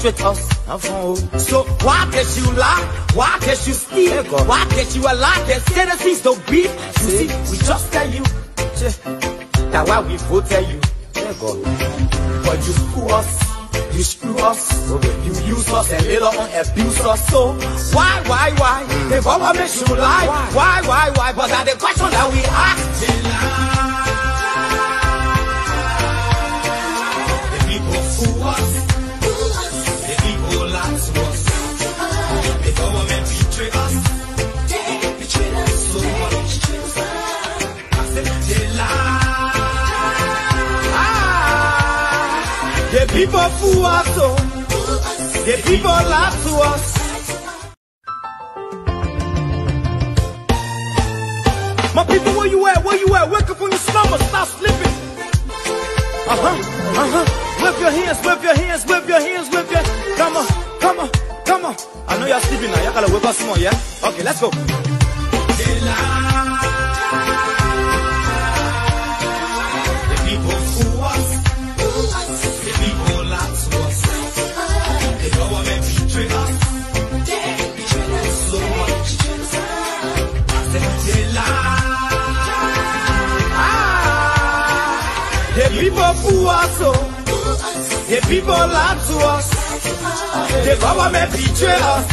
saw it frustrate us. So why can't you lie? Why can't you steal? Why can't you allow the citizens to beat? You see, we just tell you that why we voted you. But you screw us, you screw us, you use us and later on abuse us. So why, why, why? The government should lie. Why, why, why? But that the question that we ask. People fool the people to us. My people, where you at? Where you at? Wake up from your slumber, stop sleeping. Uh huh, uh huh. Whip your hands, whip your hands, whip your hands, whip your. Come on, come on, come on. I know you're sleeping now. You gotta whip us some more, yeah? Okay, let's go. The people lie to us. The government betray us.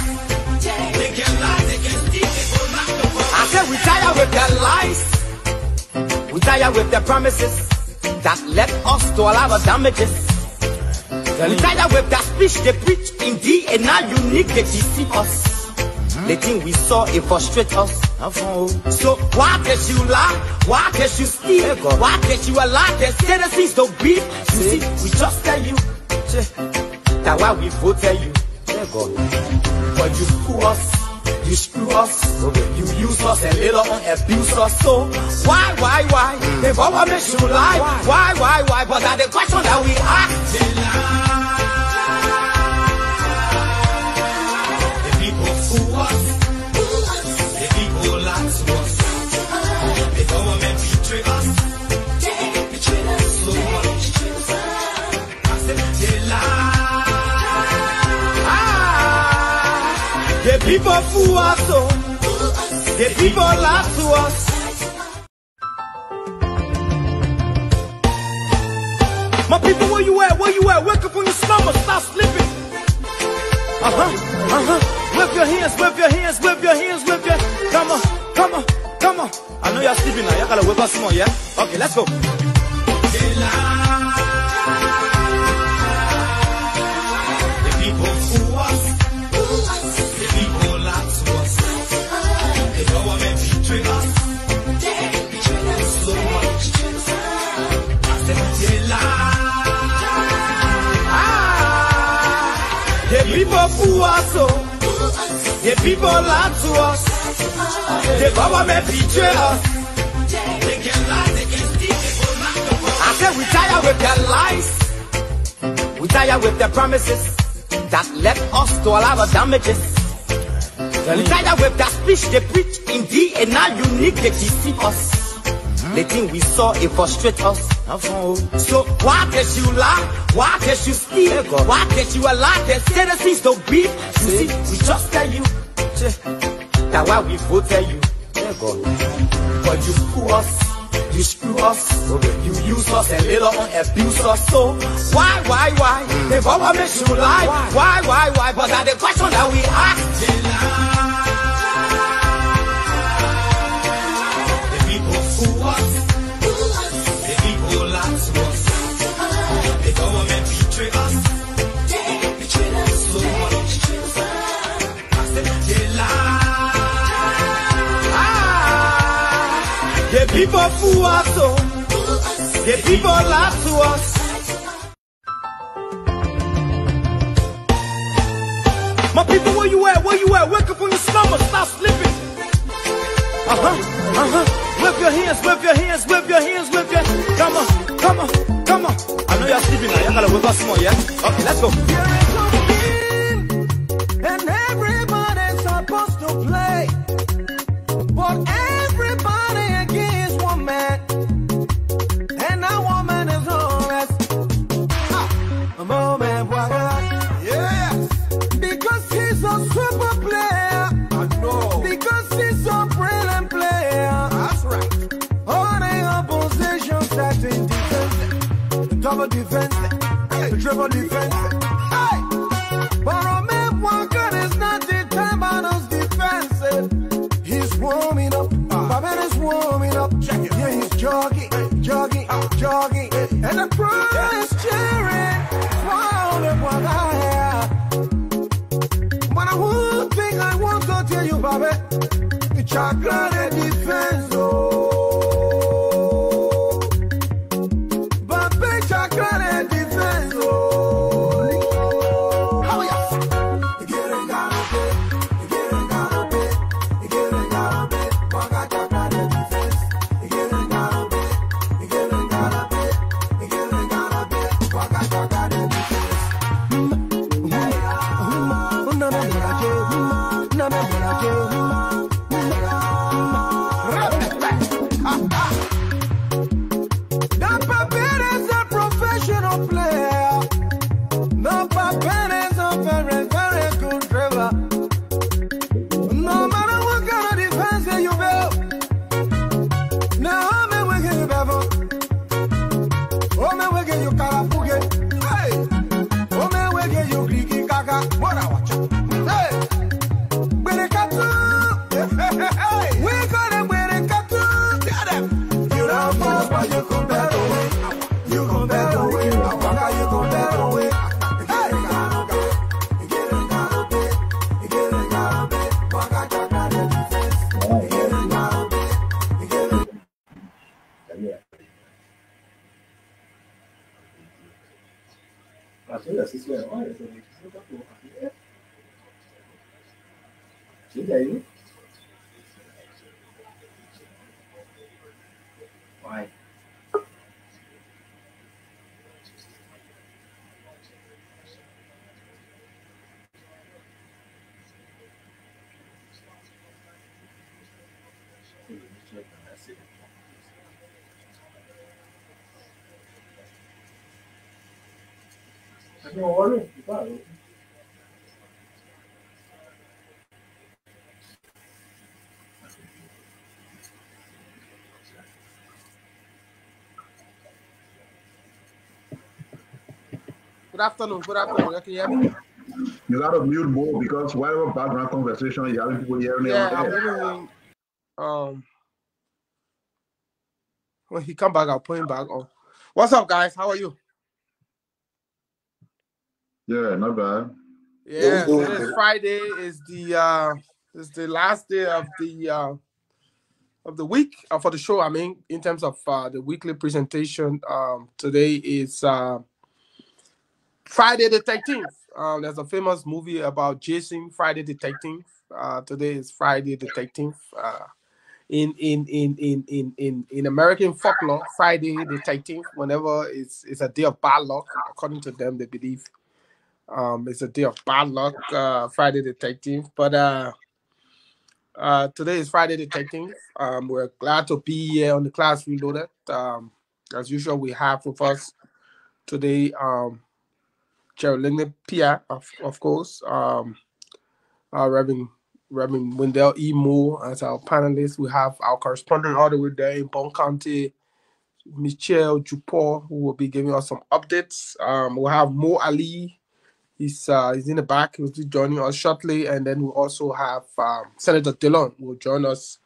They can lie, they can steal, they go the. I said we tired with their lies. We tired with their promises that led us to all our damages. We tired with their speech they preach indeed and now unique they deceive us. The thing we saw it frustrate us. So why can't you lie? Why can't you steal? Why can't you allow the citizens to beat? You see, we just tell you that why we voted you. But you screw us, you screw us, you use us and later on abuse us. So why, why, why? The government should lie. Why, why, why? But that the question that we ask. People fool us, oh. The people lie to us. My people, where you at? Where you at? Wake up from your slumber, stop sleeping. Uh huh, uh huh. Whip your hands, whip your hands, whip your hands, whip your. Come on, come on, come on. I know you're sleeping now. You gotta whip us more, yeah? Okay, let's go. Us, oh. The people lie to us. The government betray us. I said we tired with their lies. We tired with their promises that led us to a lot of damages. We tired with their speech they preach indeed and now unique they deceive us. The thing we saw it frustrate us. So why can't you lie? Why can't you steal? Why can't you allow the citizens to beat? You see, we just tell you that why we voted you. But you screw us, you screw us, you use us and later on abuse us. So why, why, why? The government should lie. Why, why, why? But that the question that we ask. People fool us, oh. The people lie to us. My people, where you at? Where you at? Wake up from your slumber. Stop sleeping. Uh huh. Uh huh. Whip your hands. Whip your hands. Whip your hands. Whip your. Come on. Come on. Come on. I know you're sleeping now. You gotta whip us more, yeah? Okay, let's go. Good afternoon. Good afternoon. You can hear me? You gotta mute more because whatever background conversation you're having people hearing Yeah, I'm. Um, when he come back, I'll put him back on. What's up, guys? How are you? Yeah, not bad. Yeah, today is Friday. Is the uh, is the last day of the uh, of the week uh, for the show. I mean, in terms of uh, the weekly presentation. Um, today is uh, Friday the 13th. Um, there's a famous movie about Jason Friday the 13th. Uh, today is Friday the 13th. Uh, in in in in in in in American folklore, Friday the 13th, whenever it's it's a day of bad luck, according to them, they believe um it's a day of bad luck, uh Friday the 13th. But uh uh today is Friday the 13th. Um we're glad to be here on the class reloaded. Um as usual, we have with us today um Geraldine Pia, of, of course, um uh Reverend Reverend Wendell E. Moore as our panelist. We have our correspondent all the way there in Bong County, Michelle Dupont, who will be giving us some updates. Um, we'll have Mo Ali. He's uh, he's in the back. He'll be joining us shortly, and then we'll also have um, Senator Dillon will join us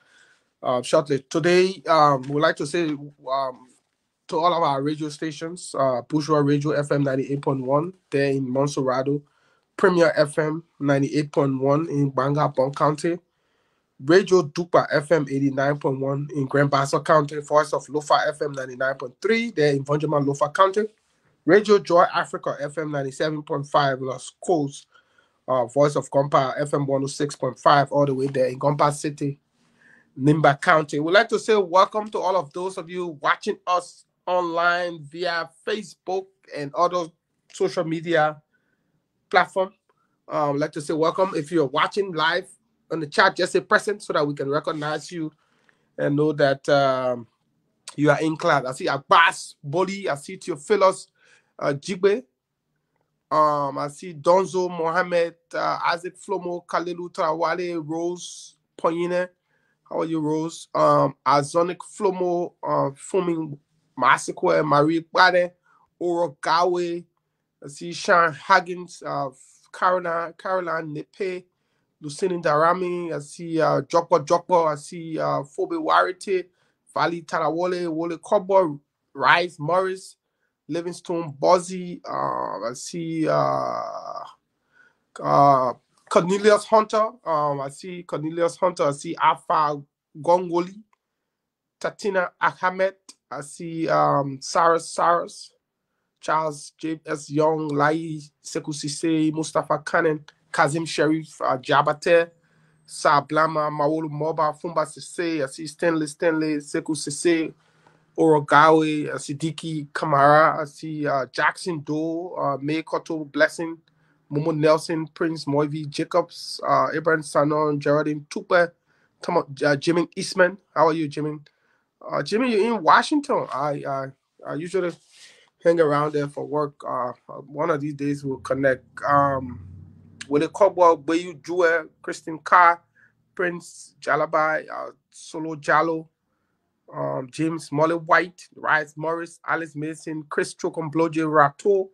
uh, shortly. Today, um, we'd like to say um, to all of our radio stations, uh, Radio FM 98.1 there in Montserrado, Premier FM 98.1 in Gbarnga, Bong County, Radio Dupa FM 89.1 in Grand Bassa County, Voice of Lofa FM 99.3 there in Voinjama Lofa County, Radio Joy Africa FM 97.5 Los Coast, uh, Voice of Gompa FM 106.5 all the way there in Gompa City, Nimba County. We'd like to say welcome to all of those of you watching us online via Facebook and other social media platform. Um, I'd like to say welcome. If you're watching live on the chat, just say present so that we can recognize you and know that um, you are in class. I see Abbas, Boli, I see Theophilus, uh, Jigbe, um, I see Donzo, Mohammed, uh, Isaac Flomo, Kalilu Trawale, Rose, Poyine. How are you, Rose? Um, Azonic Flomo, uh, Fuming Massacre, Marie Bade, Orogawe. I see Sean Huggins, uh, Caroline, Caroline Nepe, Lucini Darami. I see uh, Jokbo Jokbo. I see uh, Phoebe Warite, Vali Tarawole, Wole Kobo, Rice Morris, Livingstone Bozzy. Uh, I see uh, uh, Cornelius Hunter. Um, I see Cornelius Hunter. I see Alpha Gongoli, Tatina Ahmed. I see um, Cyrus Saras. Charles J.S. Young, Lai Sekou Sise, Mustafa Kanen, Kazim Sharif, uh, Jabate, Sablama, Maolo Moba, Fumba Sise, I see Stanley Stanley, Sekou Sise, Orogawe, I see Diki Kamara, I see uh, Jackson Doe, uh, May Koto Blessing, Momo Nelson, Prince Moivi Jacobs, uh, Abraham Sanon, Geraldine Tupa, Tom, uh, Jimmy Eastman. How are you, Jimmy? Uh, Jimmy, you're in Washington. I, I, I usually hang around there for work. Uh, one of these days we'll connect. Um, with a couple Bayu Jue, Christian Carr, Prince Jalabai, uh, Solo Jalo, um, James Molly White, Rice Morris, Alice Mason, Chris Chokombloje Rato,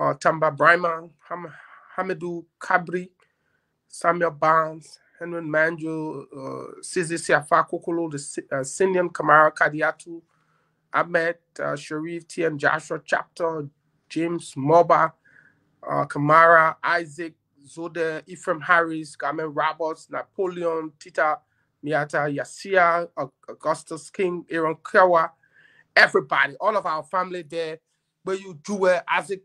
uh, Tamba Brima, Ham- Hamidou Kabri, Samuel Barnes, Henry Manjo, uh, Sizi Siafa Kokolo, the uh, Sinian Kamara Kadiatu, Ahmed, uh, Sharif, Tian Joshua Chapter, James Moba, uh, Kamara, Isaac, Zode, Ephraim Harris, Gamen Roberts, Napoleon, Tita, Miata, Yasia, Augustus King, Aaron Kawa, everybody, all of our family there, where you do it, Isaac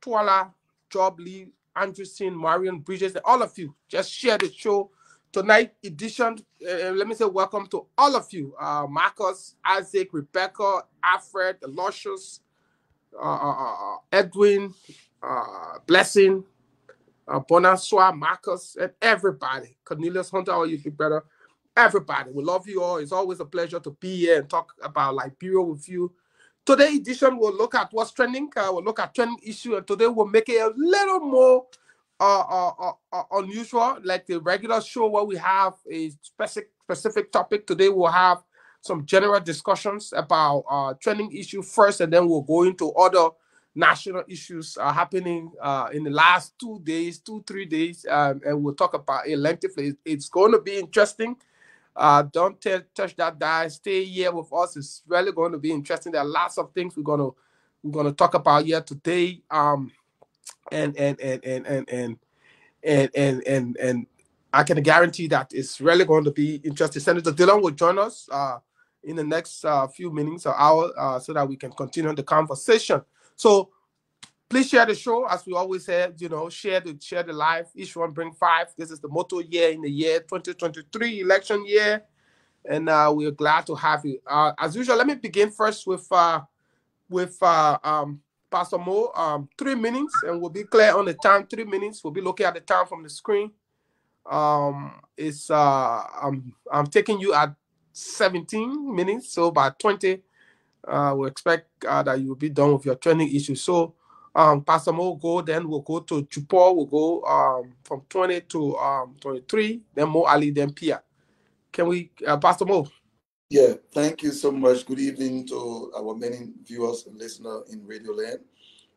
Tuala, Job Lee, Anderson, Marion Bridges, all of you, just share the show tonight edition. Uh, let me say welcome to all of you, uh, Marcus, Isaac, Rebecca, Alfred, Aloysius, uh, uh, Edwin, uh, Blessing, uh, Marcus, and everybody. Cornelius Hunter, all you big brother, everybody. We love you all. It's always a pleasure to be here and talk about Liberia with you. Today edition, we'll look at what's trending. Uh, we'll look at trending issue, and today we'll make it a little more uh, uh, uh, unusual, like the regular show where we have a specific specific topic. Today we'll have some general discussions about uh, trending issue first, and then we'll go into other national issues are happening uh, in the last two days, two three days, um, and we'll talk about it lengthily. It's going to be interesting. Uh, don't t- touch that dial. Stay here with us. It's really going to be interesting. There are lots of things we're gonna we're gonna talk about here today. Um, and and and and and and and and and, and I can guarantee that it's really going to be interesting. Senator Dillon will join us uh, in the next uh, few minutes or hour uh, so that we can continue the conversation. So please share the show as we always said, You know, share the share the live. Each one bring five. This is the motto year in the year 2023 election year, and uh, we're glad to have you. Uh, as usual, let me begin first with uh, with uh, um, Pastor Mo, um, three minutes, and we'll be clear on the time. Three minutes. We'll be looking at the time from the screen. Um, it's uh, I'm I'm taking you at 17 minutes, so by 20, uh, we expect uh, that you will be done with your training issue. So, um, Pastor Mo go, then we'll go to Chupo, we'll go um from 20 to um 23, then Mo Ali, then Pia. Can we, uh, Pastor Mo? Yeah, thank you so much. Good evening to our many viewers and listeners in Radio Land.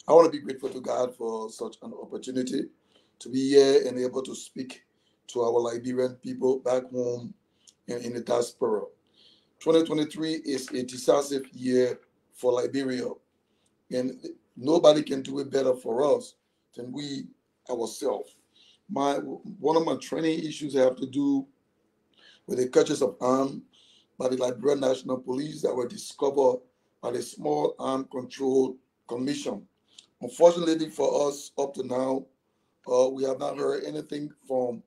I want to be grateful to God for such an opportunity to be here and able to speak to our Liberian people back home in, in the diaspora. 2023 is a decisive year for Liberia, and nobody can do it better for us than we ourselves. my one of my training issues have to do with the purchase of arms by the Liberian National Police that were discovered by the Small Arms Control Commission. Unfortunately for us, up to now, uh, we have not heard anything from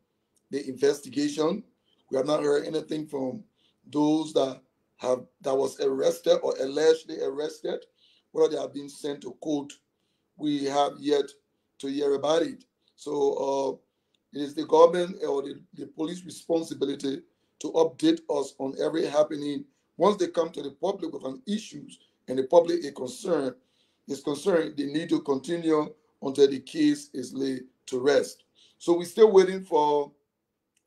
the investigation. We have not heard anything from those that have that was arrested or allegedly arrested, whether they have been sent to court. We have yet to hear about it. So uh, it is the government or the, the police responsibility to update us on every happening. Once they come to the public with an issues and the public is concerned, is concerned, they need to continue until the case is laid to rest. So we're still waiting for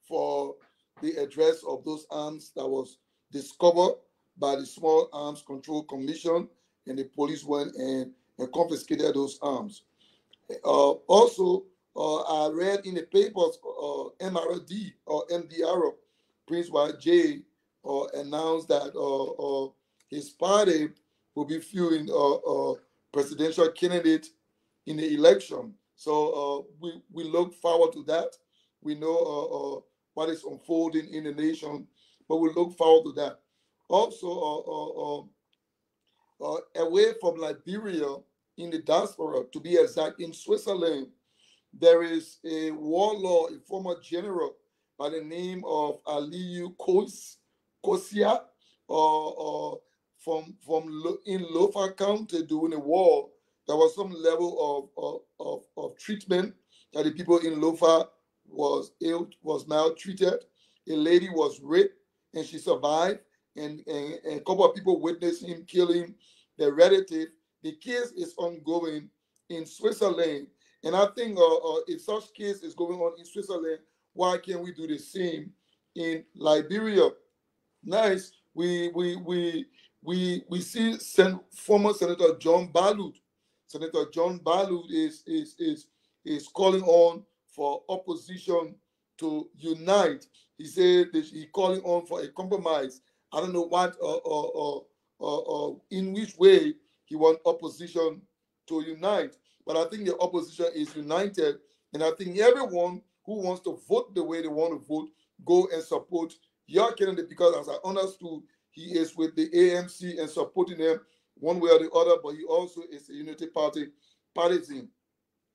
for the address of those arms that was discovered by the Small Arms Control Commission, and the police went and, and confiscated those arms. Uh, also, uh, I read in the papers, uh, MRD or MDR, Prince YJ, uh, announced that uh, uh, his party will be fueling a presidential candidate in the election. So we, we look forward to that. We know what is unfolding in the nation, but we look forward to that. Also, away from Liberia, in the diaspora, to be exact, in Switzerland, there is a warlord, a former general by the name of Alieu Kos, Kosiah, uh, uh, from from in Lofa County during the war. There was some level of, of, of, of treatment that the people in Lofa was ill, was maltreated. A lady was raped and she survived, and, and, and a couple of people witnessed him killing their relative. The case is ongoing in Switzerland. And I think uh, uh, if such case is going on in Switzerland, why can't we do the same in Liberia? Nice. We we we we we see Sen- former Senator John Ballard. Senator John Ballard is is is is calling on for opposition to unite. He said that he calling on for a compromise. I don't know what or or, or, uh, in which way he wants opposition to unite. But I think the opposition is united, and I think everyone who wants to vote the way they want to vote, go and support your candidate because, as I understood, he is with the AMC and supporting them one way or the other, but he also is a Unity Party partisan.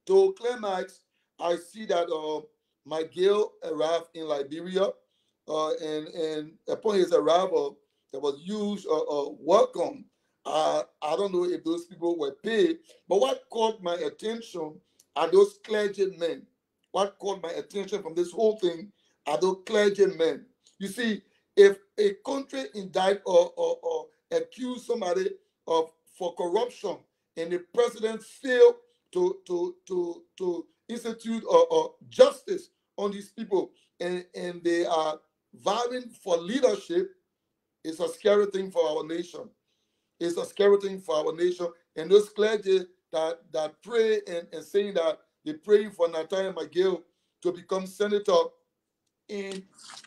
To climax, I see that uh, girl arrived in Liberia, uh, and, and upon his arrival, there was huge uh, uh, welcome. Uh, I don't know if those people were paid, but what caught my attention are those clergymen what caught my attention from this whole thing are those clergymen. You see, if a country indict or, or, or accuse somebody of for corruption and the president fail to to to to institute or, or justice on these people and, and they are vying for leadership, is a scary thing for our nation. It's a scary thing for our nation. And those clergy that that pray and, and saying that they're praying for Nathaniel McGill to become senator in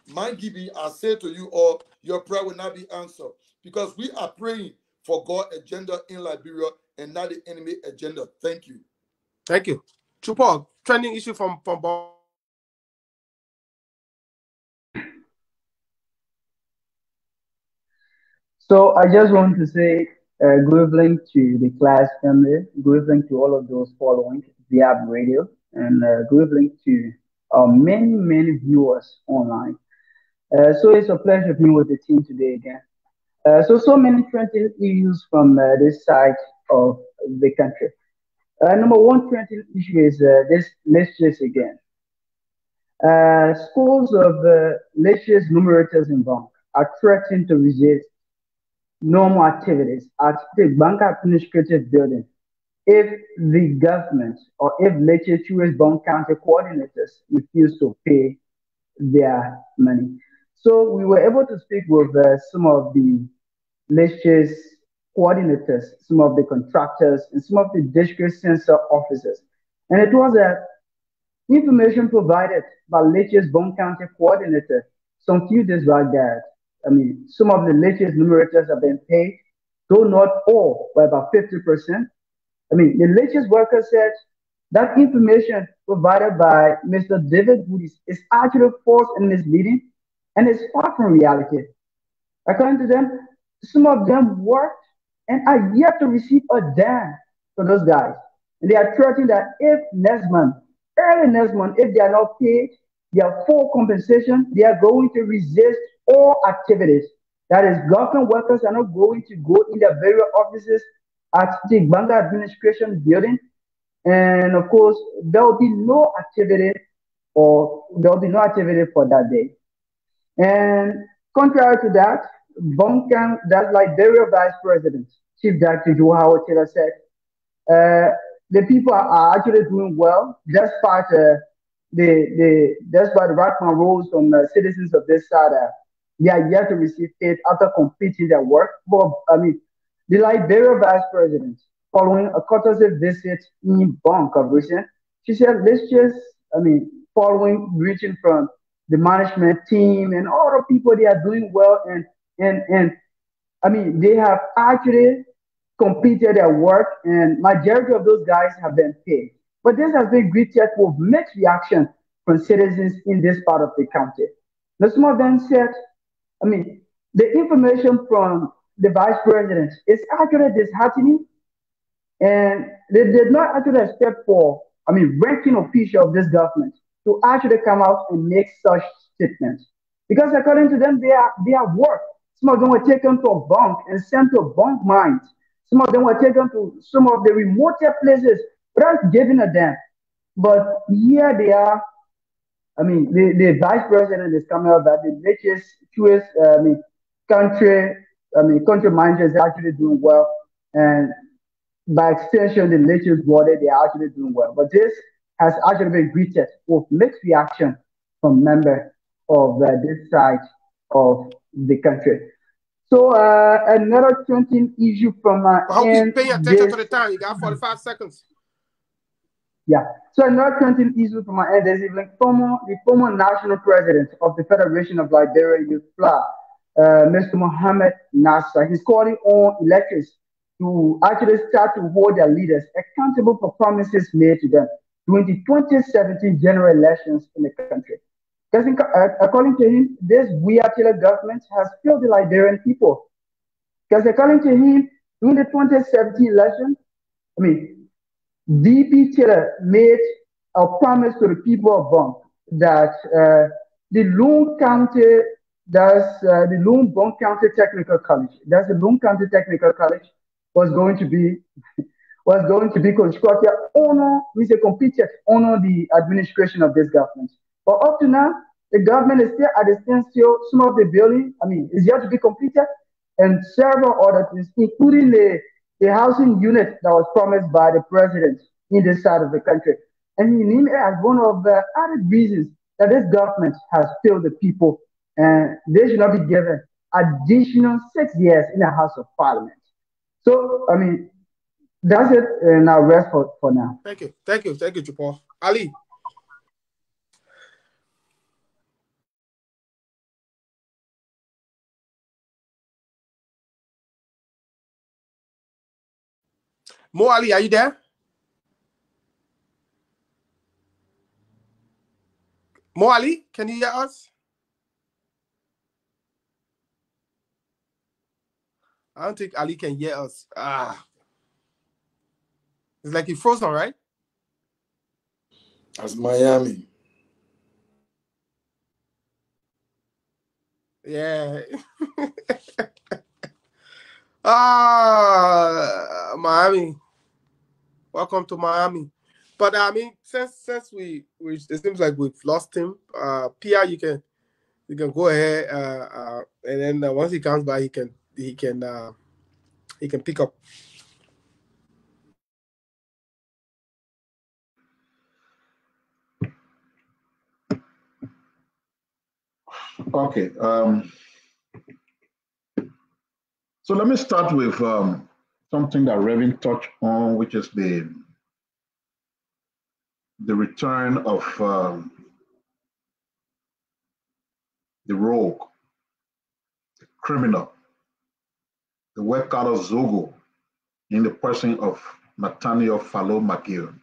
Margibi. I say to you all, your prayer will not be answered because we are praying for God agenda in Liberia and not the enemy agenda. Thank you. Thank you. Chupal, trending issue from from So I just want to say uh, good evening to the class family, good evening to all of those following the app radio, and uh, good evening to uh, many, many viewers online. Uh, so it's a pleasure being with the team today again. Uh, so, so many trending issues from uh, this side of the country. Uh, number one trending issue is this just again. schools of uh, lectures, numerators, bank are threatening to resist normal activities at the bank administrative building if the government or if LISGIS Bong County coordinators refuse to pay their money. So we were able to speak with uh, some of the LISGIS coordinators, some of the contractors, and some of the district censor officers. And it was a uh, information provided by LISGIS Bong County coordinator some few days back that, I mean, some of the latest numerators have been paid, though not all, by about 50%. I mean, the latest worker said that information provided by Mr. David Woodies is actually false and misleading and is far from reality. According to them, some of them worked and are yet to receive a dime from those guys. And they are threatening that if next month, early next month, if they are not paid their full compensation, they are going to resist all activities. That is, government workers are not going to go in their various offices at the Gbarnga administration building. And of course, there will be no activity or there will be no activity for that day. And contrary to that, Bonkan, that Liberia vice president, Chief Jewel Howard Taylor said, uh, the people are actually doing well despite uh, the the despite the Rockman rules from the citizens of this side. Uh, they are yet to receive aid after completing their work. But I mean, the Liberia vice president, following a courtesy visit in recent, she said, let's just, I mean, following reaching from the management team and all the people they are doing well and and and I mean they have actually completed their work and majority of those guys have been paid. But this has been greeted with mixed reaction from citizens in this part of the county. Now some of said, I mean, the information from the vice president is actually disheartening and they did not actually expect for, I mean, ranking official of this government to actually come out and make such statements. Because according to them, they are they are work. Some of them were taken to a bunk and sent to a bunk mines. Some of them were taken to some of the remoter places without giving a damn. But here they are. I mean, the, the vice president is coming out that the richest, truest, uh, I mean, country, I mean, country managers is actually doing well. And by extension, the latest body, they are actually doing well. But this has actually been greeted with mixed reaction from members of uh, this side of the country. So uh, another trending issue from uh, I hope you pay attention to the time. You got 45 seconds. Yeah. So trending issue from my end is even former the former national president of the Federation of Liberia Youth FLA, uh, Mr. Mohamed Nasser. He's calling on electors to actually start to hold their leaders accountable for promises made to them during the 2017 general elections in the country. Because uh, according to him, this weird government has failed the Liberian people. Because according to him, during the 2017 election, I mean, VP Taylor made a promise to the people of Bunk that uh, the Loon County, that's uh, the Loon Bunk County Technical College, that's the Loon County Technical College, was going to be was going to be constructed honor, we say completed honor the administration of this government. But up to now, the government is still at the standstill. Some of the building, I mean, is yet to be completed, and several other things, including the, the housing unit that was promised by the president in this side of the country. And he named it as one of the added reasons that this government has failed the people, and they should not be given additional six years in the House of Parliament. So, I mean, that's it, and I'll rest for, for now. Thank you. Thank you. Thank you, Japan. Ali. Mo Ali, are you there? Mo Ali, can you hear us? I don't think Ali can hear us. Ah. It's like he froze, all right? That's Miami. Yeah. ah, Miami. Welcome to Miami. But I mean, since since we, we it seems like we've lost him. Uh, Pia, you can you can go ahead, uh, uh, and then uh, once he comes back, he can he can uh, he can pick up. Okay. Um, so let me start with um, something that Revin touched on, which is the the return of um, the rogue, the criminal, the Wekalo Zogo in the person of Nathaniel Farlo McGill.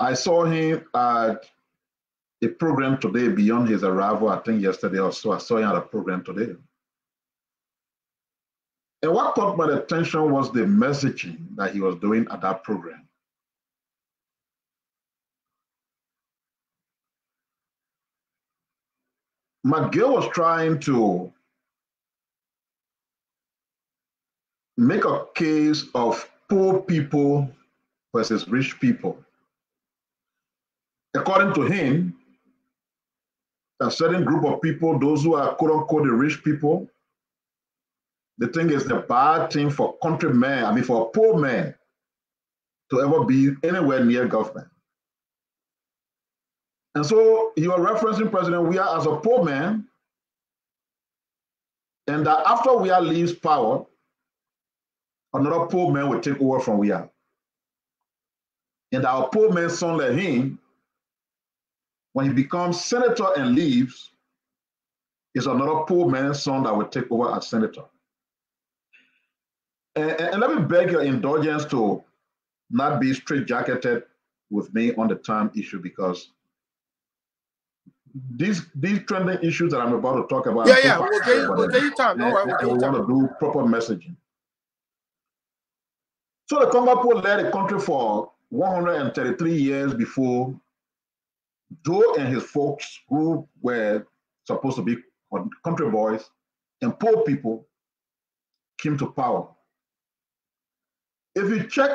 I saw him at a program today beyond his arrival, I think yesterday or so. I saw him at a program today. And what caught my attention was the messaging that he was doing at that program. McGill was trying to make a case of poor people versus rich people. According to him, a certain group of people, those who are quote unquote the rich people, the thing is the bad thing for countrymen, I mean for a poor man to ever be anywhere near government. And so you are referencing President Weah as a poor man, and that after Weah leaves power, another poor man will take over from Weah. And our poor man's son like him, when he becomes senator and leaves, is another poor man's son that will take over as senator. And, and let me beg your indulgence to not be straitjacketed with me on the time issue because these these trending issues that I'm about to talk about. Yeah, yeah, we'll get, we'll you time. No, we want to do proper messaging. So the Congo Kongopo led the country for 133 years before Doe and his folks, who were supposed to be country boys and poor people, came to power. If you check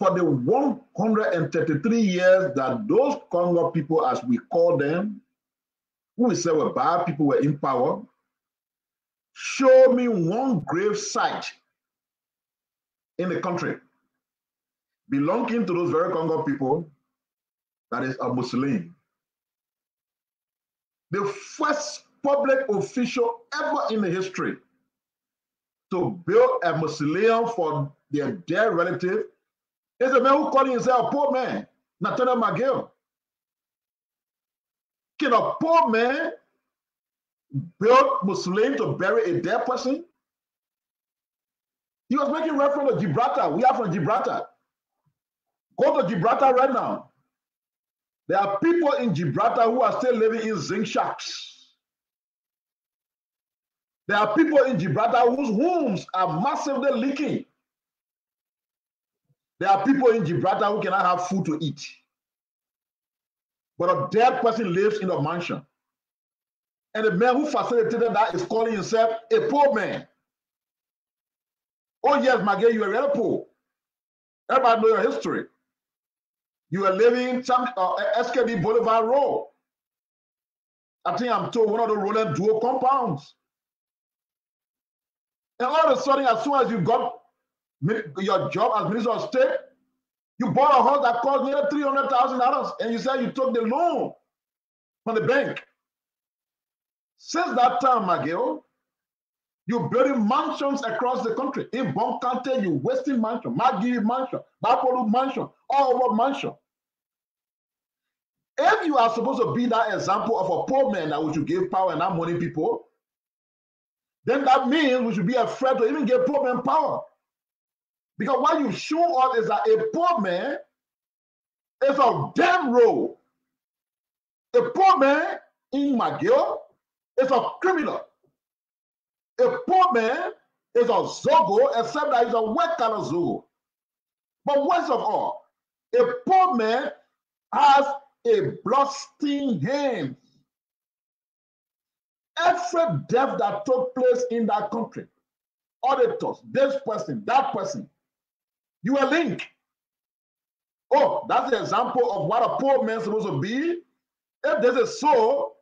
for the 133 years that those Congo people, as we call them, who we say were bad people, were in power, show me one grave site in the country belonging to those very Congo people that is a Muslim. The first public official ever in the history to build a mausoleum for their dead relative is a man who calling himself a poor man, Nathaniel McGill. Can a poor man build mausoleum to bury a dead person? He was making reference to Gibraltar. We are from Gibraltar. Go to Gibraltar right now. There are people in Gibraltar who are still living in zinc shacks. There are people in Gibraltar whose homes are massively leaking. There are people in Gibraltar who cannot have food to eat. But a dead person lives in a mansion. And the man who facilitated that is calling himself a poor man. Oh, yes, Maggie, you are very poor. Everybody know your history. You are living in some uh, SKB Boulevard Road. I think I'm told one of the Roland dual compounds. And all of a sudden, as soon as you got your job as Minister of State, you bought a house that cost nearly $300,000 and you said you took the loan from the bank. Since that time, Miguel, you're building mansions across the country. In Bon County, you're wasting mansion, Magiri mansion, Bapolu mansion, all over mansion. If you are supposed to be that example of a poor man that we should give power and not money people, then that means we should be afraid to even give poor men power. Because what you show us is that a poor man is a damn role. A poor man in McGill is a criminal. A poor man is a Zogo, except that he's a white collar Zogo. But worst of all, a poor man has a bloodstained hand. Every death that took place in that country, auditors, this person, that person, you a link. Oh, that's the example of what a poor man supposed to be. If there's a soul,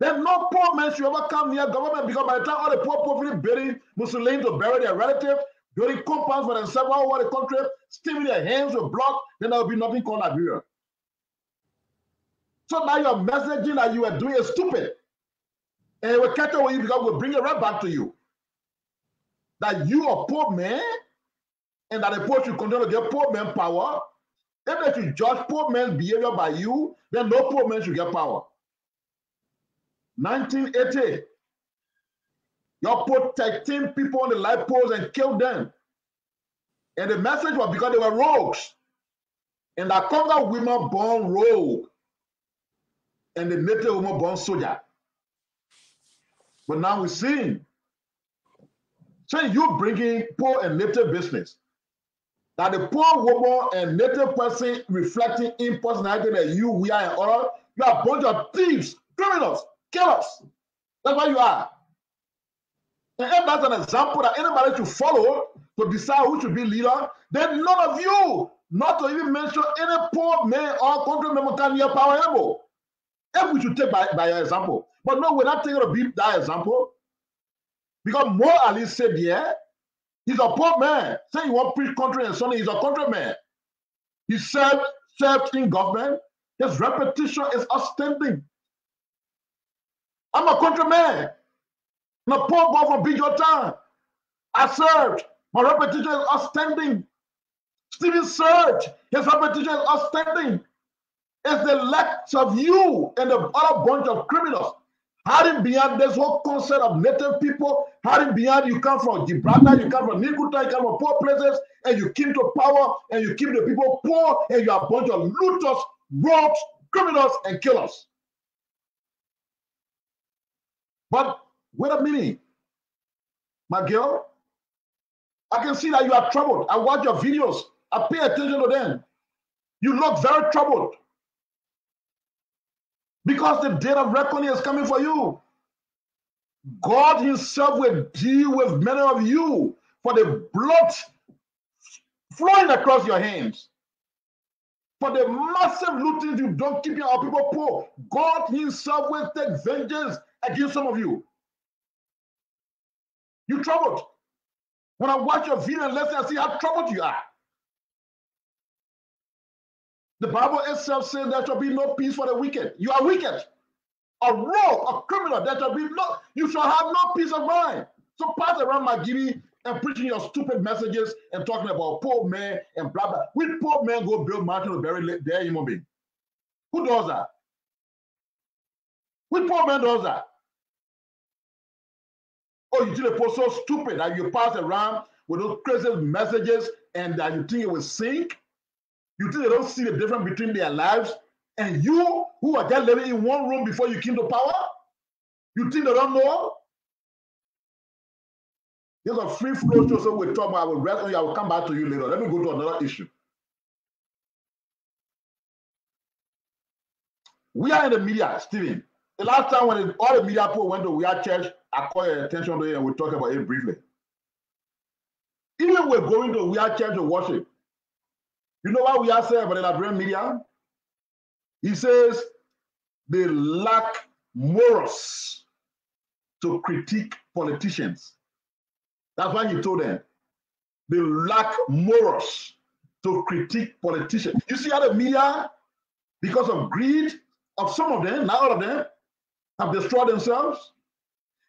then no poor man should ever come near government because by the time all the poor people burying Muslims to bury their relatives, building compounds for themselves all over the country, steaming their hands with blood, then there will be nothing called Liberia. So now your messaging that you are doing is stupid. And will catch up with you because we'll bring it right back to you. That you are poor man and that the poor should continue to get poor men power. If they should judge poor men's behavior by you, then no poor man should get power. 1980, you put 13 people on the light poles and killed them. And the message was because they were rogues. and that conquer women born rogue and the native woman born soldier. But now we're seeing, saying you bringing poor and native business. That the poor woman and native person reflecting in personality that you, we are, and all, you are a bunch of thieves, criminals, killers. That's what you are. And if that's an example that anybody should follow to decide who should be leader, then none of you, not to even mention any poor man or country member can be power able. If we should take by, by example. But no, we're not taking a be that example. Because Mo Ali said, yeah, he's a poor man. Say you want preach country and Sunday, he's a countryman. He served, served in government. His reputation is outstanding. I'm a countryman. I'm a poor boy from Big Town. I served. My reputation is outstanding. Stephen served. His reputation is outstanding. It's the lack of you and the other bunch of criminals hiding behind this whole concept of native people, hiding behind you come from Gibraltar, you come from Nikuta, you come from poor places, and you came to power and you keep the people poor, and you are a bunch of looters, rogues, criminals, and killers. But wait a minute, my girl. I can see that you are troubled. I watch your videos. I pay attention to them. You look very troubled. Because the day of reckoning is coming for you. God Himself will deal with many of you for the blood flowing across your hands. For the massive looting you don't keep your people poor. God Himself will take vengeance against some of you. You troubled. When I watch your video and listen, I see how troubled you are. The Bible itself says there shall be no peace for the wicked. You are wicked, a rogue, a criminal. There shall be no, you shall have no peace of mind. So pass around Margibi and preaching your stupid messages and talking about poor men and blah blah. Which poor men go build mountains to bury their human being? Who does that? Which poor man does that? Oh, you see the post so stupid that you pass around with those crazy messages and that you think it will sink? You think they don't see the difference between their lives and you who are just living in one room before you came to power? You think they don't know? There's a free flow show, so we'll talk about. I will rest on you. I will come back to you later. Let me go to another issue. We are in the media, Stephen. The last time when all the media people went to We Are Church, I call your attention to it and we'll talk about it briefly. Even we're going to We Are Church to worship, you know what we are saying about the Liberian media? He says they lack morals to critique politicians. That's why he told them they lack morals to critique politicians. You see how the media, because of greed of some of them, not all of them, have destroyed themselves.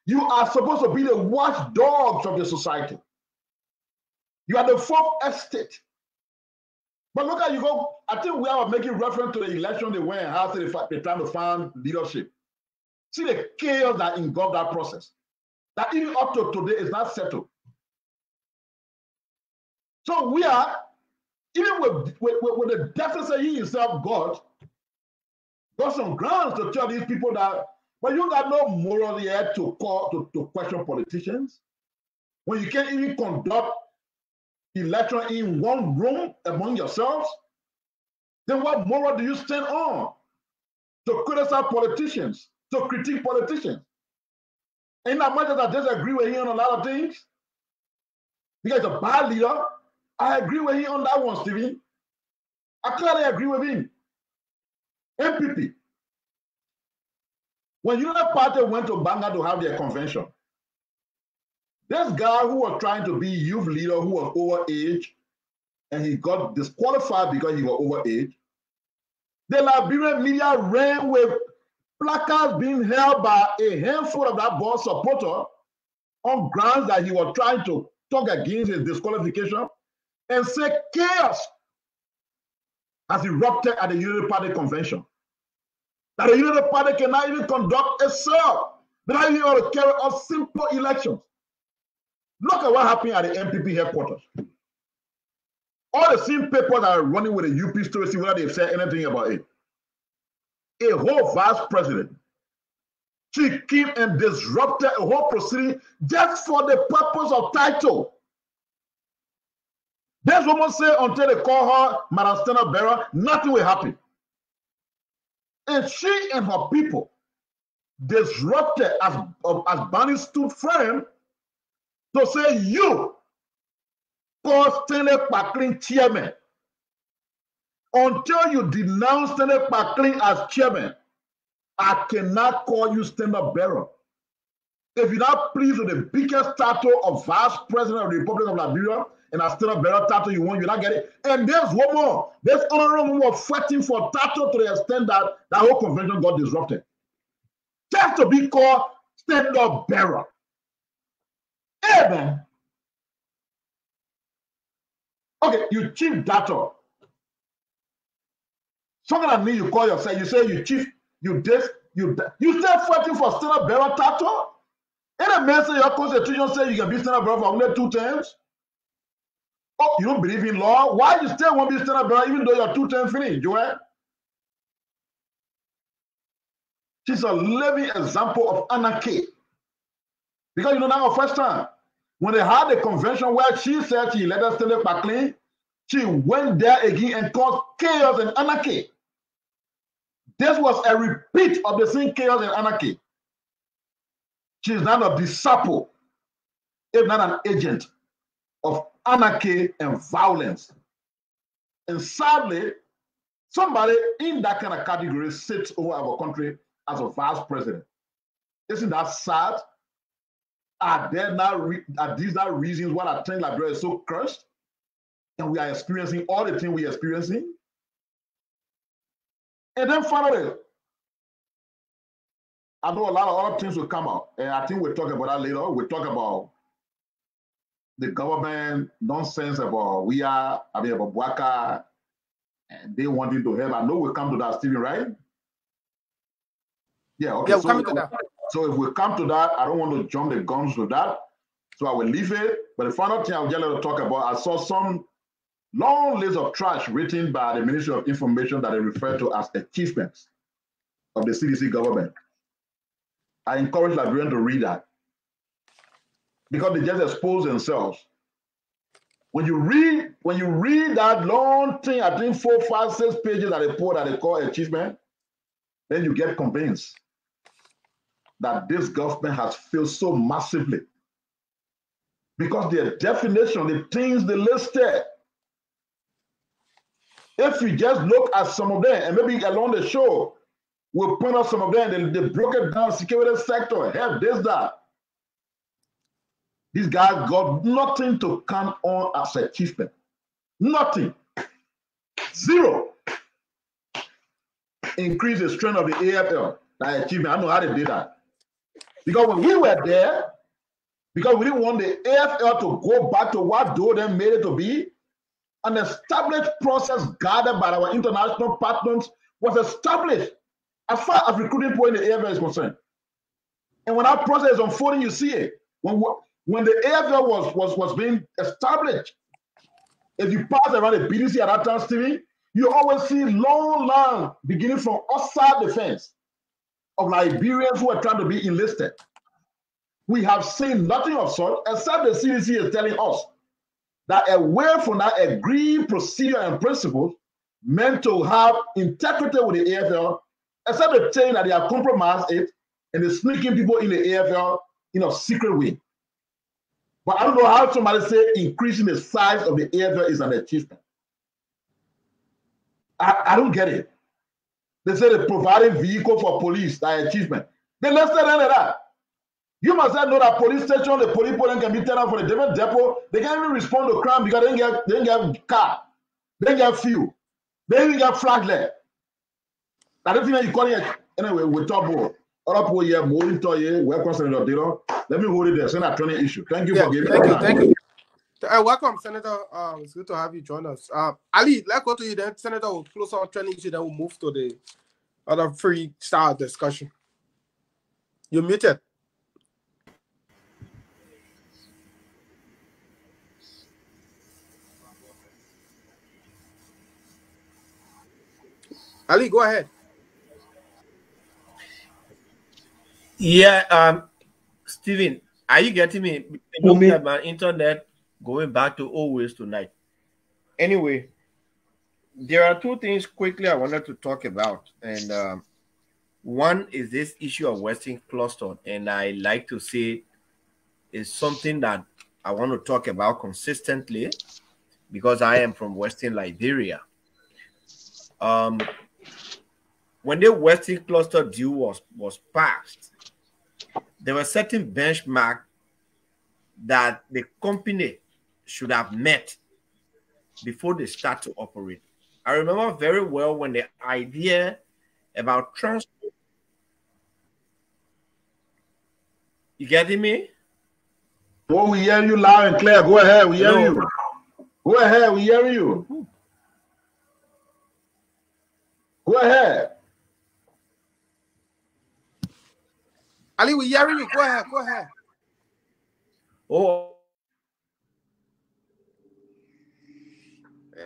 You are supposed to be the watchdogs of the society. You are the fourth estate. But look at you go. I think we are making reference to the election they went and how they, they're trying to find leadership. See the chaos that engulfed that process. That even up to today is not settled. So we are, even with, with, with the deficit he himself got, got some grounds to tell these people that, but you got no moral yet to call to, to question politicians. When you can't even conduct election in one room among yourselves, then what moral do you stand on to criticize politicians, to critique politicians? In as much as I disagree with him on a lot of things, because a bad leader, I agree with him on that one, Stevie. I clearly agree with him. NPP. When Unity Party went to Gbarnga to have their convention, this guy who was trying to be youth leader who was over age and he got disqualified because he was over age. The Liberian media ran with placards being held by a handful of that boss supporter on grounds that he was trying to talk against his disqualification and say chaos has erupted at the Unity Party convention. That the Unity Party cannot even conduct itself, not even to carry out simple elections. Look at what happened at the NPP headquarters. All the same papers are running with the UP story, see whether they've said anything about it. A whole vice president. She came and disrupted a whole proceeding just for the purpose of title. This woman said until they call her Madam Standard Bearer, nothing will happen. And she and her people disrupted as, as Barney stood firm to say, You call Stanley Paklin chairman. Until you denounce Stanley Paklin as chairman, I cannot call you stand-up bearer. If you're not pleased with the biggest title of vice president of the Republic of Liberia and a stand-up bearer title you want, you're not getting it. And there's one more. There's honorable more fighting for title to the extent that that whole convention got disrupted. Just to be called stand-up bearer. Amen. Okay, you chief data. Something like me, you call yourself, you say you chief, you this, you you still fighting for stand-up bearer title? And a man say your constitution say you can be stand-up bearer for only two terms? Oh, you don't believe in law? Why you still want to be stand-up bearer even though your two terms finished, Joel? She's a living example of anarchy. Because you know, now, first time, when they had the convention where she said she let us stand back clean, she went there again and caused chaos and anarchy. This was a repeat of the same chaos and anarchy. She is not a disciple, if not an agent of anarchy and violence. And sadly, somebody in that kind of category sits over our country as a vice president. Isn't that sad? Are there not are these not reasons why I think Liberia is so cursed? And we are experiencing all the things we are experiencing. And then finally, I know a lot of other things will come out. And I think we'll talk about that later. We'll talk about the government nonsense about we are, I mean about Boakai and they wanting to help. I know we'll come to that, Stephen, right? Yeah, okay. Yeah, so, come to that. So if we come to that, I don't want to jump the guns with that. So I will leave it. But the final thing I would just like to talk about, I saw some long list of trash written by the Ministry of Information that they refer to as achievements of the CDC government. I encourage Liberians to read that because they just expose themselves. When you read, when you read that long thing, I think four, five, six pages that they put that they call achievement, then you get convinced that this government has failed so massively because their definition, the things they listed. If you just look at some of them, and maybe along the show, we'll point out some of them, they, broke it down, security sector, have this, that. These guys got nothing to count on as achievement. Nothing. Zero. Increase the strength of the AFL. That achievement. I know how they did that. Because when we were there, because we didn't want the AFL to go back to what they made it to be, an established process gathered by our international partners was established as far as recruiting point in the AFL is concerned. And when that process is unfolding, you see it. When when the AFL was was was being established, if you pass around the BTC at that time, Stevie, you always see long line beginning from outside the fence of Liberians who are trying to be enlisted. We have seen nothing of such, except the CDC is telling us that away from that agreed procedure and principles meant to have integrity with the AFL, except the saying that they have compromised it and they're sneaking people in the AFL in a secret way. But I don't know how somebody say increasing the size of the AFL is an achievement. I, I don't get it. They say they providing vehicle for police, that achievement. They listed any of that. You must know that police station, the police point can be turned out for the different depot. They can't even respond to crime because they didn't get they didn't get car, they didn't get fuel, they didn't get flag there. Now the thing that you call it anyway, we talk Dillon. Let me hold it there. Senator training issue. Thank you Yeah, for giving thank you, thank you. Welcome, Senator. Um, it's good to have you join us. Um, Ali, let's go to you then. Senator will close our training issue, then we'll move to the other free style discussion. You're muted. Ali, go ahead. Yeah, um, Stephen, are you getting me? Because my internet going back to always tonight. Anyway, there are two things quickly I wanted to talk about, and um, one is this issue of Western cluster, and I like to say is something that I want to talk about consistently because I am from Western Liberia. Um, when the Western cluster deal was was passed, there were certain benchmark that the company should have met before they start to operate. I remember very well when the idea about transport. You getting me? Oh, we hear you loud and clear. Go ahead, we hear you. Go ahead, we hear you. Go ahead. Ali, we hearing you. Go ahead. Go ahead. Oh,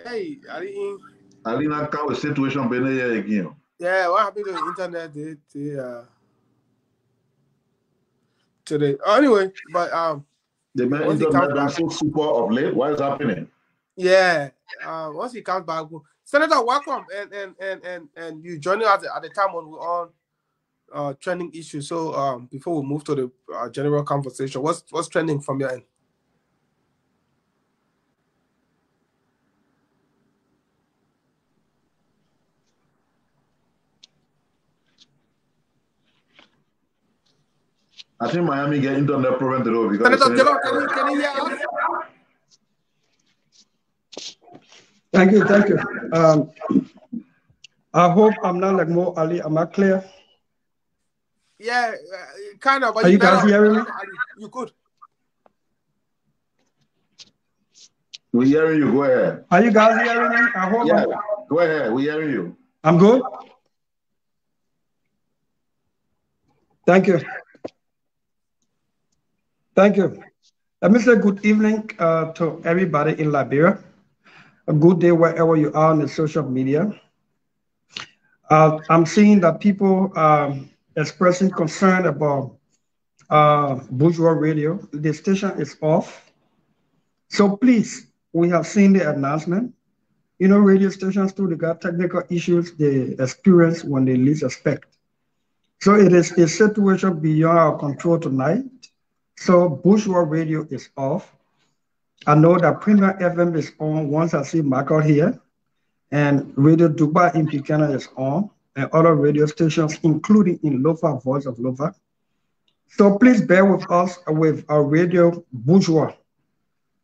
Hey, Ali. Ali not come with situation been here again. Yeah, what happened to the internet? They, they, uh, today. Oh, anyway, but um, The man internet comes so super of late. What is happening? yeah. Uh, once he comes back, Senator, welcome, and and and and and you joining us at the time when we're on uh trending issues. So um, before we move to the uh, general conversation, what's what's trending from your end? I think Miami get internet problem today because Senator, they Jelo, say- can you can you hear us? Thank you, thank you. Um, I hope I'm not like Mo Ali. Am I clear? Yeah, uh, kind of. But Are you guys hearing me? You good? we hearing you. Go ahead. Are you guys hearing me? I hope Yeah, I'm, go ahead. We hearing you. I'm good. Thank you. Thank you. Let me say good evening uh, to everybody in Liberia. A good day wherever you are on the social media. Uh, I'm seeing that people um, expressing concern about uh, bourgeois radio. The station is off. So please, we have seen the announcement. You know, radio stations too, they got technical issues they experience when they least expect. So it is a situation beyond our control tonight. So bourgeois radio is off. I know that Premier FM is on once I see Michael here, and Radio Dubai in Buchanan is on, and other radio stations, including in Lofa, Voice of Lofa. So please bear with us with our radio bourgeois.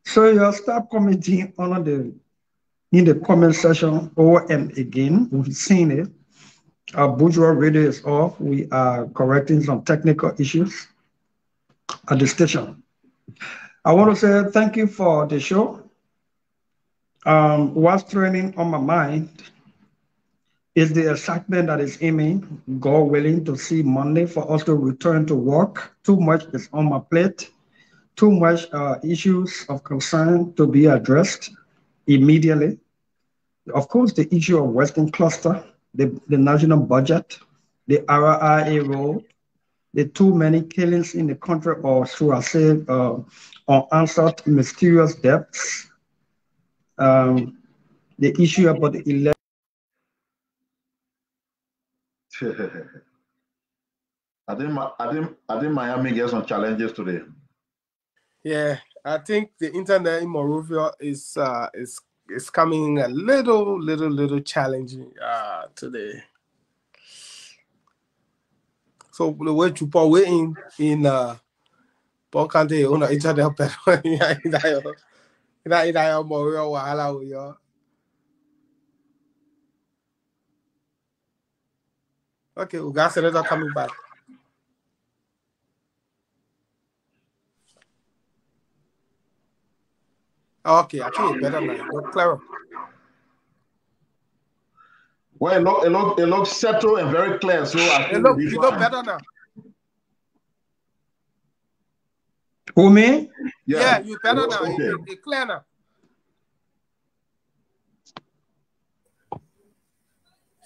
So you stop commenting on the in the comment section over and again. We've seen it. Our bourgeois radio is off. We are correcting some technical issues at the station. I want to say thank you for the show. Um, what's training on my mind is the excitement that is in me, God willing, to see Monday for us to return to work. Too much is on my plate, too much uh, issues of concern to be addressed immediately. Of course, the issue of Western Cluster, the, the national budget, the RIA road, the too many killings in the country, or should I say, uh, unanswered mysterious deaths. um, the issue about the election. I think Mi- I think I think Miami gets some challenges today. Yeah, I think the internet in Monrovia is uh is is coming a little little little challenging uh today. So the way to put we in in uh Bokante on the internet pero ina ina yo ina ina yo Monrovia wahala wo yo. Okay, coming back. Okay, I think better now. Clearer. Well, it look it look it looks settled and very clear. So I Hey, think look, we'll you look better now. Who me? Yeah, you better it looks now. It- okay. it- It's clear now.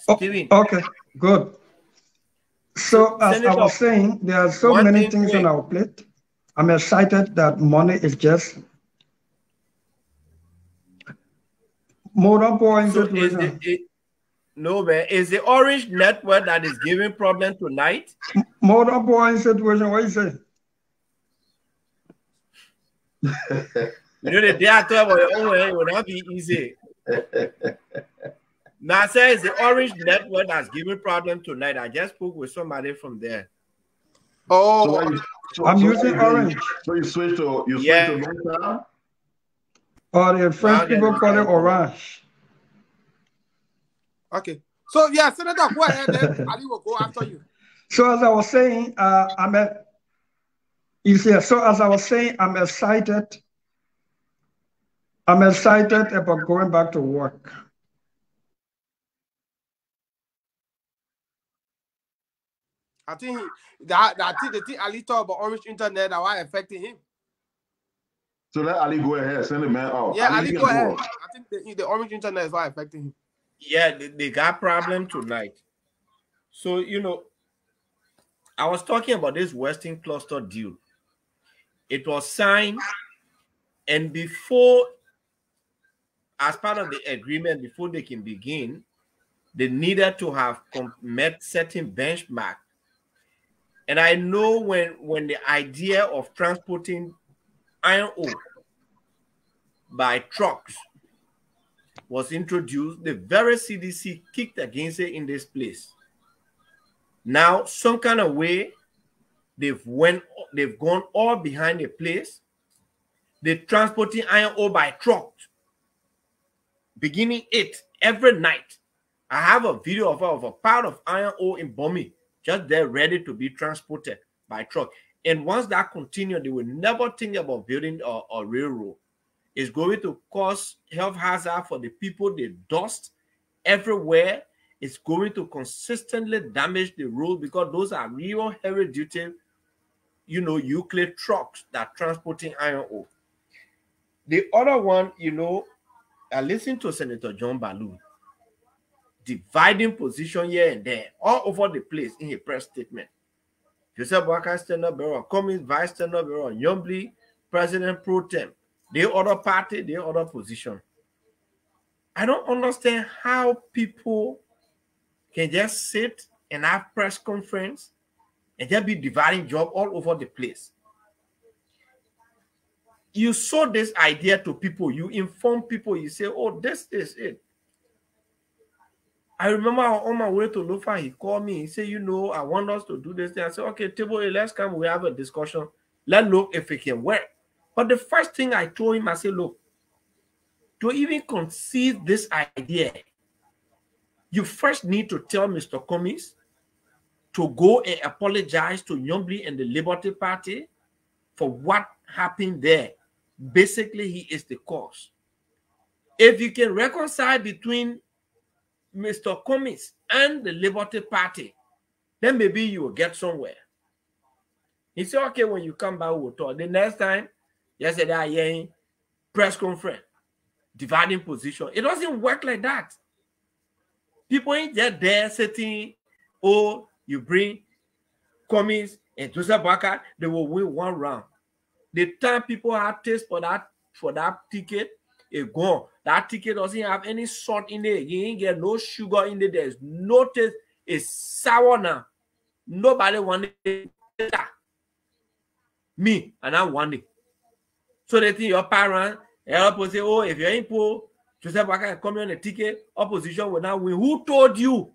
Oh, Steven. Okay, good. So as Senator, I was saying, there are so one many thing things on our plate. I'm excited that money is just more important. So is the, it, no man, is the orange network that is giving problem tonight? more point situation. What you say? You know the day I talk about your own way, it will not be easy. Now I say the orange network that's giving problem tonight. I just spoke with somebody from there. Oh, So you- so- I'm so using you- orange. So you switch to you switch Yeah. to long Or the French people call it orange. Okay. So yeah, Senator, go ahead. Then Ali will go after you. So as I was saying, uh, I'm a, you see, so as I was saying, I'm excited. I'm excited about going back to work. I think he- that that thing, the thing Ali talk about orange internet that why affecting him. So let Ali go ahead, send the man out. Yeah, Ali, you go can ahead. I think the, the orange internet is why affecting him. Yeah, they, got problem tonight. So you know, I was talking about this Western cluster deal. It was signed, and before, as part of the agreement, before they can begin, they needed to have met certain benchmark. And I know when when the idea of transporting iron ore by trucks was introduced, the very CDC kicked against it in this place. Now, some kind of way, they've went, they've gone all behind the place. They're transporting iron ore by truck, beginning it every night. I have a video of, of a part of iron ore in Bomi, just there ready to be transported by truck. And once that continues, they will never think about building a, a railroad. It's going to cause health hazard for the people. The dust everywhere. It's going to consistently damage the road because those are real heavy duty, you know, Euclid trucks that transporting iron ore. The other one, you know, I listened to Senator John Baloo dividing position here and there, all over the place in his press statement. Joseph Boakai stand up, Bureau, Cummings, Vice stand up, Bureau, Nyonblee, President Pro the other party, the other position. I don't understand how people can just sit and have press conference and just be dividing job all over the place. You show this idea to people, you inform people, you say, oh, this is it. I remember on my way to Lofa, he called me. He said, You know, I want us to do this thing. I said, Okay, table let's come. We have a discussion. Let's look if it can work. But the first thing I told him, I said, Look, to even conceive this idea, you first need to tell Mr. Cummings to go and apologize to Nyonblee and the Liberty Party for what happened there. Basically, he is the cause. If you can reconcile between Mr. Cummings and the Liberty Party, then maybe you will get somewhere. He said, okay, when you come back, we'll talk. The next time, yesterday, I hear press conference, dividing position. It doesn't work like that. People ain't just there sitting, oh, you bring Cummings and Joseph Boakai, they will win one round. The time people have taste for that for that ticket, it gone. That ticket doesn't have any salt in it. You ain't get no sugar in it. There's no taste. It's sour now. Nobody want it. Me, and I want it. So they think your parents, eh, help say, oh, if you're in poor, Joseph Boakai come on a ticket, opposition will now win. Who told you?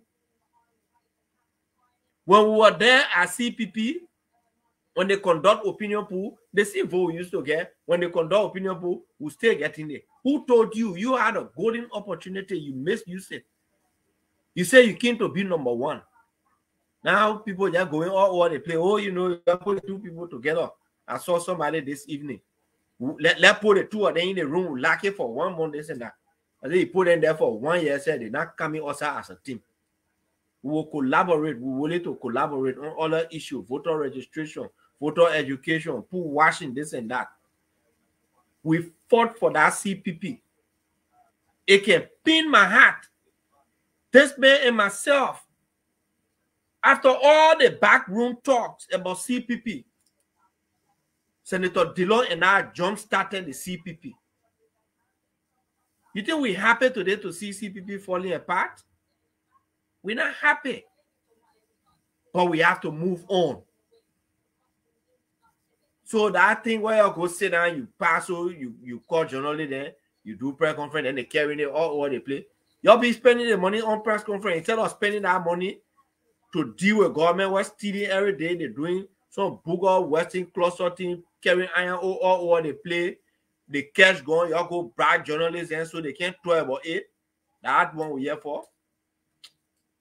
When we were there at CPP, when they conduct opinion poll, the same vote we used to get. When they conduct opinion poll, we still getting it. Who told you you had a golden opportunity? You misused it. You say you came to be number one. Now people are going all over the place. Oh, you know, you put two people together. I saw somebody this evening. Let, let put the two of them in the room, lock it for one month, this and that. And then he put them there for one year, said they're not coming outside as a team. We will collaborate. We will need to collaborate on other issues, voter registration, voter education, pool washing, this and that. We fought for that CPP. It can pin my heart This man and myself, after all the backroom talks about CPP, Senator Dillon and I jump started the CPP. You think we're happy today to see CPP falling apart? We're not happy. But we have to move on. So that thing where you go sit down, you pass, so you, you call journalists there, you do press conference, and they carry it all over the place. Y'all be spending the money on press conference instead of spending that money to deal with government what's stealing every day. They're doing some booger western cluster thing, carrying iron all, all over the place. The cash going, y'all go brag journalists and so they can't talk about it. That one we here for.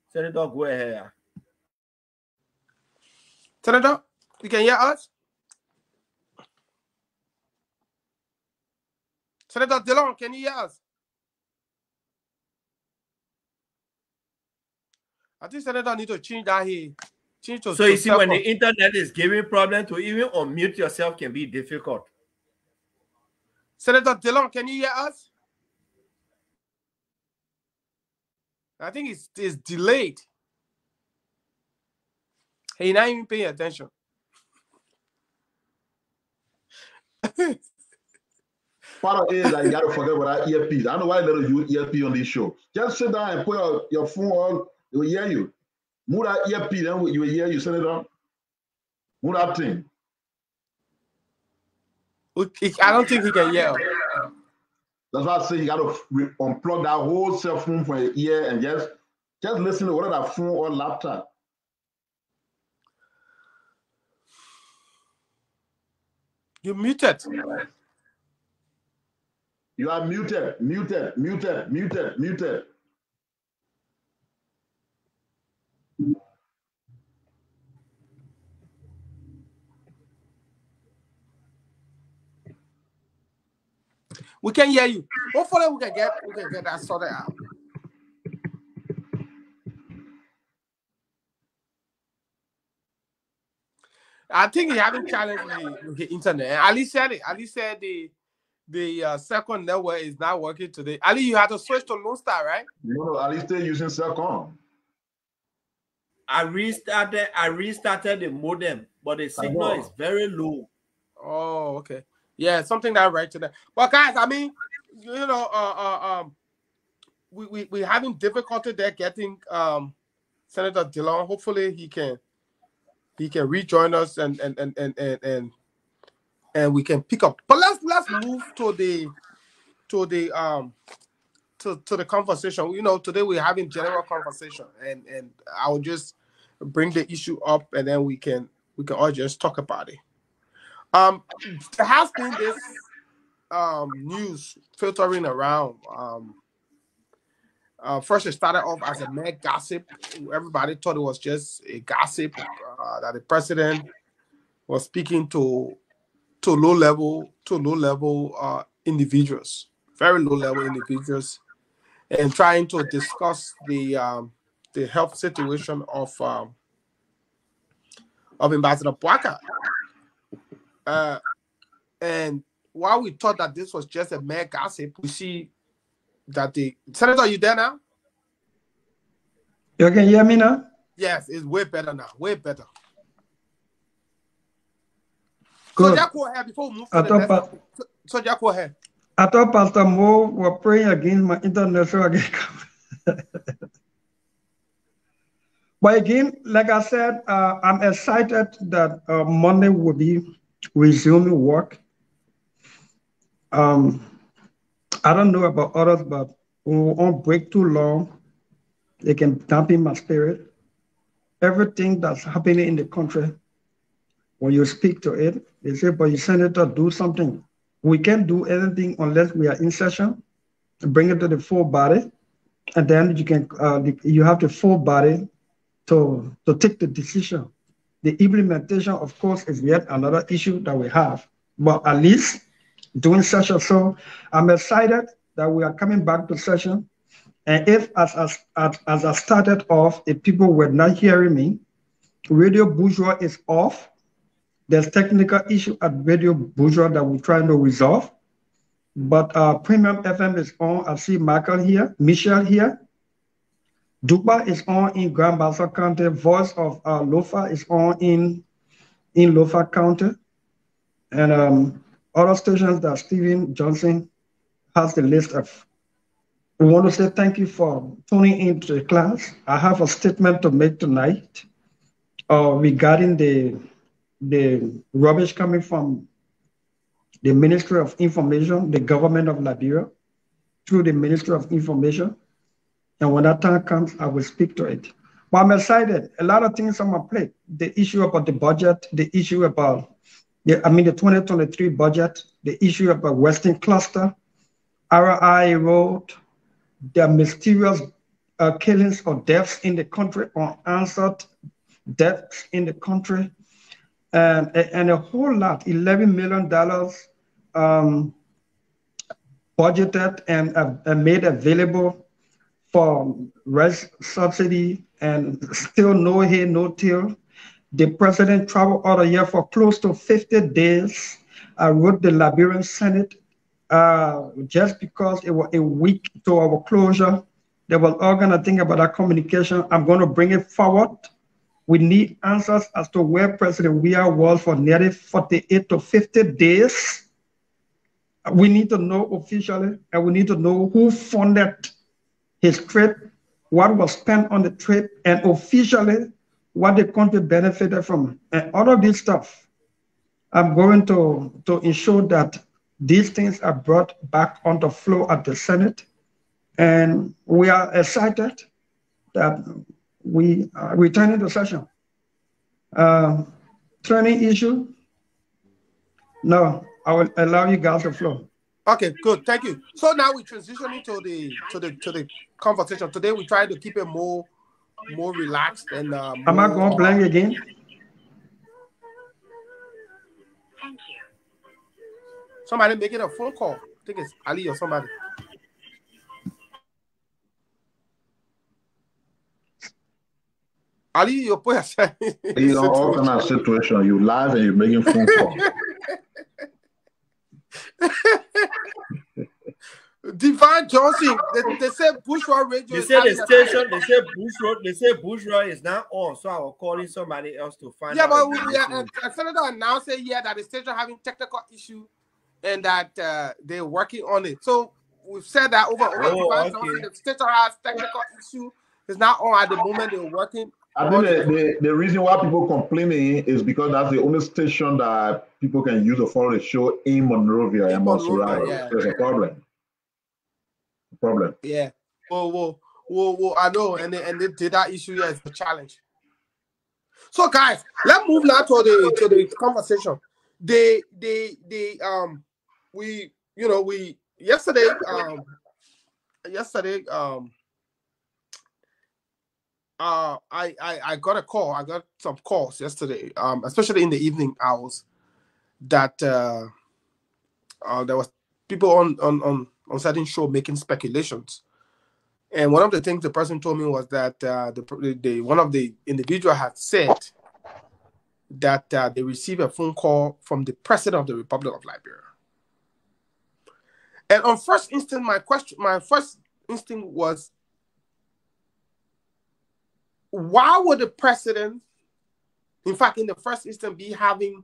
Senator, go ahead. Senator, you can hear us? Senator Dillon, can you hear us? I think Senator need to change that here. Change to, So to you see, when cell the internet is giving problem to even unmute yourself can be difficult. Senator Dillon, can you hear us? I think it's, it's delayed. He not even paying attention. Part of it is that you gotta forget about that earpiece. I don't know why they don't use earpiece on this show. Just sit down and put your, your phone on, they will hear you. Move that earpiece, then you hear you, Senator. Move that thing. I don't think he can yell. That's why I say you gotta re- unplug that whole cell phone from your ear and just just listen to whether that phone or laptop. You're muted. You are muted, muted, muted, muted, muted. We can hear you. Hopefully, we can get we can get that sorted out. I think he having challenge with the, the internet. Ali said it. Ali said the the uh, second network is not working today. Ali, you had to switch to Lone Star, right? No, no, at least still using Cellcom. I restarted. I restarted the modem, but the signal is very low. Oh, okay. Yeah, something that right to that. But guys, I mean, you know, uh, uh um, we we we having difficulty there getting um Senator Dillon. Hopefully, he can he can rejoin us and and and and and and, and we can pick up. But let's let's move to the to the um to, to the conversation. You know, today we're having general conversation, and and I will just bring the issue up, and then we can we can all just talk about it. Um, there has been this um news filtering around. Um, uh, first it started off as a mad gossip. Everybody thought it was just a gossip uh, that the president was speaking to to low level to low level uh, individuals, very low level individuals, and trying to discuss the um, the health situation of um, of Ambassador Boakai. Uh, and while we thought that this was just a mere gossip, we see that the senator, you there now? You can hear me now? Yes, it's way better now. Way better. Good. So just go ahead before we move to I the thought, next. Pa- So, so go ahead. I thought Pastor Mo were praying against my international can But again, like I said, uh, I'm excited that uh, Monday will be resuming work. Um, I don't know about others, but when we won't break too long, it can dampen my spirit. Everything that's happening in the country, when you speak to it, they say, but you senator, do something. We can't do anything unless we are in session, bring it to the full body, and then you can, uh, you have the full body to, to take the decision. The implementation, of course, is yet another issue that we have, but at least doing such session. So I'm excited that we are coming back to session. And if, as, as, as, as I started off, if people were not hearing me, Radio Bourgeois is off. There's technical issue at Radio Bourgeois that we're trying to resolve. But uh, Premium FM is on. I see Michael here, Michelle here. Duba is on in Grand Bassa County. Voice of uh, Lofa is on in in Lofa County. And um, other stations that Stephen Johnson has the list of. We want to say thank you for tuning into the class. I have a statement to make tonight uh, regarding the the rubbish coming from the Ministry of Information, the government of Liberia, through the Ministry of Information. And when that time comes, I will speak to it. But I'm excited. A lot of things on my plate. The issue about the budget, the issue about, the, I mean, the 2023 budget, the issue about Western Cluster, RI Road, the mysterious uh, killings or deaths in the country, or unanswered deaths in the country, and, and a whole lot, $11 million um, budgeted and, uh, and made available for res subsidy and still no hay, no till. The president traveled out a year for close to 50 days. I wrote the Liberian Senate uh, just because it was a week to our closure. They were all going to think about our communication. I'm going to bring it forward. We need answers as to where President Weah was for nearly 48 to 50 days. We need to know officially, and we need to know who funded his trip, what was spent on the trip, and officially what the country benefited from. And all of this stuff, I'm going to, to ensure that these things are brought back on the floor at the Senate. And we are excited that we are returning to session. Uh, training issue? No, I will allow you guys the floor. Okay, good. Thank you. So now we transitioning to the to the to the conversation. Today we try to keep it more more relaxed and uh, more, Am I going blank again? Thank you. Somebody making a phone call. I think it's Ali or somebody. Ali, you put yourself in all kind of situation. You live and you're making phone call. Divine Johnson, they, they say Bushra Radio. They say the station, they say Bushra, they say Bushra is not on, so I was calling somebody else to find yeah, out. but we, are, uh, Senator announced here that the station having technical issue and that uh, they're working on it. So we've said that over over. Oh, Divine okay. Johnson, the station has technical issue. It's not on at the moment. They're working. I think the, the, the reason why people complaining is because that's the only station that people can use to follow the show in Monrovia and Montserrado. yeah. There's a problem. A Problem. Yeah. Well, well, well, well I know, and the, and the data issue here is a challenge. So, guys, let's move now to the to the conversation. They, they, they, um, we, you know, we yesterday, um, yesterday, um, uh, I, I, got a call. I got some calls yesterday, um, especially in the evening hours, that uh, uh, there was people on on on on certain show making speculations. And one of the things the person told me was that uh, the, the one of the individual had said that uh, they received a phone call from the president of the Republic of Liberia. And on first instant, my question, my first instinct was, why would the president, in fact, in the first instance, be having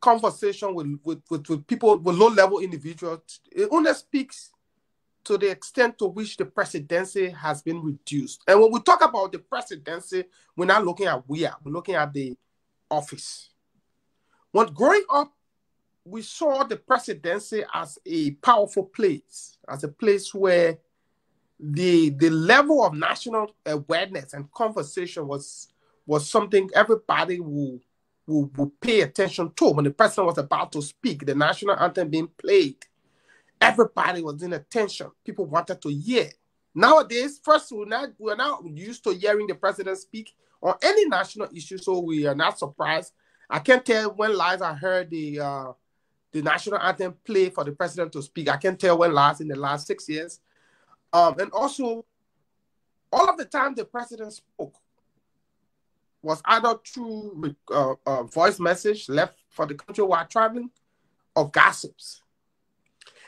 conversation with, with, with, with people, with low level individuals? It only speaks to the extent to which the presidency has been reduced. And when we talk about the presidency, we're not looking at we are, we're looking at the office. When growing up, we saw the presidency as a powerful place, as a place where the the level of national awareness and conversation was was something everybody will, will, will pay attention to. When the president was about to speak, the national anthem being played, everybody was in attention. People wanted to hear. Nowadays, first we're not we're not used to hearing the president speak on any national issue, so we are not surprised. I can't tell when last I heard the uh, the national anthem play for the president to speak. I can't tell when last in the last six years. Um, and also, all of the time the president spoke was either through uh, uh, voice message left for the country while traveling or gossips.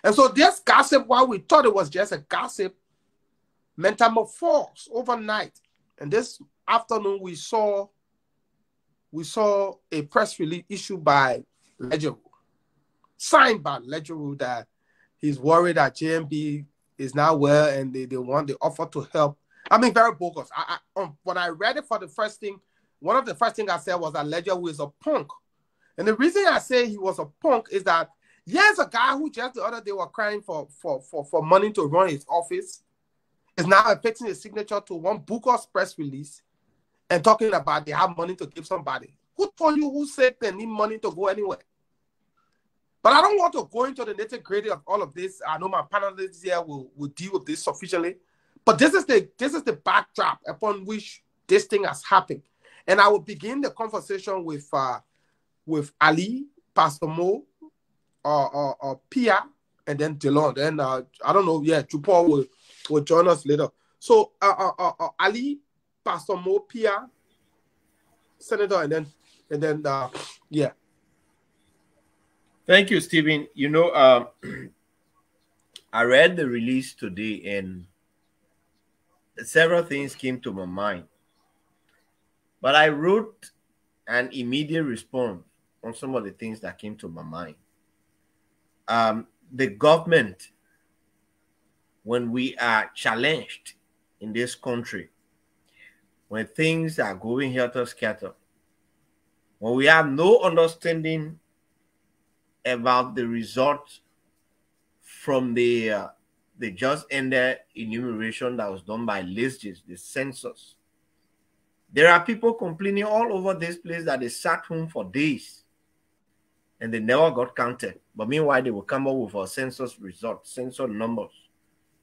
And so this gossip, while we thought it was just a gossip, metamorphosed overnight. And this afternoon, we saw we saw a press release issued by Ledger, signed by Ledger that he's worried that JMB is now well and they, they want the offer to help. I mean, very bogus. I, I um, when I read it for the first thing, one of the first things I said was that Ledger is a punk. And the reason I say he was a punk is that yes, a guy who just the other day was crying for for for, for money to run his office is now affecting his signature to one Booker's press release and talking about they have money to give somebody. Who told you who said they need money to go anywhere? But I don't want to go into the nitty gritty of all of this. I know my panelists here will, will deal with this sufficiently. But this is the this is the backdrop upon which this thing has happened. And I will begin the conversation with uh, with Ali, Pastor Mo, or, or, or Pia, and then Delon. Then uh, I don't know, yeah, Jupor will, will join us later. So uh, uh, uh, uh Ali, Pastor Mo, Pia, Senator, and then and then uh, yeah. Thank you, Stephen. You know, um, I read the release today, and several things came to my mind. But I wrote an immediate response on some of the things that came to my mind. Um, the government, when we are challenged in this country, when things are going helter skelter, when we have no understanding about the result from the uh, the just ended enumeration that was done by LISGIS, the census. There are people complaining all over this place that they sat home for days and they never got counted. But meanwhile, they will come up with a census result, census numbers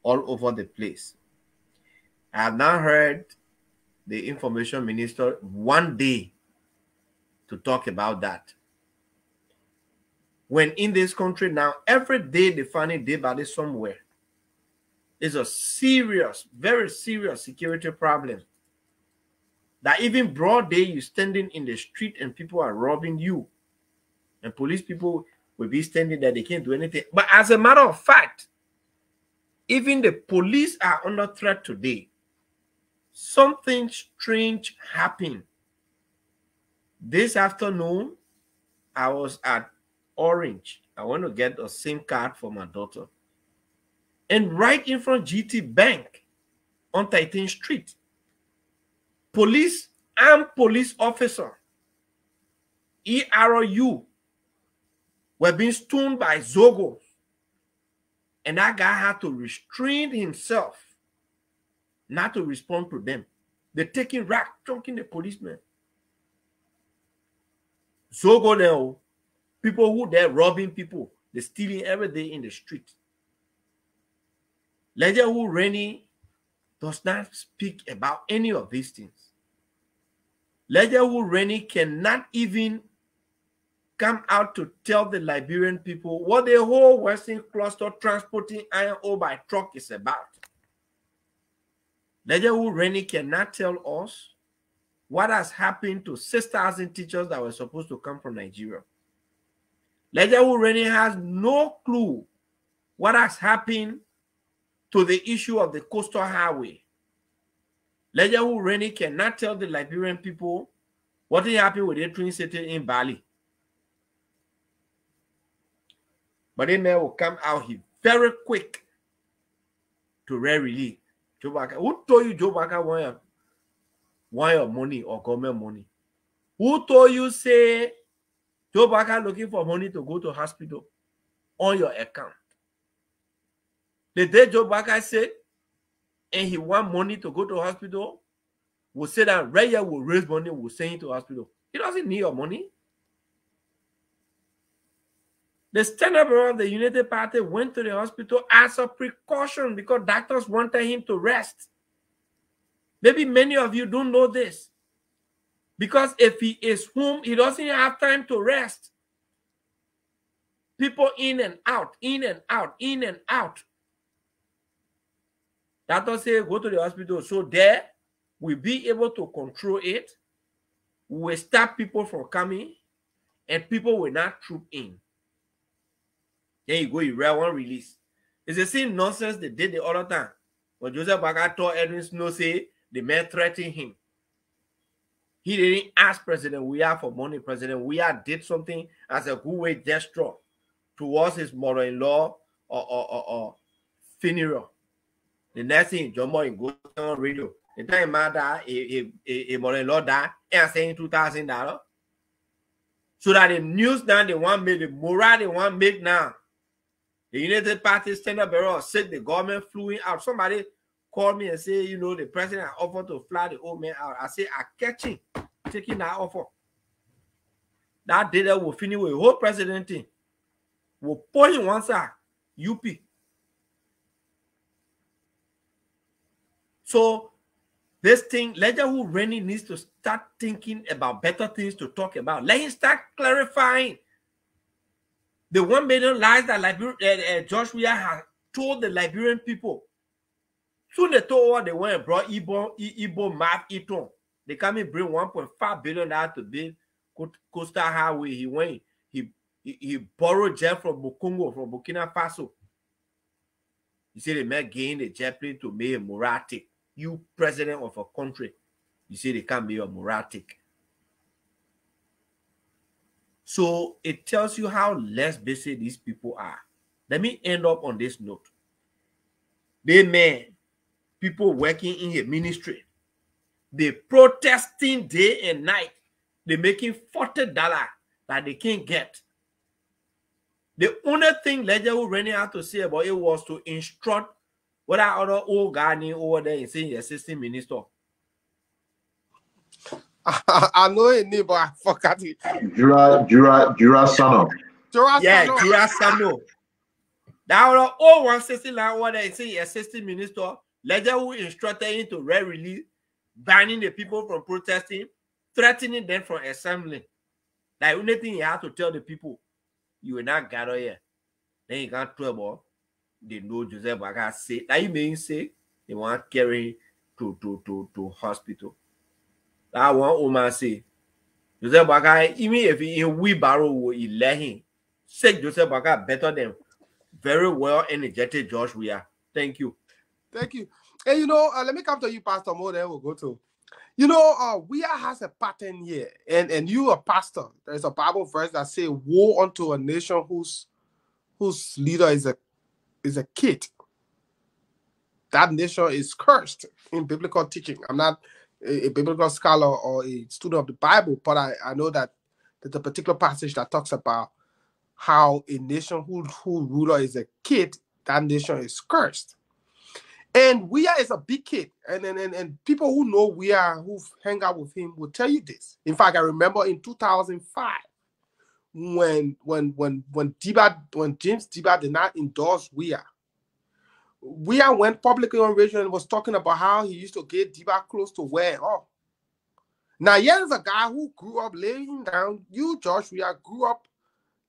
all over the place. I have now heard the information minister one day to talk about that. When in this country now, every day they find a day body somewhere is a serious, very serious security problem. That even broad day you're standing in the street and people are robbing you, and police people will be standing there, they can't do anything. But as a matter of fact, even the police are under threat today. Something strange happened this afternoon, I was at Orange. I want to get a SIM card for my daughter. And right in front GT Bank on Titan Street, police and police officer, ERU, were being stoned by Zogo. And that guy had to restrain himself not to respond to them. They're taking rack, choking the policeman. So go there. Oh. People who they're robbing people, they're stealing every day in the street. Ledgerhood Rennie does not speak about any of these things. Ledgerhood Rennie cannot even come out to tell the Liberian people what the whole Western cluster transporting iron ore by truck is about. Ledgerhood Rennie cannot tell us what has happened to 6,000 teachers that were supposed to come from Nigeria. Ledgerhood Rennie has no clue what has happened to the issue of the coastal highway. Ledgerhood Rennie cannot tell the Liberian people what happened with the train city in Bali. But then they will come out here very quick to re-release. Joe Boakai. Who told you Joe Boakai want want your money or government money? Who told you say Joe looking for money to go to hospital on your account? The day Joe Boakai said, and he want money to go to hospital, will say that Raya will raise money, will send him to hospital. He doesn't need your money. The stand up of the United Party went to the hospital as a precaution because doctors wanted him to rest. Maybe many of you don't know this. Because if he is home, he doesn't have time to rest. People in and out, in and out, in and out. Doctor say go to the hospital. So there we'll be able to control it. We will stop people from coming, and people will not troop in. Then you go, you read one release. It's the same nonsense they did the other time When Joseph Boakai told Edwin Snowe, say the man threatened him. He didn't ask President Weah for money. President Weah did something as a good way gesture towards his mother-in-law or, or, or, or funeral. The next thing, John Boy goes on radio. The time man died, a, a, a mother-in-law died, and saying two thousand dollars. So that the news now they want make the morale they want make now. The United Party standard bearer said the government flew in out. Somebody called me and say, you know, the president offered to fly the old man out. I say, I catching, taking that offer. That data will finish with whole president thing. Will point one side, UP. So this thing, Ledger who really needs to start thinking about better things to talk about. Let him start clarifying the one million lies that Liber- uh, uh, George Weah has told the Liberian people. Soon they told what they went and brought Igbo, Igbo map Eton. They come and bring 1.5 billion dollars to build Coastal Highway. He went, he, he, he borrowed jet from Bukungo, from Burkina Faso. He said they might gain the jet plane to make a moratic you president of a country, you see, they can't be a moratic. So it tells you how less basic these people are. Let me end up on this note. They men, people working in a ministry, they protesting day and night. They're making $40 that they can't get. The only thing Ledger who running out to say about it was to instruct what that other old guy over there is saying assistant minister? I, know it name, but I forgot it. Jura, Jura, Jura Sano. Jura yeah, Sano. Jura Sano. That other old one sitting like over there is saying assistant minister. Ledger who instructed him to re release, banning the people from protesting, threatening them from assembling. Like only thing you have to tell the people, you will not gather here. Then you can't trouble they know Joseph Boakai sick. That you mean sick, they want to carry to to to to hospital. That one woman say, Joseph Boakai, even if he in wheelbarrow, he let him. Sick Joseph Boakai better than very well energetic Weah. Thank you. Thank you. And you know, uh, let me come to you, Pastor Mo, then we'll go to. You know, uh, Weah has a pattern here, and and you a pastor. There's a Bible verse that say, "Woe unto a nation whose whose leader is a is a kid, that nation is cursed in biblical teaching. I'm not a, a, biblical scholar or a student of the Bible, but I, I know that there's a particular passage that talks about how a nation who, who ruler is a kid, that nation is cursed. And Weah is a big kid, and, and, and, and people who know Weah, who hang out with him, will tell you this. In fact, I remember in 2005, when when when when Diba when James Diba did not endorse Weah. Weah went publicly on radio and was talking about how he used to get Diba close to where oh. Now here's a guy who grew up laying down. You, Josh, Weah grew up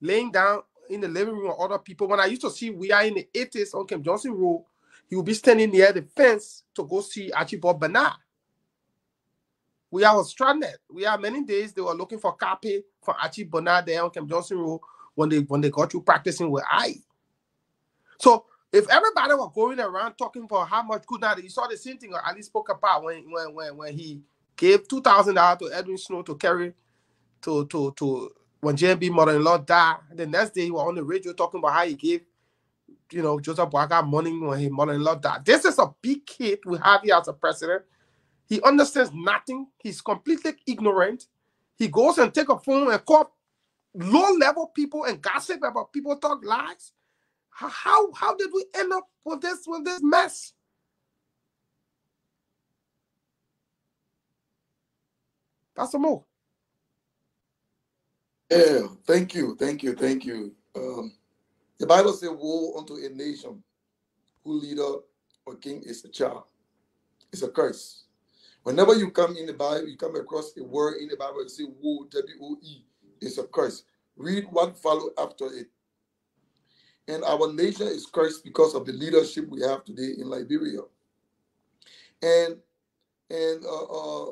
laying down in the living room of other people. When I used to see Weah in the 80s on Camp Johnson Road, he would be standing near the fence to go see Archibald Bernard. We are stranded. We are many days they were looking for copy for Archie Bernard there on Camp Johnson Road when they when they got you practicing with I. So if everybody were going around talking for how much good now, you saw the same thing or Ali spoke about when when when, when he gave two thousand dollars to Edwin Snowe to carry to to to when JMB mother-in-law died. The next day he was on the radio talking about how he gave you know Joseph Boakai money when his mother-in-law died. This is a big kid we have here as a president. He understands nothing. He's completely ignorant. He goes and take a phone and call low-level people and gossip about people talk lies. How how did we end up with this with this mess? Pastor Mo. Yeah, thank you, thank you, thank you. Um, the Bible says, "Woe unto a nation who leader or king is a child." It's a curse. Whenever you come in the Bible, you come across a word in the Bible and say woe, W-O-E, it's a curse. Read what follow after it. And our nation is cursed because of the leadership we have today in Liberia. And and uh, uh,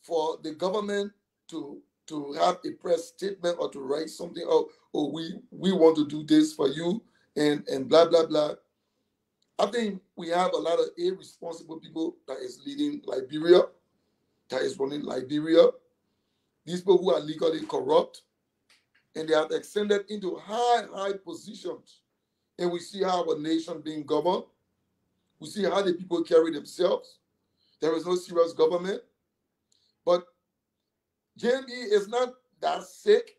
for the government to to have a press statement or to write something, oh, oh, we we want to do this for you, and and blah blah blah. I think we have a lot of irresponsible people that is leading Liberia, that is running Liberia. These people who are legally corrupt, and they have extended into high, high positions. And we see how our nation being governed. We see how the people carry themselves. There is no serious government. But JMB is not that sick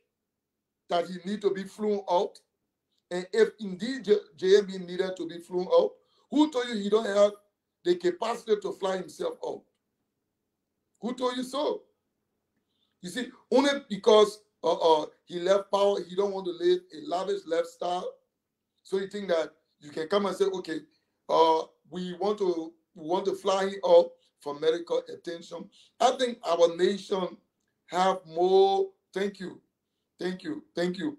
that he need to be flown out. And if indeed JMB needed to be flown out, who told you he don't have the capacity to fly himself out? Who told you so? You see, only because uh, uh, he left power, he don't want to live a lavish lifestyle. So you think that you can come and say, okay, uh, we want to we want to fly him out for medical attention. I think our nation have more. Thank you, thank you, thank you,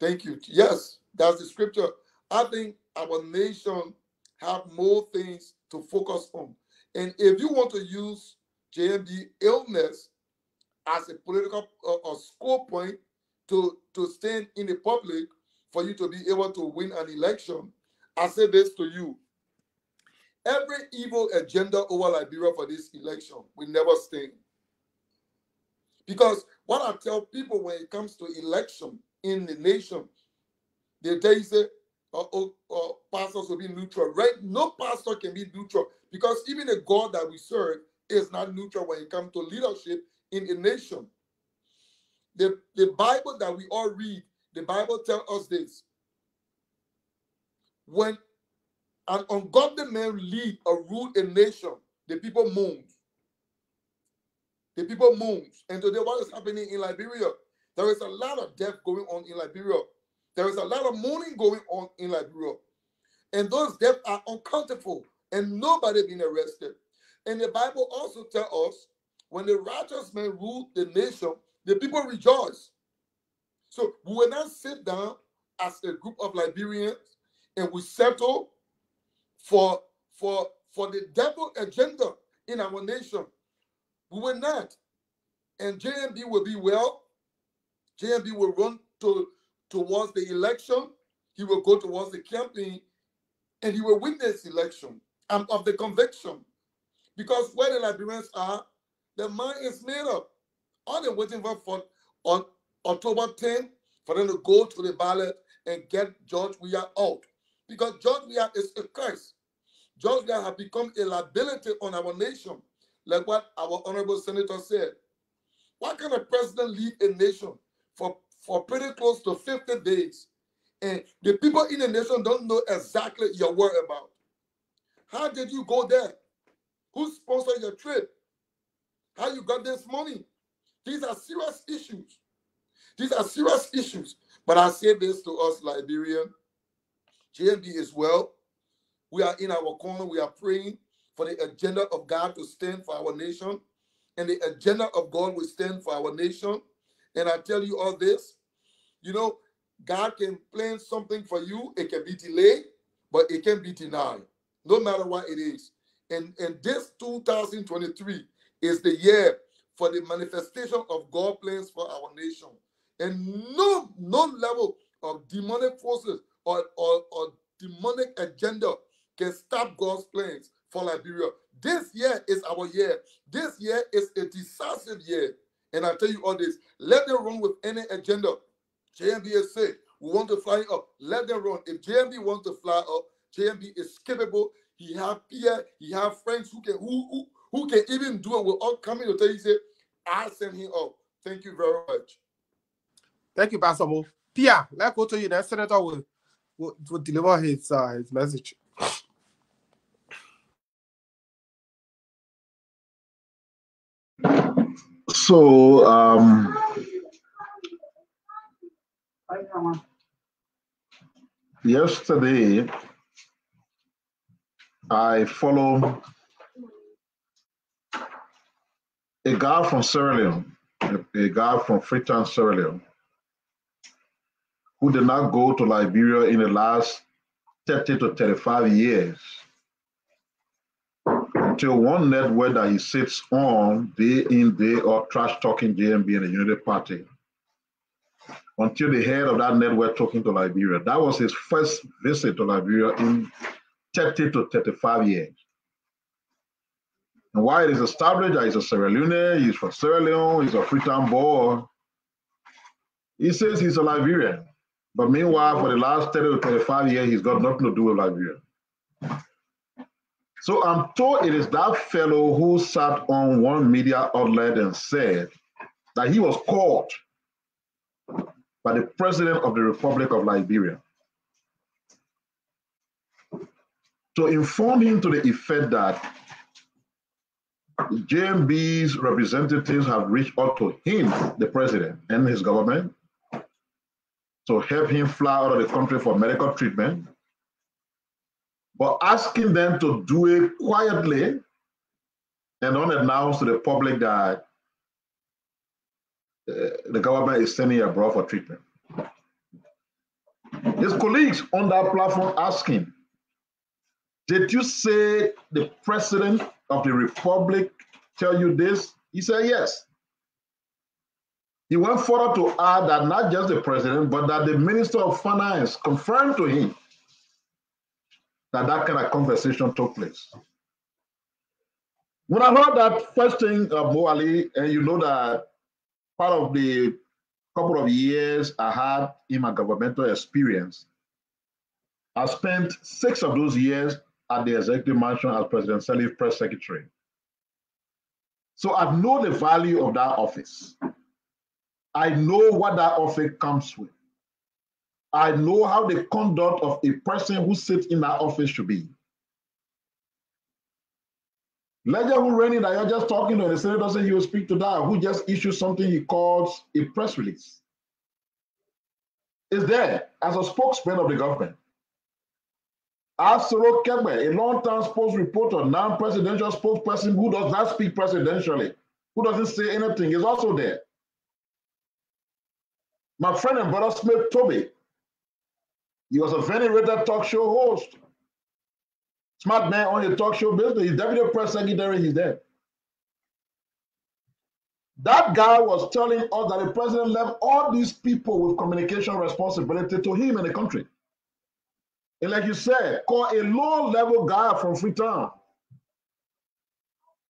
thank you. Yes, that's the scripture. I think our nation have more things to focus on. And if you want to use JMB illness as a political uh, a score point to, to stand in the public for you to be able to win an election, I say this to you. Every evil agenda over Liberia for this election will never stand. Because what I tell people when it comes to election in the nation, they tell you, say, uh, uh, uh, pastors will be neutral. Right? No pastor can be neutral because even the God that we serve is not neutral when it comes to leadership in a nation. The, the Bible that we all read, the Bible tells us this. When an ungodly man lead or rule a nation, the people moan. The people moan. And today, what is happening in Liberia? There is a lot of death going on in Liberia. There is a lot of mourning going on in Liberia. And those deaths are uncountable and nobody being arrested. And the Bible also tells us when the righteous man ruled the nation, the people rejoice. So we will not sit down as a group of Liberians and we settle for for for the devil agenda in our nation. We will not. And JMB will be well. JMB will run to towards the election. He will go towards the campaign and he will win this election. I'm of the conviction. Because where the Liberians are, the mind is made up. All they're waiting for, for on October 10 for them to go to the ballot and get George Weah out. Because George Weah is a curse. George Weah has become a liability on our nation, like what our honorable senator said. Why can a president lead a nation for for pretty close to 50 days. And the people in the nation don't know exactly your word about? How did you go there? Who sponsored your trip? How you got this money? These are serious issues. These are serious issues. But I say this to us, Liberian. JMB is well. We are in our corner. We are praying for the agenda of God to stand for our nation. And the agenda of God will stand for our nation. And I tell you all this, you know, God can plan something for you. It can be delayed, but it can be denied, no matter what it is. And, and this 2023 is the year for the manifestation of God plans for our nation. And no, no level of demonic forces or, or, or demonic agenda can stop God's plans for Liberia. This year is our year. This year is a decisive year. And I tell you all this let them run with any agenda. JMB is sick. We want to fly up. Let them run. If JMB wants to fly up, JMB is capable. He have peer, he have friends who can who who, who can even do it without coming to tell you, say, I send him up. Thank you very much. Thank you, Pastor Mo. Pia, let's go to you. The senator will, will, will deliver his uh, his message. So, um, yesterday I follow a guy from Sierra Leone, a, guy from Freetown, Sierra Leone, who did not go to Liberia in the last 30 to 35 years until one network that he sits on day in, day out, trash talking JMB and the United Party. Until the head of that network talking to Liberia. That was his first visit to Liberia in 30 to 35 years. And why it is established that he's a Sierra Leone, he's from Sierra Leone, he's a Freetown boy, he says he's a Liberian. But meanwhile, for the last 30 to 35 years, he's got nothing to do with Liberia. So I'm told it is that fellow who sat on one media outlet and said that he was called by the president of the Republic of Liberia. To inform him to the effect that JMB's representatives have reached out to him, the president, and his government to help him fly out of the country for medical treatment, but asking them to do it quietly and unannounced to the public that uh, the government is sending abroad for treatment. His colleagues on that platform asking, did you say the president of the republic tell you this? He said, yes. He went further to add that not just the president, but that the minister of finance confirmed to him that that kind of conversation took place. When I heard that first thing, uh, Mo Ali, and you know that part of the couple of years I had in my governmental experience, I spent six of those years at the executive mansion as President Sirleaf press secretary. So I know the value of that office. I know what that office comes with. I know how the conduct of a person who sits in that office should be. Ledger who ran that you're just talking to, the senator said he will speak to that, who just issued something he calls a press release. Is there as a spokesman of the government. Asoro Kegbe, a long-time sports reporter, non-presidential spokesperson who does not speak presidentially, who doesn't say anything, is also there. My friend and brother Smith Toby, he was a venerated talk show host. Smart man on the talk show business. He's deputy press secretary, he's there. That guy was telling us that the president left all these people with communication responsibility to him in the country. And like you said, call a low level guy from Freetown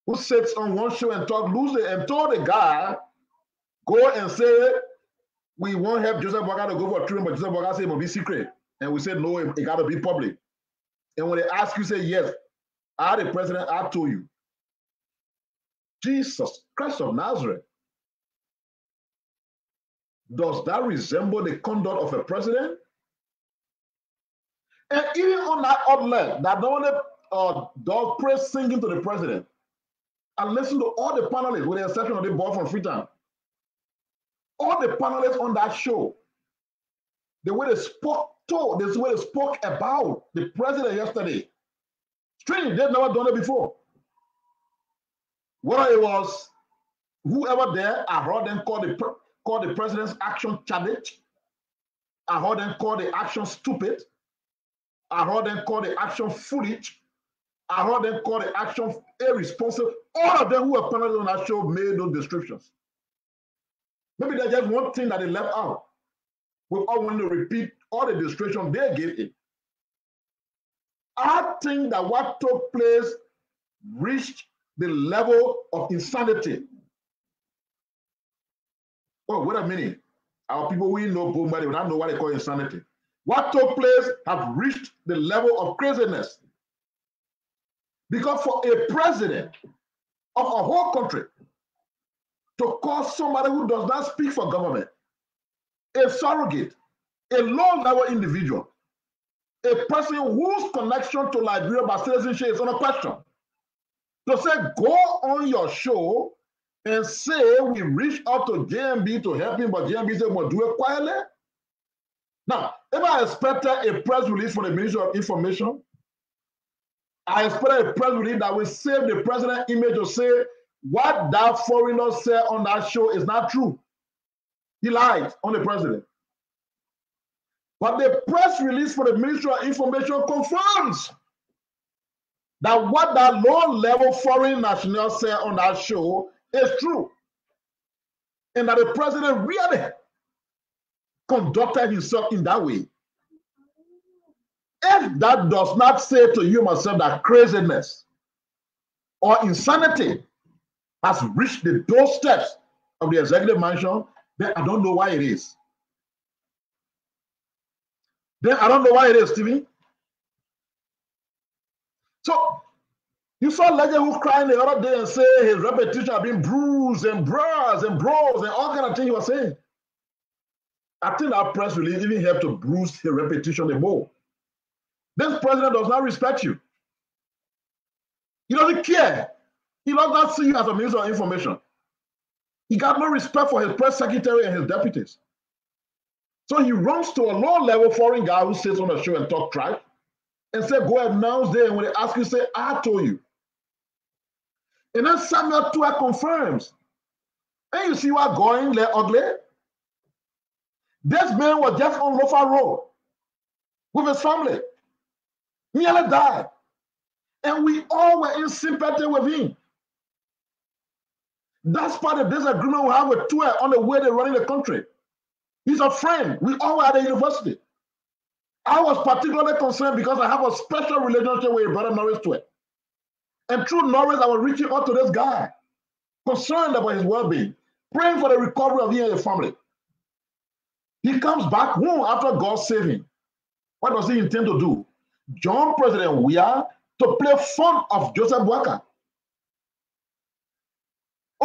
who sits on one show and talk loosely and told the guy, go and say, we won't help Joseph Boakai to go for a treatment, but Joseph Boakai said it will be secret. And we said, no, it, it got to be public. And when they ask you, say, yes, I, the president, I told you. Jesus Christ of Nazareth. Does that resemble the conduct of a president? And even on that outlet, that only uh, dog praise singing to the president, and listen to all the panelists, with the exception of the boy from Freetown, all the panelists on that show, the way they spoke to, the way they spoke about the president yesterday, strange, they've never done it before. Whether it was whoever there, I heard them call the call the president's action challenge. I heard them call the action stupid. I heard them call the action foolish. I heard them call the action irresponsible. All of them who were panelists on that show made those descriptions. Maybe there's just one thing that they left out. We all want to repeat all the description they gave it. I think that what took place reached the level of insanity. Oh, wait a minute. Our people we know Bombay, we don't know what they call insanity. What took place have reached the level of craziness. Because for a president of a whole country to call somebody who does not speak for government a surrogate, a low level individual, a person whose connection to Liberia by citizenship is on a question. To say, go on your show and say we reach out to JMB to help him, but JMB said, we'll do it quietly. Now, if I expected a press release from the Ministry of Information, I expected a press release that will save the president image to say what that foreigner said on that show is not true. He lied on the president. But the press release for the Ministry of Information confirms that what that low-level foreign national said on that show is true. And that the president really conducted himself in that way. if that does not say to you myself that craziness or insanity has reached the doorsteps of the executive mansion, then I don't know why it is. Then I don't know why it is, Stevie. So you saw Legend who crying the other day and say his reputation had been bruised and bruised and bros and all kind of things he was saying. I think that press release even helped to bruise his reputation the more. This president does not respect you. He doesn't care. He does not see you as a minister of information. He got no respect for his press secretary and his deputies. So he runs to a low level foreign guy who sits on a show and talk trash and say, go and announce there. And when they ask you, say, I told you. And then Samuel Tweah confirms. And you see what going there ugly? This man was just on Lofa Road with his family. Nearly died. And we all were in sympathy with him. That's part of this agreement we have with Tweah on the way they're running the country. He's a friend. We all were at the university. I was particularly concerned because I have a special relationship with brother Norris Tweah. And through Norris, I was reaching out to this guy, concerned about his well-being, praying for the recovery of him and his family. He comes back home after God him. What does he intend to do? John President Weah to play fun of Joseph Boakai.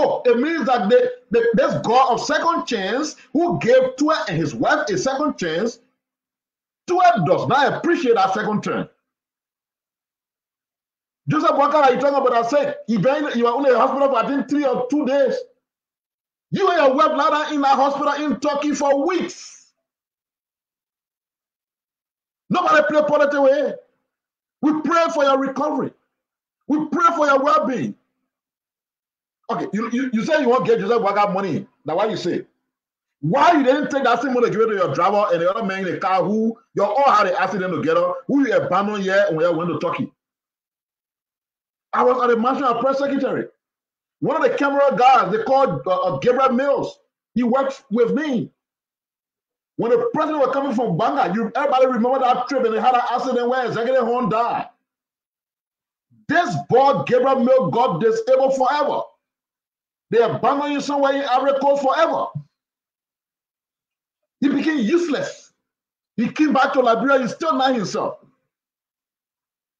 Oh, it means that the, the, this God of second chance who gave Tweah and his wife a second chance, Tweah does not appreciate that second chance. Joseph Boakai, you talking about I said you been you were only in hospital for I think three or two days. You and your wife ladder in that hospital in Turkey for weeks. Nobody play politics way. We pray for your recovery. We pray for your well-being. Okay, you, you, you say you want to get Joseph Boakai money. Now why you say? Why you didn't take that same money give it to your driver and the other man in the car who you all had an accident together, who you abandoned here when you went to Turkey? I was at the National Press Secretary. One of the camera guys, they called uh, uh, Gabriel Mills. He worked with me. When the president was coming from Gbarnga, you everybody remember that trip and they had an accident where Executive Horn died. This boy, Gabriel Mills, got disabled forever. They abandoned him somewhere in Ivory Coast forever. He became useless. He came back to Liberia, he's still not himself.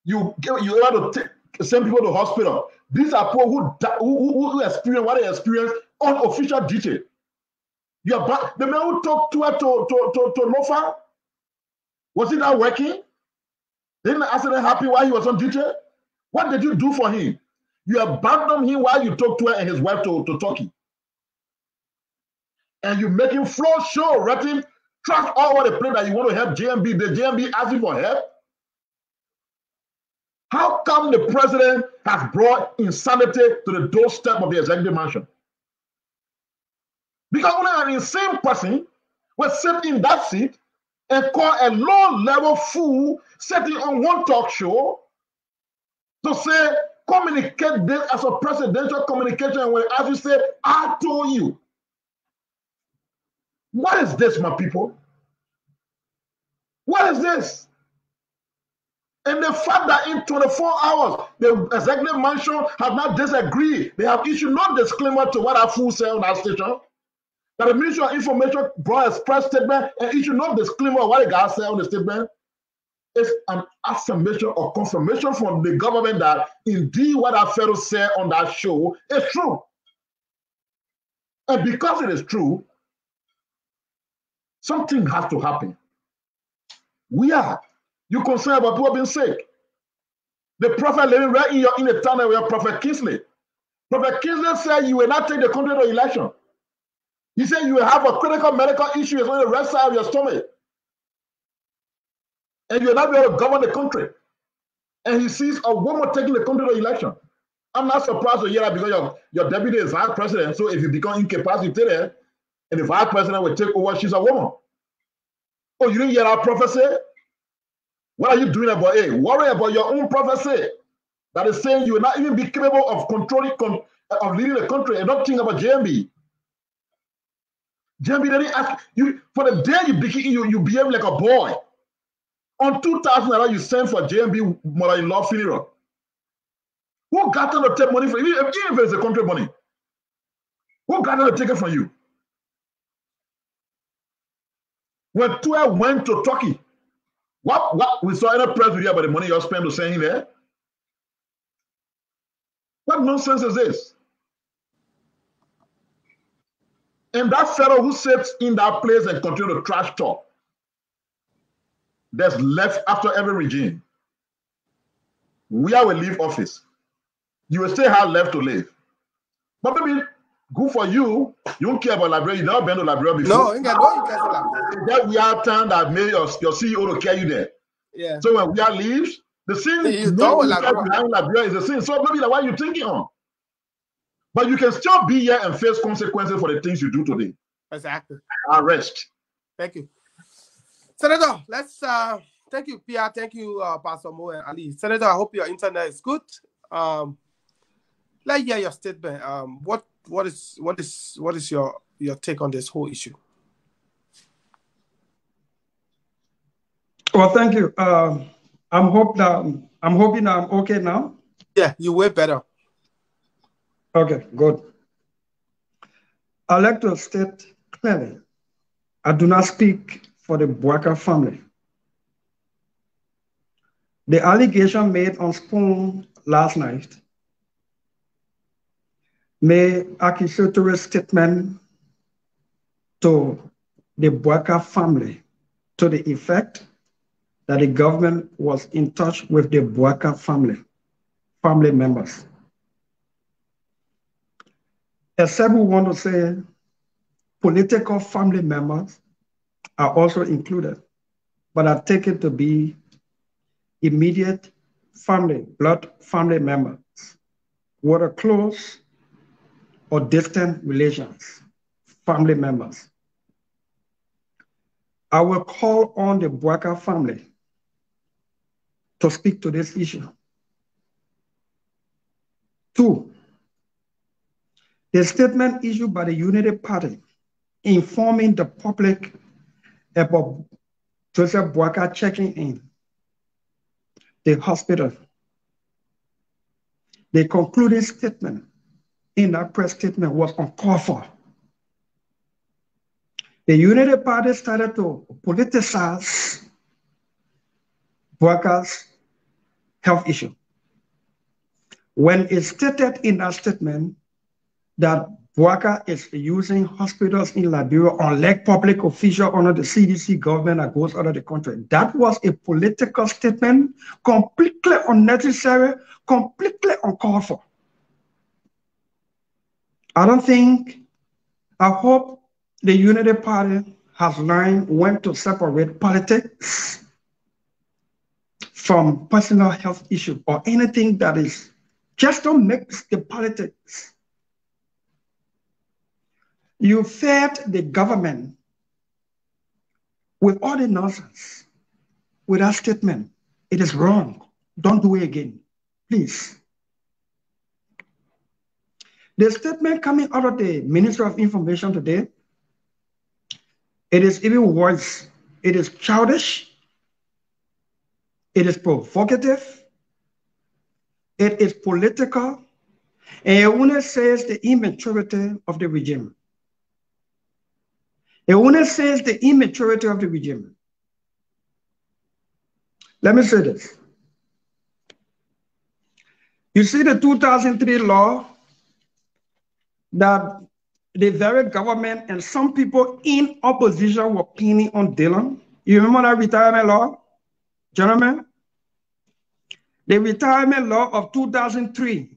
You, you have to take send people to hospital. These are people who, who, who experience what they experience on official duty. You are back. The man who talked to to, to, to, to Lofa, was he not working? Didn't the accident happen while he was on duty? What did you do for him? You abandoned him while you talked to her and his wife to, to Turkey. And you make him floor show, him trash all over the place that you want to help JMB. The JMB asking for help. How come the president has brought insanity to the doorstep of the executive mansion? Because only an insane person will sit in that seat and call a low level fool sitting on one talk show to say, communicate this as a presidential communication when as you say, I told you. What is this, my people? What is this? And the fact that in 24 hours, the executive mansion have not disagreed. They have issued no disclaimer to what I fool say on that station. That the Ministry of Information brought a press statement and issued no disclaimer of what the guy said on the statement. It's an affirmation or confirmation from the government that indeed what I fellow said on that show is true. And because it is true, something has to happen. We are you concerned about people being sick. The prophet living right in your in the town where Prophet Kingsley. Prophet Kingsley said you will not take the country to election. He said you will have a critical medical issue on the right side of your stomach. And you will not able to govern the country. And he sees a woman taking the country to election. I'm not surprised to hear that because your, your deputy is vice president. So if you become incapacitated and the vice president will take over, she's a woman. Oh, you didn't hear that prophecy? What are you doing about it? Worry about your own prophecy that is saying you will not even be capable of controlling, con of leading the country and not think about JMB. JMB didn't ask you for the day you begin, you, you behave like a boy. On 2,000 naira, you send for JMB mother-in-law funeral. Who got them to take money from you? Even if it's a country money. Who got them to take it from you? When Tua went to Turkey, what what we saw in a press video about the money you spent to send him there? What nonsense is this? And that fellow who sits in that place and continue to trash talk, that's left after every regime. Where will leave office? You will still have left to live. But maybe good for you. You don't care about Liberia. You never been to Liberia before. No, you can you care for That we are that made your, your CEO to carry you there. Yeah. So when we are leaves, the sin You no like- behind Liberia is the sin. So maybe that's why you're thinking on. But you can still be here and face consequences for the things you do today. Exactly. Arrest. Thank you. Senator, let's uh thank you, Pia. Thank you, uh Pastor Mo and Ali. Senator, I hope your internet is good. Um let's hear your statement. Um what what is what is what is your your take on this whole issue? Well, thank you. Um, I'm hope that I'm hoping I'm okay now. Yeah, you way better. Okay, good. I'd like to state clearly, I do not speak for the Boakai family. The allegation made on Spoon last night made accusatory statement to the Boakai family to the effect that the government was in touch with the Boakai family, family members. Except we want to say political family members are also included, but are taken to be immediate family, blood family members, whether close or distant relations, family members. I will call on the Boakai family to speak to this issue. Two, the statement issued by the Unity Party informing the public about Joseph Boakai checking in the hospital. The concluding statement in that press statement was uncalled for. The Unity Party started to politicize Boakai's health issue. When it stated in that statement that Boakai is using hospitals in Liberia unlike public official under the CDC government that goes out of the country. That was a political statement, completely unnecessary, completely uncalled for. I don't think, I hope the Unity Party has learned when to separate politics from personal health issue or anything that is, just don't mix the politics. You fed the government with all the nonsense, with that statement. It is wrong. Don't do it again, please. The statement coming out of the Minister of Information today, it is even worse. It is childish. It is provocative. It is political. And it only says the immaturity of the regime. It only says the immaturity of the regime. Let me say this. You see the 2003 law that the very government and some people in opposition were pinning on Dillon. You remember that retirement law, gentlemen? The retirement law of 2003,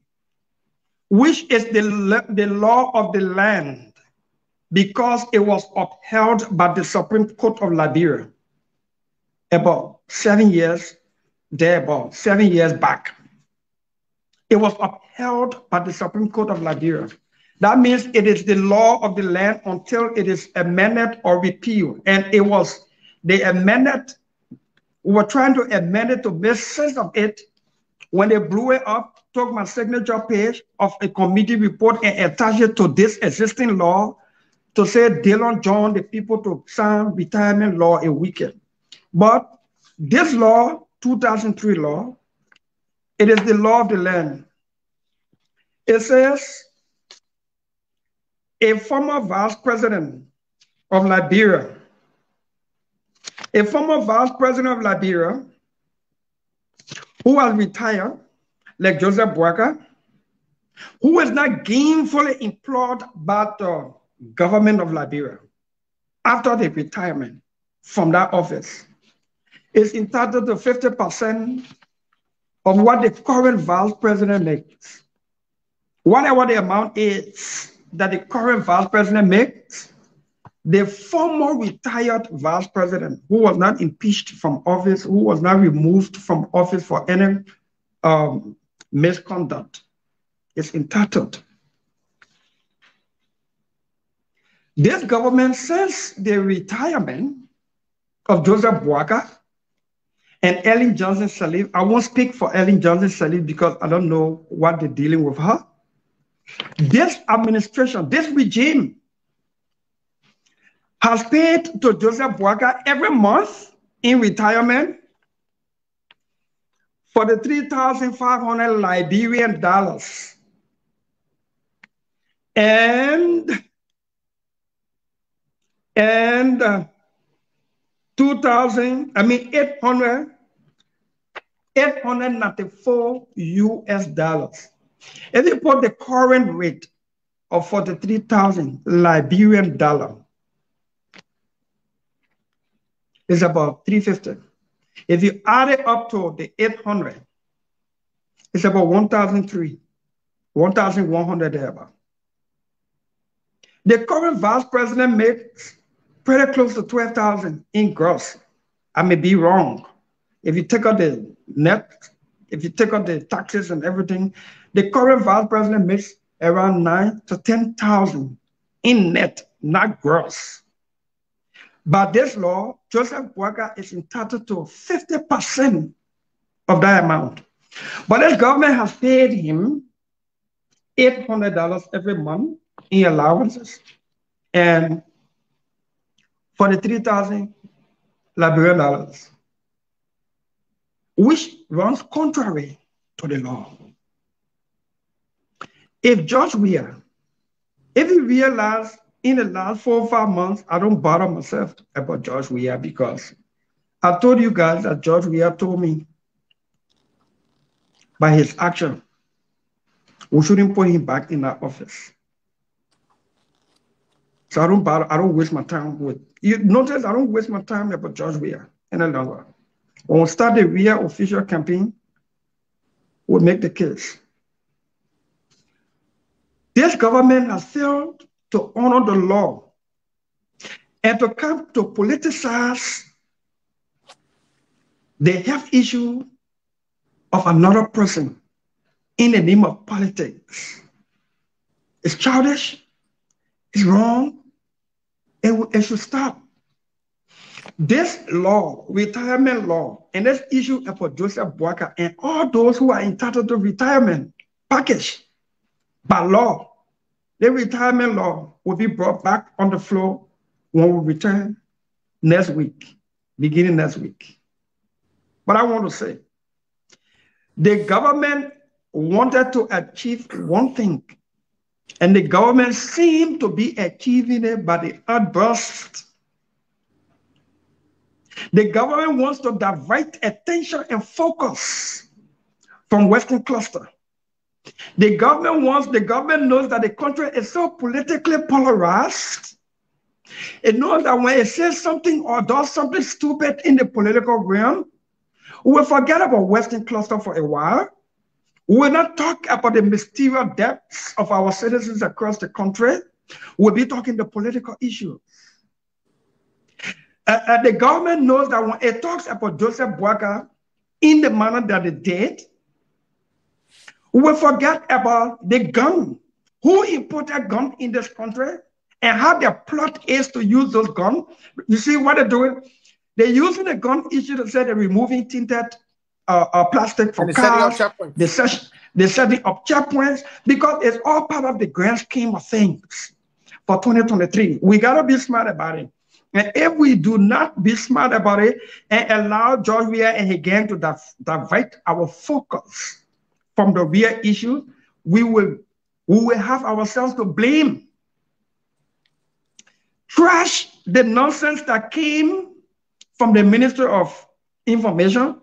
which is the, the law of the land because it was upheld by the Supreme Court of Liberia about seven years, there about seven years back. It was upheld by the Supreme Court of Liberia. That means it is the law of the land until it is amended or repealed. And it was the amended, we were trying to amend it to make sense of it. When they blew it up, took my signature page of a committee report and attached it to this existing law to say Dillon John, the people to sign retirement law a weekend. But this law, 2003 law, it is the law of the land. It says a former vice president of Liberia, a former vice president of Liberia who has retired, like Joseph Boakai, who is not gainfully employed by the government of Liberia after the retirement from that office is entitled to 50% of what the current vice president makes. Whatever the amount is that the current vice president makes, the former retired vice president who was not impeached from office, who was not removed from office for any um, misconduct, is entitled. This government since the retirement of Joseph Boakai and Ellen Johnson Sirleaf. I won't speak for Ellen Johnson Sirleaf because I don't know what they're dealing with her. This administration, this regime has paid to Joseph Boakai every month in retirement for the 3,500 Liberian dollars. And and uh, 2,000, I mean 800, 894 US dollars. If you put the current rate of 43,000 Liberian dollar, it's about 350. If you add it up to the 800, it's about 1,003, 1,100 thereabout. The current vice president makes pretty close to 12,000 in gross. I may be wrong. If you take out the net, if you take out the taxes and everything, the current vice president makes around nine to 10,000 in net, not gross. By this law, Joseph Boakai is entitled to 50% of that amount. But this government has paid him $800 every month in allowances. And for the 3,000 Liberian dollars, which runs contrary to the law. If George Weah, if he realized in the last four or five months, I don't bother myself about George Weah because I told you guys that George Weah told me by his action, we shouldn't put him back in that office. So I don't bother, I don't waste my time with you notice I don't waste my time about George Weah any longer. When we start the Weah official campaign, we'll make the case. This government has failed to honor the law and to come to politicize the health issue of another person in the name of politics. It's childish, it's wrong, it, it should stop. This law, retirement law, and this issue for Joseph Boakai and all those who are entitled to retirement package by law, the retirement law will be brought back on the floor when we return next week, beginning next week. But I want to say, the government wanted to achieve one thing and the government seemed to be achieving it by the outburst. The government wants to divert attention and focus from Western cluster. The government wants, the government knows that the country is so politically polarized. It knows that when it says something or does something stupid in the political realm, we will forget about Western cluster for a while we will not talk about the mysterious depths of our citizens across the country. We'll be talking the political issues. Uh, uh, the government knows that when it talks about Joseph Boakai in the manner that it did, we forget about the gun. Who imported gun in this country and how their plot is to use those guns. You see what they're doing? They're using the gun issue to say they're removing tinted uh, uh, plastic for cars. Set, they're setting up checkpoints because it's all part of the grand scheme of things for 2023. We got to be smart about it. And if we do not be smart about it and allow George Weah and his gang to divert our focus from the real issue, we will we will have ourselves to blame. Trash the nonsense that came from the Minister of Information.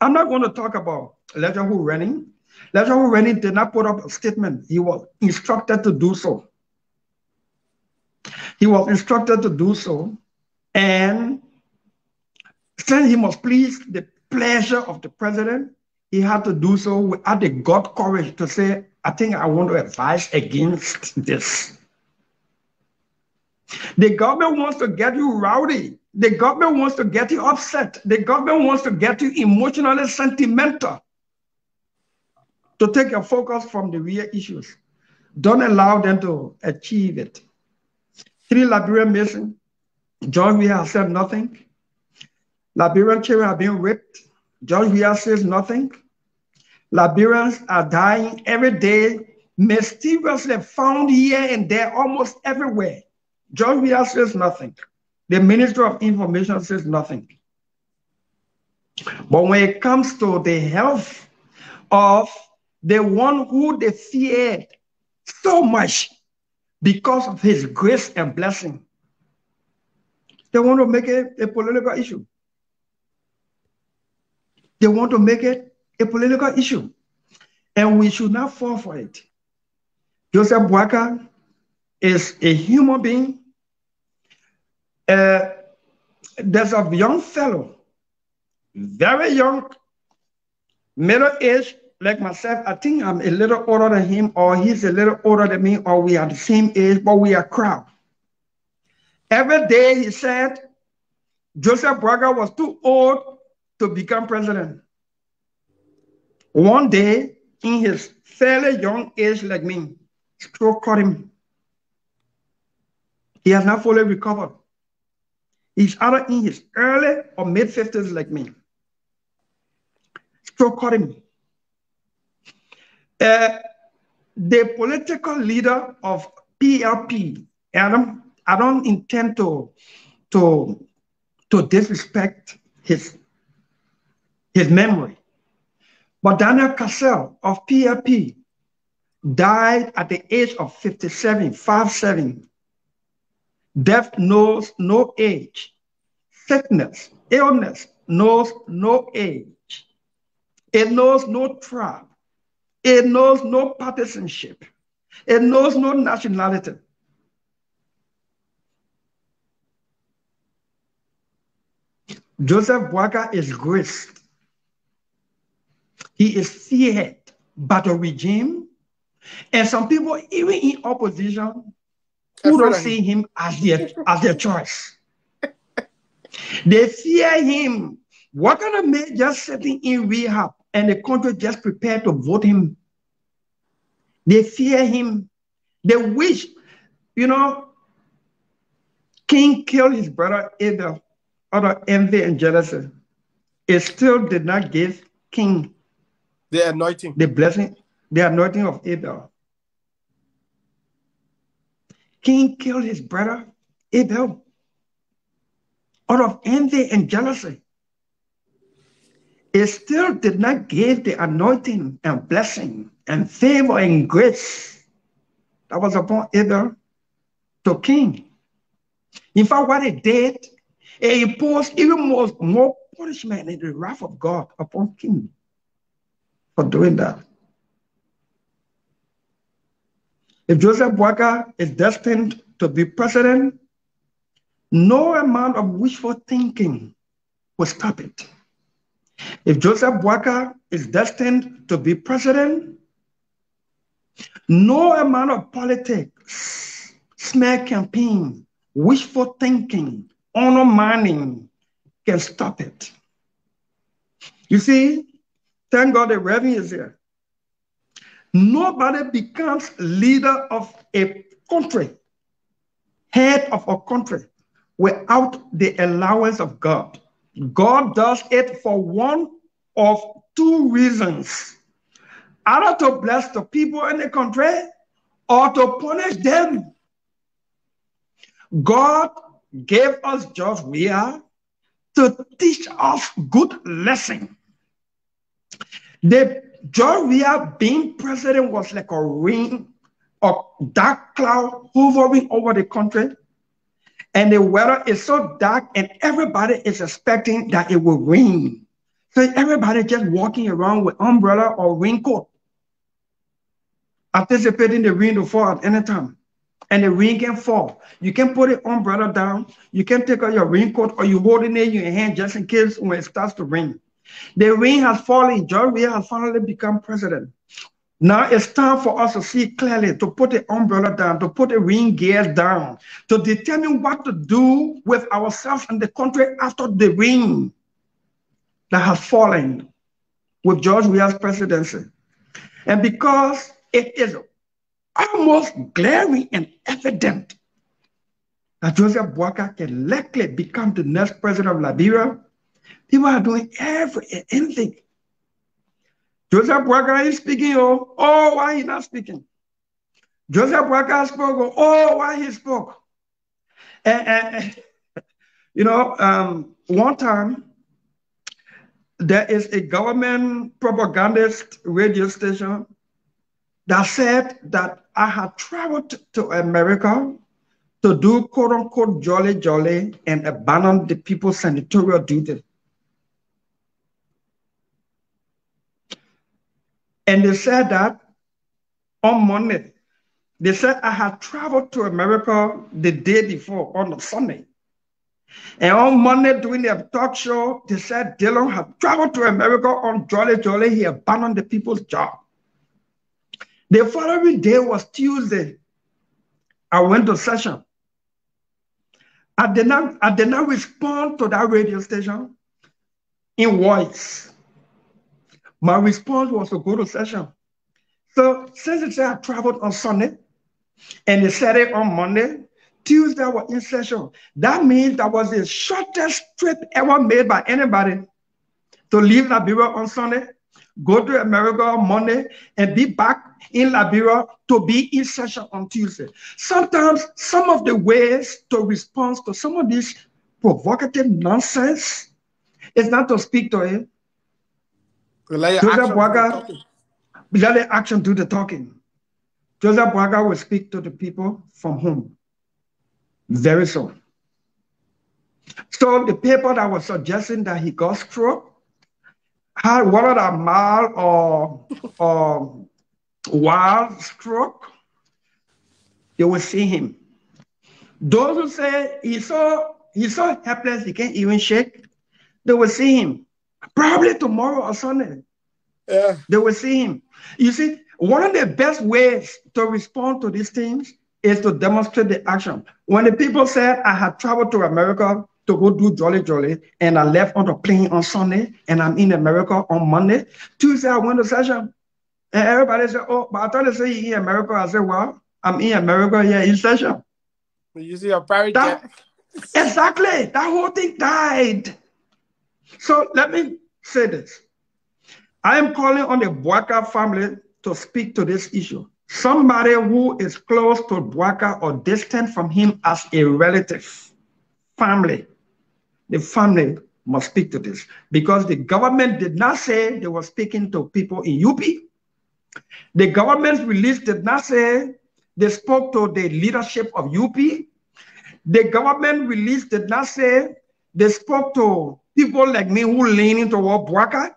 I'm not going to talk about Ledgerhood Rennie. Ledger did not put up a statement. He was instructed to do so. He was instructed to do so. And since he must please the pleasure of the president, he had to do so without the God courage to say, I think I want to advise against this. The government wants to get you rowdy. The government wants to get you upset. The government wants to get you emotionally sentimental to take your focus from the real issues. Don't allow them to achieve it. Three Liberian missing. George Weah said nothing. Liberian children are being raped. George Weah says nothing. Liberians are dying every day, mysteriously found here and there, almost everywhere. George Weah says nothing. The Minister of Information says nothing. But when it comes to the health of the one who they feared so much because of his grace and blessing, they want to make it a political issue. They want to make it a political issue. And we should not fall for it. Joseph Boakai is a human being. Uh, there's a young fellow, very young, middle age, like myself. I think I'm a little older than him, or he's a little older than me, or we are the same age, but we are crowd. Every day he said Joseph Boakai was too old to become president. One day, in his fairly young age like me, stroke caught him. He has not fully recovered. He's either in his early or mid 50s like me. Stroke caught him. Uh, the political leader of PLP, Adam, I don't intend to, to, to disrespect his, his memory. But Daniel Cassell of PLP died at the age of 57, 57. Death knows no age. Sickness, illness knows no age. It knows no tribe. It knows no partisanship. It knows no nationality. Joseph Boakai is graced he is feared by the regime. And some people, even in opposition, who don't see him as their, as their choice. they fear him. What kind of man just sitting in rehab and the country just prepared to vote him? They fear him. They wish, you know, Cain killed his brother Abel out of envy and jealousy. It still did not give Cain the anointing. The blessing, the anointing of Abel. Cain killed his brother Abel out of envy and jealousy. It still did not give the anointing and blessing and favor and grace that was upon Abel to Cain. In fact, what it did, it imposed even more, more punishment and the wrath of God upon Cain for doing that. If Joseph Boakai is destined to be president, no amount of wishful thinking will stop it. If Joseph Boakai is destined to be president, no amount of politics, smear campaign, wishful thinking, honor mining can stop it. You see, Thank God the revenue is there. Nobody becomes leader of a country, head of a country, without the allowance of God. God does it for one of two reasons either to bless the people in the country or to punish them. God gave us just we are to teach us good lesson. The George Weah being president was like a ring of dark cloud hovering over the country. And the weather is so dark, and everybody is expecting that it will rain. So everybody just walking around with umbrella or raincoat, anticipating the rain to fall at any time and the rain can fall. You can put the umbrella down. You can take out your raincoat or you hold it in your hand just in case when it starts to rain. The rain has fallen. George Weah has finally become president. Now it's time for us to see clearly, to put the umbrella down, to put the rain gear down, to determine what to do with ourselves and the country after the rain that has fallen with George Weah's presidency. And because it is almost glaring and evident that Joseph Boakai can likely become the next president of Liberia, people are doing every anything. Joseph Boakai is speaking, oh, oh, why he not speaking? Joseph Boakai spoke, oh, why he spoke? And, and you know, um, one time there is a government propagandist radio station that said that I had traveled to America to do quote unquote jolly jolly and abandon the people's senatorial duty. And they said that on Monday, they said I had traveled to America the day before on Sunday. And on Monday, during their talk show, they said Dillon had traveled to America on Jolly Jolly. He abandoned the people's job. The following day was Tuesday. I went to session. I did not, I did not respond to that radio station in voice. My response was to go to session. So since it said I traveled on Sunday and they it on Monday, Tuesday was in session. That means that was the shortest trip ever made by anybody to leave Liberia on Sunday go to America on Monday, and be back in Liberia to be in session on Tuesday. Sometimes some of the ways to respond to some of this provocative nonsense is not to speak to him. Joseph Boakai, let the action do the talking. Joseph Boakai will speak to the people from home very soon. So the paper that was suggesting that he got stroke had whether a mild or, or wild stroke, you will see him. Those who say he's so he's so helpless he can't even shake, they will see him. Probably tomorrow or Sunday. Yeah. They will see him. You see, one of the best ways to respond to these things is to demonstrate the action. When the people said I had traveled to America to go do Jolly Jolly, and I left on the plane on Sunday, and I'm in America on Monday. Tuesday, I went to session, and everybody said, "Oh, but I thought they say you in America." I said, "Well, I'm in America here in session." You see a private that, Exactly, that whole thing died. So let me say this: I am calling on the Boakai family to speak to this issue. Somebody who is close to Boakai or distant from him as a relative, family the family must speak to this because the government did not say they were speaking to people in UP. The government's release did not say they spoke to the leadership of UP. The government release did not say they spoke to people like me who leaning toward Boakai.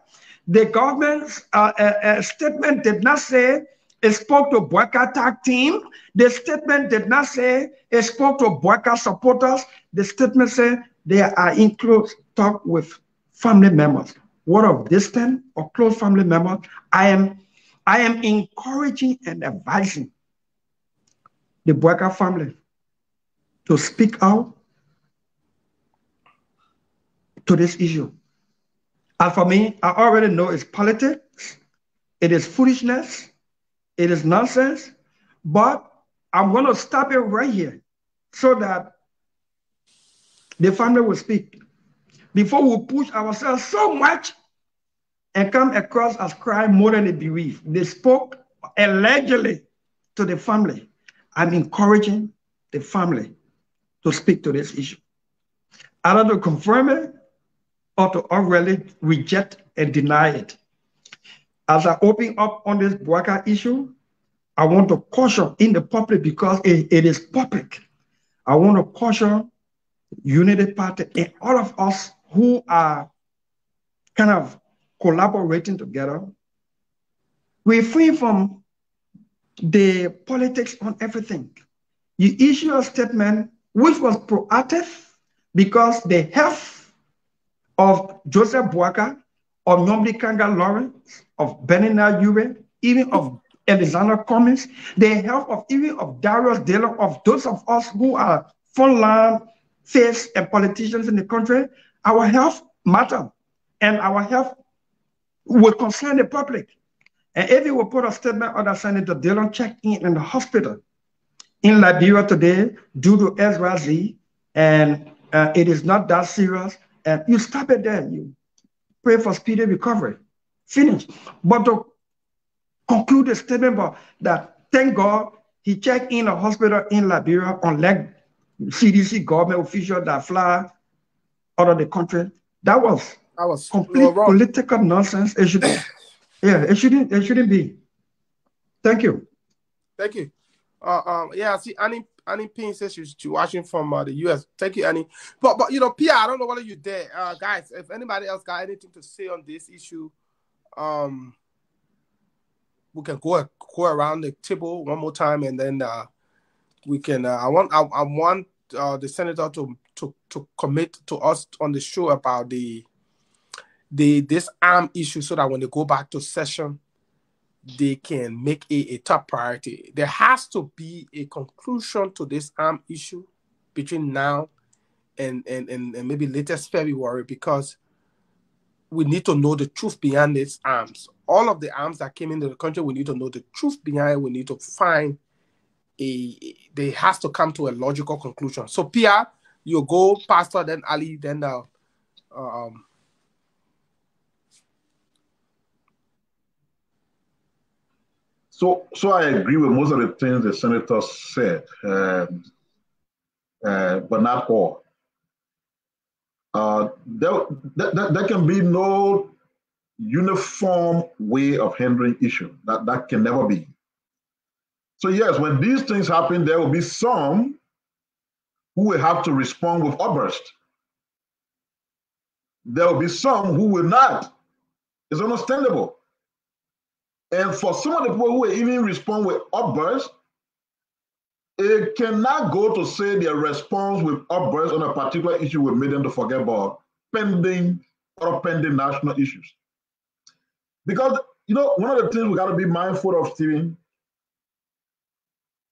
The government's uh, uh, uh, statement did not say it spoke to Boakai tag team. The statement did not say it spoke to Boakai supporters. The statement said they are in close talk with family members, what of distant or close family members. I am, I am encouraging and advising the Boakai family to speak out to this issue. And for me, I already know it's politics, it is foolishness, it is nonsense, but I'm going to stop it right here so that the family will speak. Before we push ourselves so much and come across as crying more than a bereaved, they spoke allegedly to the family. I'm encouraging the family to speak to this issue. either to confirm it or to already reject and deny it. As I open up on this Boakai issue, I want to caution in the public because it, it is public. I want to caution Unity Party and all of us who are kind of collaborating together. We're free from the politics on everything. You issue a statement which was proactive because the health of Joseph Boakai, of Nyonblee Karnga Lawrence, of Benoni Urey, even of Alexander Cummings, the health of even of Darius Dillon, of those of us who are frontline face and politicians in the country, our health matter and our health will concern the public. And if you will put a statement on the Senator Dillon check in in the hospital in Liberia today due to SYZ, and uh, it is not that serious, and you stop it there. You pray for speedy recovery. Finish. But to conclude the statement that thank God he checked in a hospital in Liberia, unlike CDC government official that fly out of the country. That was that was complete political nonsense. It should, yeah, it shouldn't. It shouldn't be. Thank you. Thank you. Uh, um, yeah, I see Annie Annie Payne says she's watching from uh, the US. Thank you, Annie. But but you know, Pia, I don't know whether you're there, uh, guys. If anybody else got anything to say on this issue, um, we can go go around the table one more time, and then uh, we can. Uh, I want I, I want uh, the senator to to to commit to us on the show about the the this arm issue, so that when they go back to session, they can make a, a top priority. There has to be a conclusion to this arm issue between now and and and, and maybe latest February because we need to know the truth behind these arms. All of the arms that came into the country, we need to know the truth behind. We need to find a. They has to come to a logical conclusion. So, Pia, you go, Pastor, then Ali, then uh, um. So, so I agree with most of the things the senator said, um, uh, but not all. Uh, there, there, there can be no uniform way of handling issue. That, that can never be. So yes, when these things happen, there will be some who will have to respond with outburst. There will be some who will not. It's understandable. And for some of the people who even respond with outburst, it cannot go to say their response with outbursts on a particular issue will make them to forget about pending or pending national issues. Because you know, one of the things we got to be mindful of, Stephen,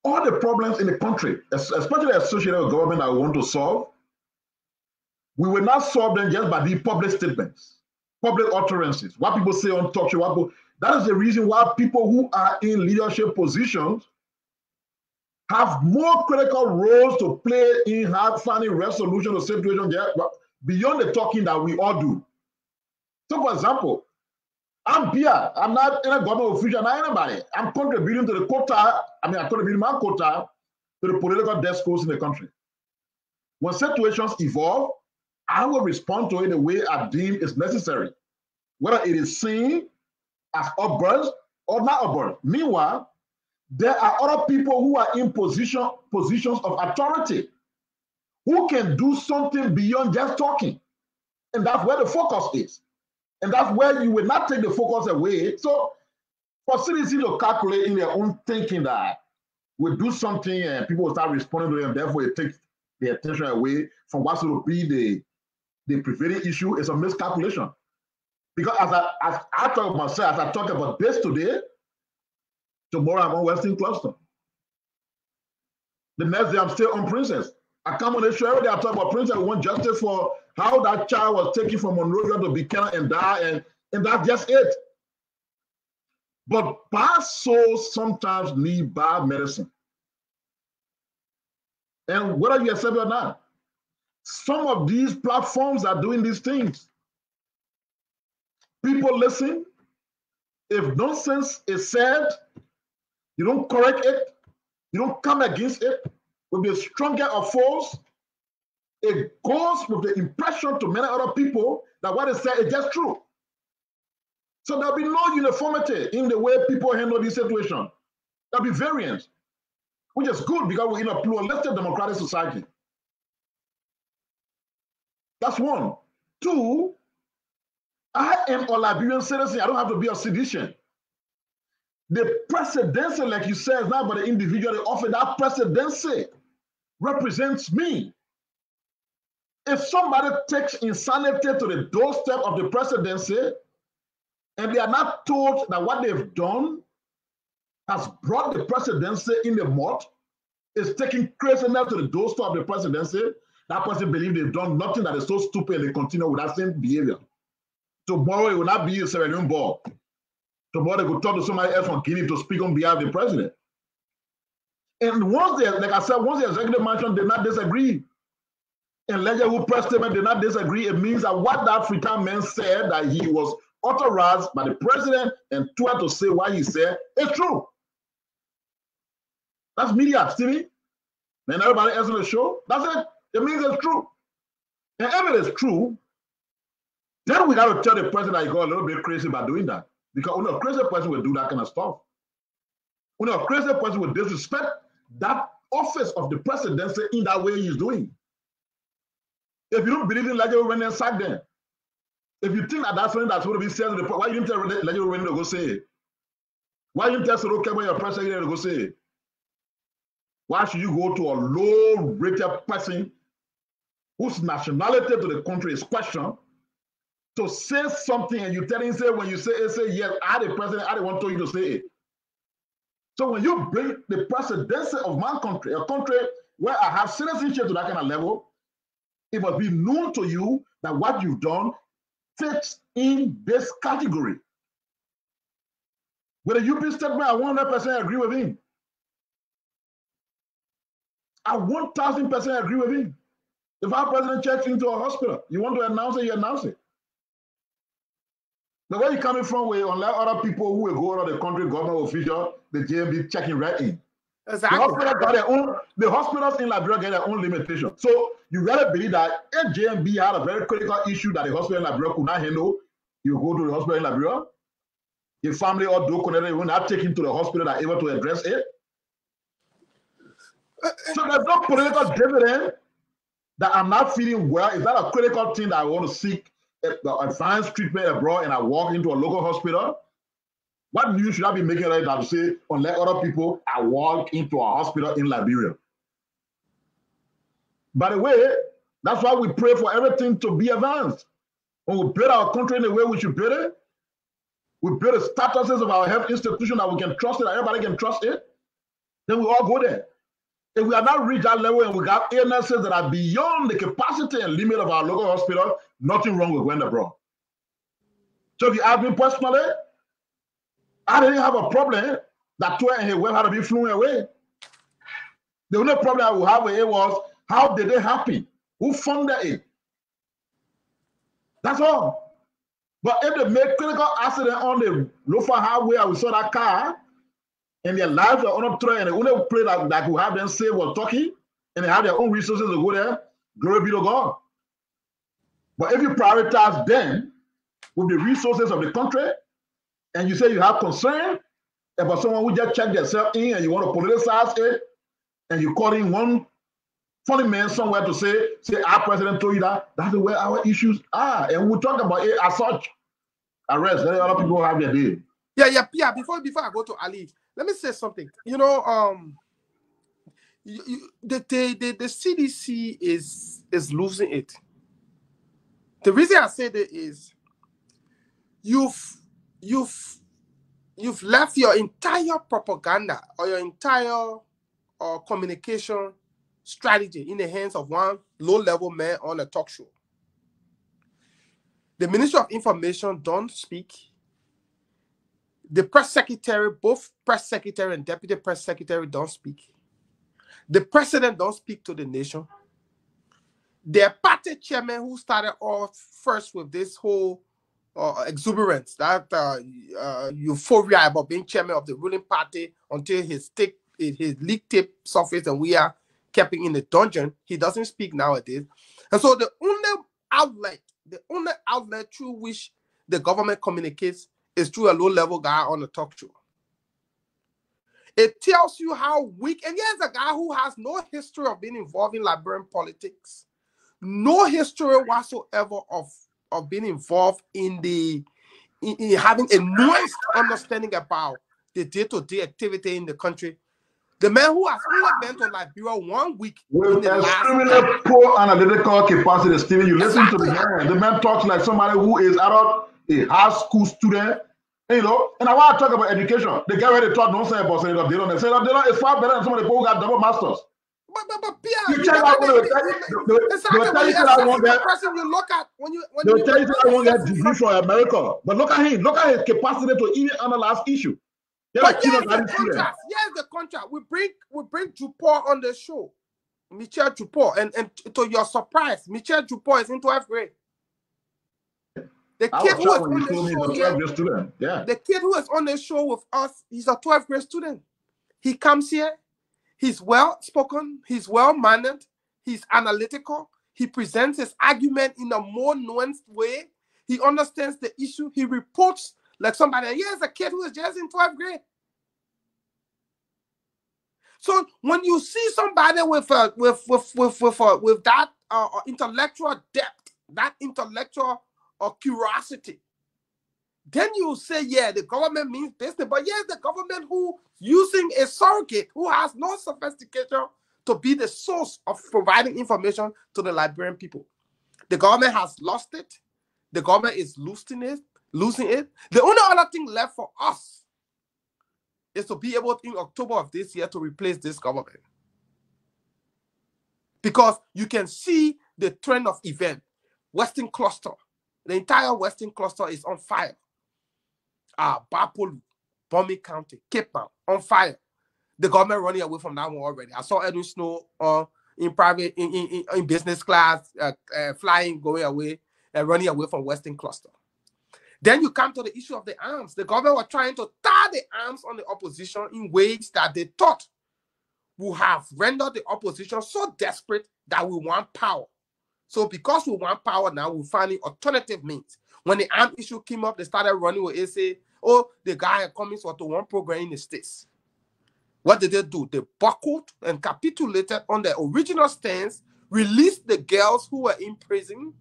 all the problems in the country, especially associated with government that we want to solve, we will not solve them just by the public statements, public utterances, what people say on talk show. What people, that is the reason why people who are in leadership positions have more critical roles to play in finding resolution of situation beyond the talking that we all do. So, for example, I'm here. I'm not in a government official, not anybody. I'm contributing to the quota. I mean, I'm contributing my quota to the political discourse in the country. When situations evolve, I will respond to it the way I deem is necessary, whether it is seen as upburst or not upburst. Meanwhile, there are other people who are in position positions of authority who can do something beyond just talking. And that's where the focus is. And that's where you will not take the focus away. So for citizens to calculate in their own thinking that we do something and people will start responding to them, therefore it takes the attention away from what should be the, the prevailing issue is a miscalculation. Because as I, as I talk myself, as I talk about this today, Tomorrow I'm on Western Cluster. The next day I'm still on Princess. I come on the show every day. I talk about Princess. I want justice for how that child was taken from Monrovia to Buchanan and die, and, and that's just it. But bad souls sometimes need bad medicine. And whether you accept or not, some of these platforms are doing these things. People listen. If nonsense is said, you don't correct it. You don't come against it with a stronger of force. it goes with the impression to many other people that what is said is just true. So there'll be no uniformity in the way people handle this situation. There'll be variance, which is good because we're in a pluralistic democratic society. That's one. Two, I am a Liberian citizen. I don't have to be a citizen. The presidency, like you said, is not by the individual they offer. That presidency represents me. If somebody takes insanity to the doorstep of the presidency and they are not told that what they've done has brought the presidency in the mud, is taking craziness to the doorstep of the presidency, that person believes they've done nothing that is so stupid and they continue with that same behavior. Tomorrow it will not be a Sierra ball. Tomorrow they could talk to somebody else from Guinea to speak on behalf of the president. And once they, like I said, once the executive mansion did not disagree, and legislative press statement did not disagree, it means that what that Freetown man said that he was authorized by the president and tried to say what he said is true. That's media, Stevie. And everybody else on the show, that's it. It means it's true. And if it is true, then we got to tell the president that he got a little bit crazy by doing that. Because you know, a crazy person will do that kind of stuff. You know, a crazy person will disrespect that office of the presidency in that way he's doing. If you don't believe in when they sack them, if you think that that's something that's going to be said to the why you didn't tell Lajo when to go say it? Why you didn't tell Soroke when your president to go say it? Why should you go to a low-rated person whose nationality to the country is questioned to say something and you tell him say when you say it, say yes, I the president, I the one told you to say it. So when you bring the presidency of my country, a country where I have citizenship to that kind of level, it must be known to you that what you've done fits in this category. With a UP statement, I 100% agree with him. I 1000% agree with him. If our president checks into a hospital, you want to announce it, you announce it. But where you coming from, where unlike other people who will go out of the country, government official, the JMB checking right in. Exactly. The hospital got their own. The hospitals in Liberia get their own limitation. So you gotta believe that if JMB had a very critical issue that the hospital in Liberia could not handle, you go to the hospital in Liberia. Your family or do connected will not take him to the hospital that able to address it. So there's no political dividend that I'm not feeling well. Is that a critical thing that I want to seek the advanced treatment abroad and I walk into a local hospital? What news should I be making right now to say, unlike other people, I walk into a hospital in Liberia? By the way, that's why we pray for everything to be advanced. When we build our country in the way we should build it, we build the statuses of our health institution that we can trust it, that everybody can trust it, then we all go there. If we are not reached that level and we got illnesses that are beyond the capacity and limit of our local hospital, nothing wrong with going abroad. So if you ask me personally, I didn't have a problem that two and his wife had to be flown away. The only problem I would have with it was how did it happen? Who funded it? That's all. But if they make critical accident on the Lofa highway, I saw that car, and their lives are threat, and the only place that, that could have them saved was Turkey, and they have their own resources to go there. Glory be to God. But if you prioritize them with the resources of the country, and you say you have concern about someone who just checked themselves in and you want to politicize it, and you call in one funny man somewhere to say, say our president told you that, that's way our issues are. And we'll talk about it as such. Arrest, let other people have their day. Yeah, yeah, yeah. Before before I go to Ali, let me say something. You know, um you, you, the, the, the, the CDC is is losing it. The reason I say that is you've you've you've left your entire propaganda or your entire uh, communication strategy in the hands of one low-level man on a talk show. The Ministry of Information don't speak. The press secretary, both press secretary and deputy press secretary don't speak. The president don't speak to the nation. Their party chairman who started off first with this whole uh, exuberance, that uh, uh, euphoria about being chairman of the ruling party until his stick, his leak tip surfaced and we are kept in the dungeon. He doesn't speak nowadays. And so the only outlet, the only outlet through which the government communicates is through a low-level guy on the talk show. It tells you how weak, and here's a guy who has no history of being involved in Liberian politics, no history whatsoever of, of being involved in the in, in having a nuanced understanding about the day-to-day activity in the country. The man who has only been to Liberia one week with extremely poor analytical capacity, Stephen. You listen to the man. The man talks like somebody who is adult, a high school student, you know, and I want to talk about education. The guy where they talk don't say about Senator Abdullah. They say Abdullah is far better than some of the people who got double masters. But but but Pierre, you, you check out one of the exactly they tell you that I won't get person you look at when you when they'll tell you that I won't get degree from America. But look at him, look at his capacity to even analyze issue. Yeah, but here's the contrast. Here's the contrast. We bring we bring Dupont on the show. Michel Dupont, and, and to your surprise, Michel Dupont is in 12th grade. The kid who is on the show here, yeah. the kid who is on the show with us, he's a 12th grade student. He comes here, he's well spoken, he's well mannered, he's analytical, he presents his argument in a more nuanced way. He understands the issue, he reports like somebody. Here's a kid who is just in 12th grade. So when you see somebody with uh, with with with with, uh, with that uh, intellectual depth, that intellectual or curiosity. Then you say, yeah, the government means business, but yes, the government who using a surrogate who has no sophistication to be the source of providing information to the Liberian people. The government has lost it. The government is losing it, losing it. The only other thing left for us is to be able in October of this year to replace this government. Because you can see the trend of event. Western cluster, the entire western cluster is on fire. Ah, uh, Bopolu, Bomi County, Cape Mount, on fire. The government running away from that one already. I saw Edwin Snowe uh, in private, in, in, in business class, uh, uh, flying, going away, and running away from western cluster. Then you come to the issue of the arms. The government were trying to tie the arms on the opposition in ways that they thought would have rendered the opposition so desperate that we want power. So because we want power now, we're finding alternative means. When the arm issue came up, they started running with it, say, oh, the guy coming for the one program in the States. What did they do? They buckled and capitulated on their original stance, released the girls who were in prison.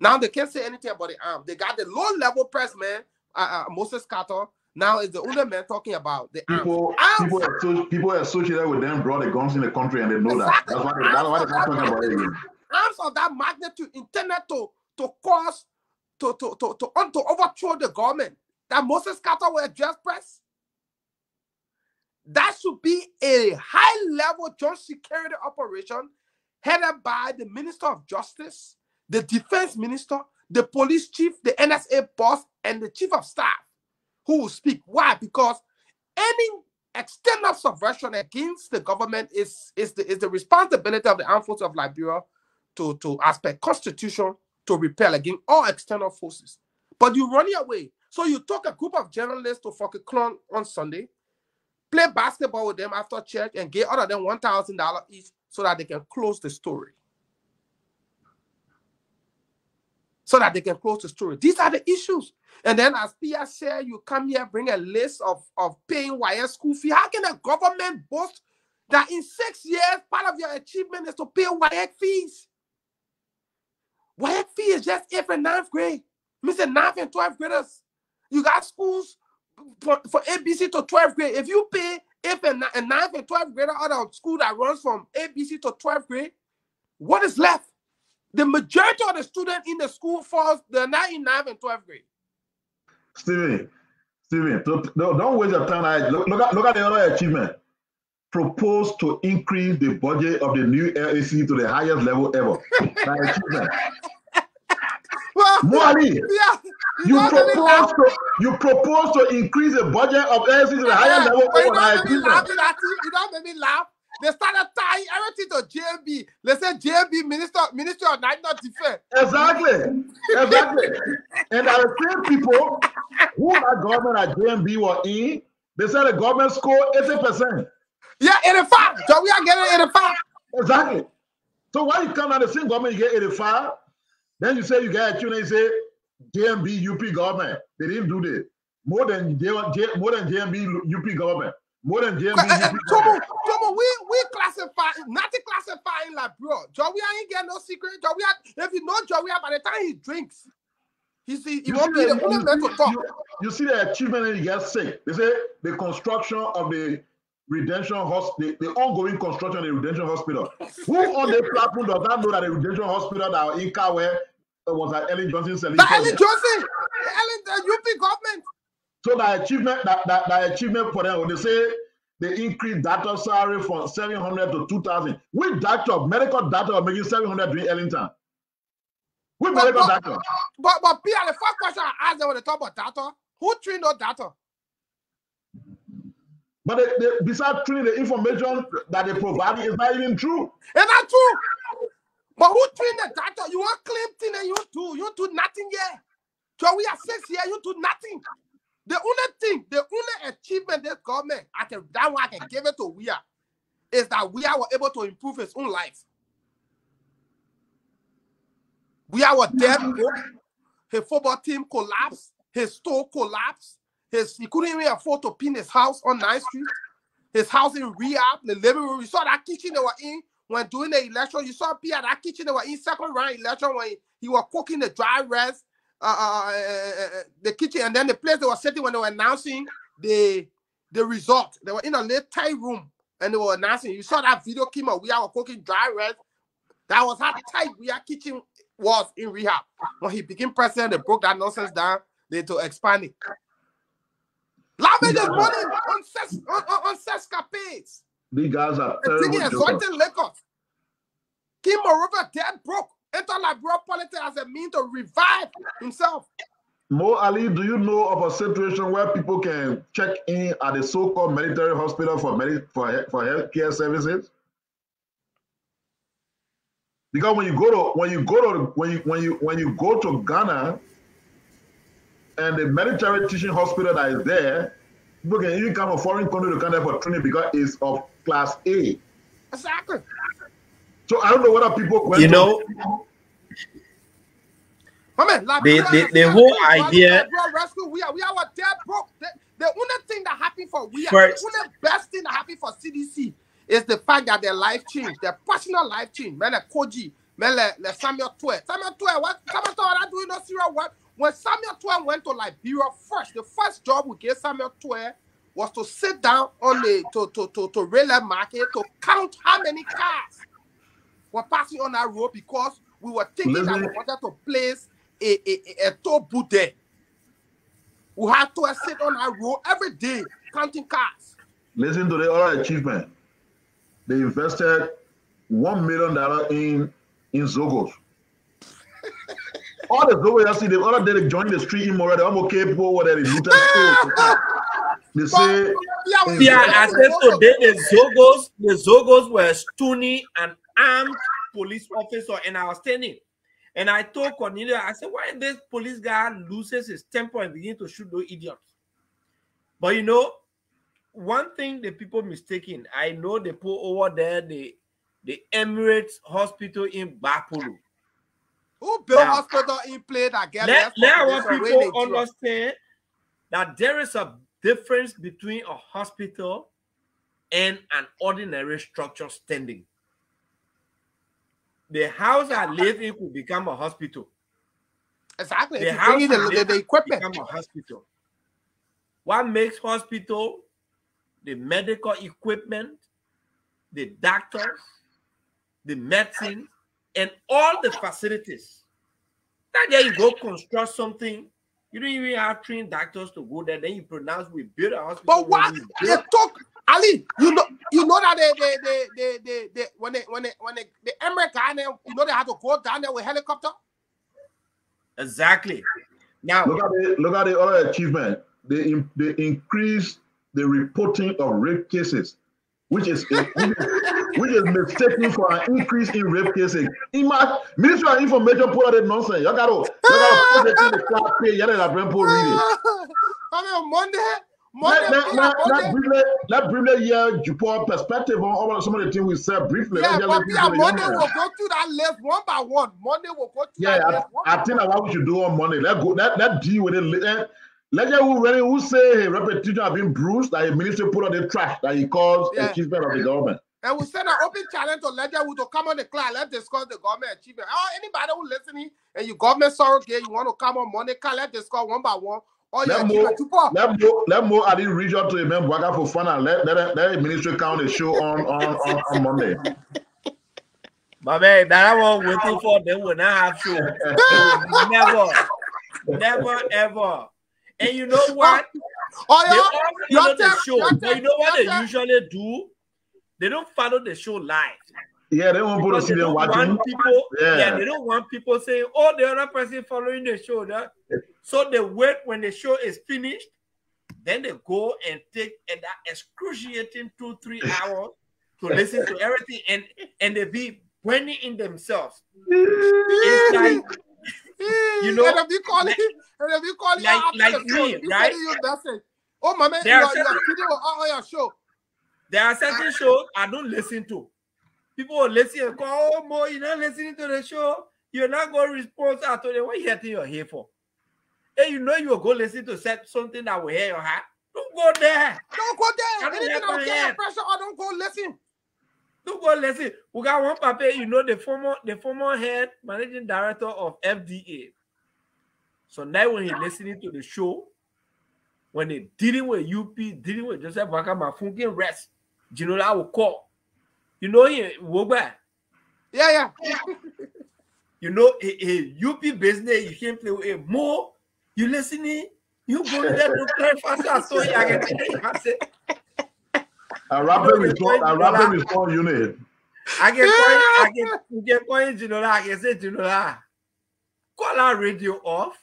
Now they can't say anything about the arm. They got the low-level press man, uh, uh, Moses Carter, now is the only man talking about the people. Arms. People, people associated with them brought the guns in the country, and they know exactly. that. That's why, they, that's why they're not talking about it arms of that magnitude intended to, to cause, to, to, to, to, to, to overthrow the government that Moses Carter will just press. That should be a high level joint security operation headed by the Minister of Justice, the Defense Minister, the police chief, the NSA boss, and the chief of staff who will speak. Why? Because any external subversion against the government is, is, the, is the responsibility of the armed forces of Liberia to, to aspect constitution to repel against all external forces. But you run away. So you took a group of journalists to fucking clown on Sunday, play basketball with them after church, and get out of them one thousand dollars each so that they can close the story. So that they can close the story. These are the issues. And then, as Pia said, you come here, bring a list of, of paying WAEC school fee. How can a government boast that in six years, part of your achievement is to pay WAEC fees? WAEC fee is just if in ninth grade. Mr. ninth and 12th graders. You got schools for, for ABC to 12th grade. If you pay if a, a ninth and 12th grader out of school that runs from ABC to 12th grade, what is left? The majority of the students in the school falls, they're not in ninth and 12th grade. Steven, Steven, don't, don't waste your time. Look, look, at, look at the other achievement proposed to increase the budget of the new LAC to the highest level ever. well. Yeah, you, propose to you propose to increase the budget of LAC to the yeah, highest level ever. You don't, laugh, you don't make me laugh. They started tying everything to JMB. They said JMB Minister Minister of National Defense. Exactly. Exactly. and the same people who are government at JMB were in, they said the government scored 80%. Yeah, 85. So we are getting 85. Exactly. So why you come out the same government, you get 85, then you say you get achievement, you say JMB UP government. They didn't do this. More than J, J, more than JMB UP government. More than JMB Uh, UP Tomo, government. Tomo, we we classify nothing classifying like bro. Joey ain't get no secret. Joey, if you know Joey, by the time he drinks, he see he You won't see be the- the only man to talk. you- You see the achievement and you get sick. They say the construction of the Redemption Hospital, the, the ongoing construction of the Redemption Hospital. Who on the platform does not know that the Redemption Hospital that in Kawe was at Ellen Johnson selling? But Ellen Johnson, Ellen, the UP government. So the achievement, that, that, that achievement for them, when they say they increased doctor salary from 700 to 2,000. Which doctor, medical doctor, are making 700 during Ellington? Which But, medical but, doctor? but, but Pierre, the first question I asked them when they talk about data, who trained no data? But they, they, besides treating the information that they provide is not even true. It's not true. But who trained the data? You want claim thing and you do you do nothing here. So we are six here, you do nothing. The only thing, the only achievement this government, I can that one I can give it to we are, is that we are able to improve his own life. We are dead broke. His football team collapsed. His store collapsed. His he couldn't even afford to pin his house on 9th Street. His house in rehab, the living room. You saw that kitchen they were in when doing the election. You saw Pierre that kitchen they were in second round election when he, he was cooking the dry rice, uh, uh, uh, uh, the kitchen, and then the place they were sitting when they were announcing the the result. They were in a little tight room and they were announcing. You saw that video came out. We are cooking dry rice. That was how tight we are kitchen was in rehab. When he became president, they broke that nonsense down. They to expand it. Lavage is money on ses on, on, on sescapades. These guys are taking terrible jokers. exalted liquors. Kim River dead broke. Enter liberal politics as a mean to revive himself. Mo Ali, do you know of a situation where people can check in at the so-called military hospital for medi- for for healthcare services? Because when you go to when you go to when you when you when you go to Ghana and the military teaching hospital that is there, people can even come from foreign country to come there for training because it's of class A. Exactly. So I don't know whether people went You to- know, I mean, like The- the- the whole idea- rescue, we are we are what dead broke. The, the only thing that happened for we are First- the only best thing that happened for CDC is the fact that their life changed, their personal life changed. Man, like Koijee, man, like, like Samuel Tweah. Samuel Tweah, what Samuel Tweah, what doing no serious work. When Samuel Twe went to Liberia first, the first job we gave Samuel Twe was to sit down on the to to to, to railway market to count how many cars were passing on that road because we were thinking that we wanted to place a, a, a, a toll booth there. We had to sit on that road every day counting cars. Listen to the other achievement. They invested one million dollar in in Zogos. All the Zogos you see, the other day they joined the street in Morada. I'm okay, people where they looted stores. They say Yeah, Yeah, I said today the Zogos, the Zogos were stony and armed police officer, and I was standing. And I told Cornelia, I said, why this police guy loses his temper and begin to shoot those idiots? But you know, one thing the people mistaken, I know they put over there the the Emirates Hospital in Bopolu. Who built Now, hospital in play that get let, let our people understand that there is a difference between a hospital and an ordinary structure standing. The house I live in could become a hospital. Exactly. The house the, the, the equipment. become a hospital. What makes hospital? The medical equipment, the doctors, the medicine, and all the facilities. That day you go construct something, you don't even have trained doctors to go there. Then you pronounce we build a hospital. But what they build- took Ali, you know, you know that they they they they they, they when they when they when they the Emirates guy there, you know they had to go down there with helicopter. Exactly. Now, look at the look at the other achievement. They they increased the reporting of rape cases, which is which is, mistaken for an increase in rape cases. Ima, Ministry of Information put out that nonsense. Y'all gotta you gotta put it in the class page. You gotta bring people read it. I mean, on Monday, Monday, let, let, let, briefly, let briefly hear Jupor perspective on all some of the things we said briefly. Yeah, Let's but yeah, to the young Monday we'll go through that list one by one. Monday we'll go through Yeah, that I, list one I think one. that's what we should do on Monday. Let go. Let let deal with it. Let, let them who really who say his reputation have been bruised, that the ministry put on the trash that he calls Yeah. achievement of the government. And we send an open challenge to Ledgerhood to come on the class. Let's discuss the government achievement. Oh, anybody who listening and you government surrogate, you want to come on Monday, can let's discuss one by one. All your Let more, achievement. Tupo. let more, let more. I didn't reach out to him Bwaka for fun and let let, let the ministry count the show on on on, on Monday. My man, that one waiting for them will not have show. Never, never, ever. And you know what? Oh, They all follow the turn, show. your But turn, you know what your they usually do? They don't follow the show live. Yeah, they won't put Because us they in there don't watching. want people, yeah. Yeah. they don't want people saying, "Oh, the other person following the show." That so they wait when the show is finished, then they go and take and that excruciating two three hours to listen to everything, and and they be burning in themselves. It's like you know, and if you call it, and if you call it like- after like me, you right? you message. Oh, my man, you There are, are you are certain- kidding with all your show. there are certain ah. shows I don't listen to. People will listen and go, "Oh, Mo, you're not listening to the show. You're not going to respond." I told "What you think you're here for?" Hey, you know you're going to listen to set something that will hear your heart. Don't go there. Don't go there. I Anything that will get your pressure, or don't go listen. Don't go listen. We got one papa, you know, the former the former head managing director of FDA. So now when he listening to the show, when they dealing with UP, dealing with Joseph Boakai, funky rest, you know that will call. You know he wo back. Yeah, yeah. You know a, a UP business, you can't play with a more. You listening? You go there to play faster. So yeah, I can I say, A rapid response, a rapid response unit. I can call I can you can call it Ginola. I can say Ginola. Call our radio off,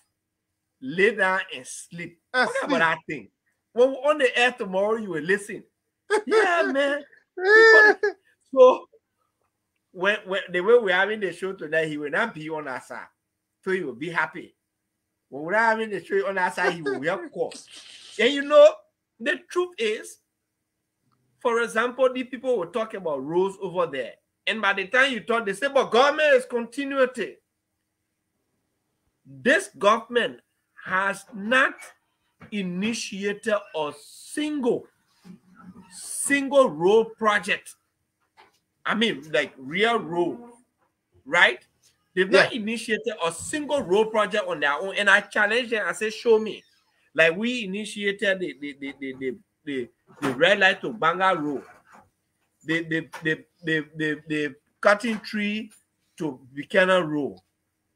lay down and sleep. And Forget sleep. about that thing. When we're on the air tomorrow, you will listen. Yeah, man. So when, when the way we're having the show today, he will not be on our side. So he will be happy. When we're having the show on our side, he will help call. And you know, the truth is, for example, the people will talk about rules over there. And by the time you talk, they say, but government is continuity. This government has not initiated a single, single road project. I mean, like real road, right? They've not initiated a single road project on their own. And I challenge them, I say, show me. Like we initiated the the the the, the, the, the red light to Gbarnga Road, the the the the the, the cutting tree to Buchanan Road,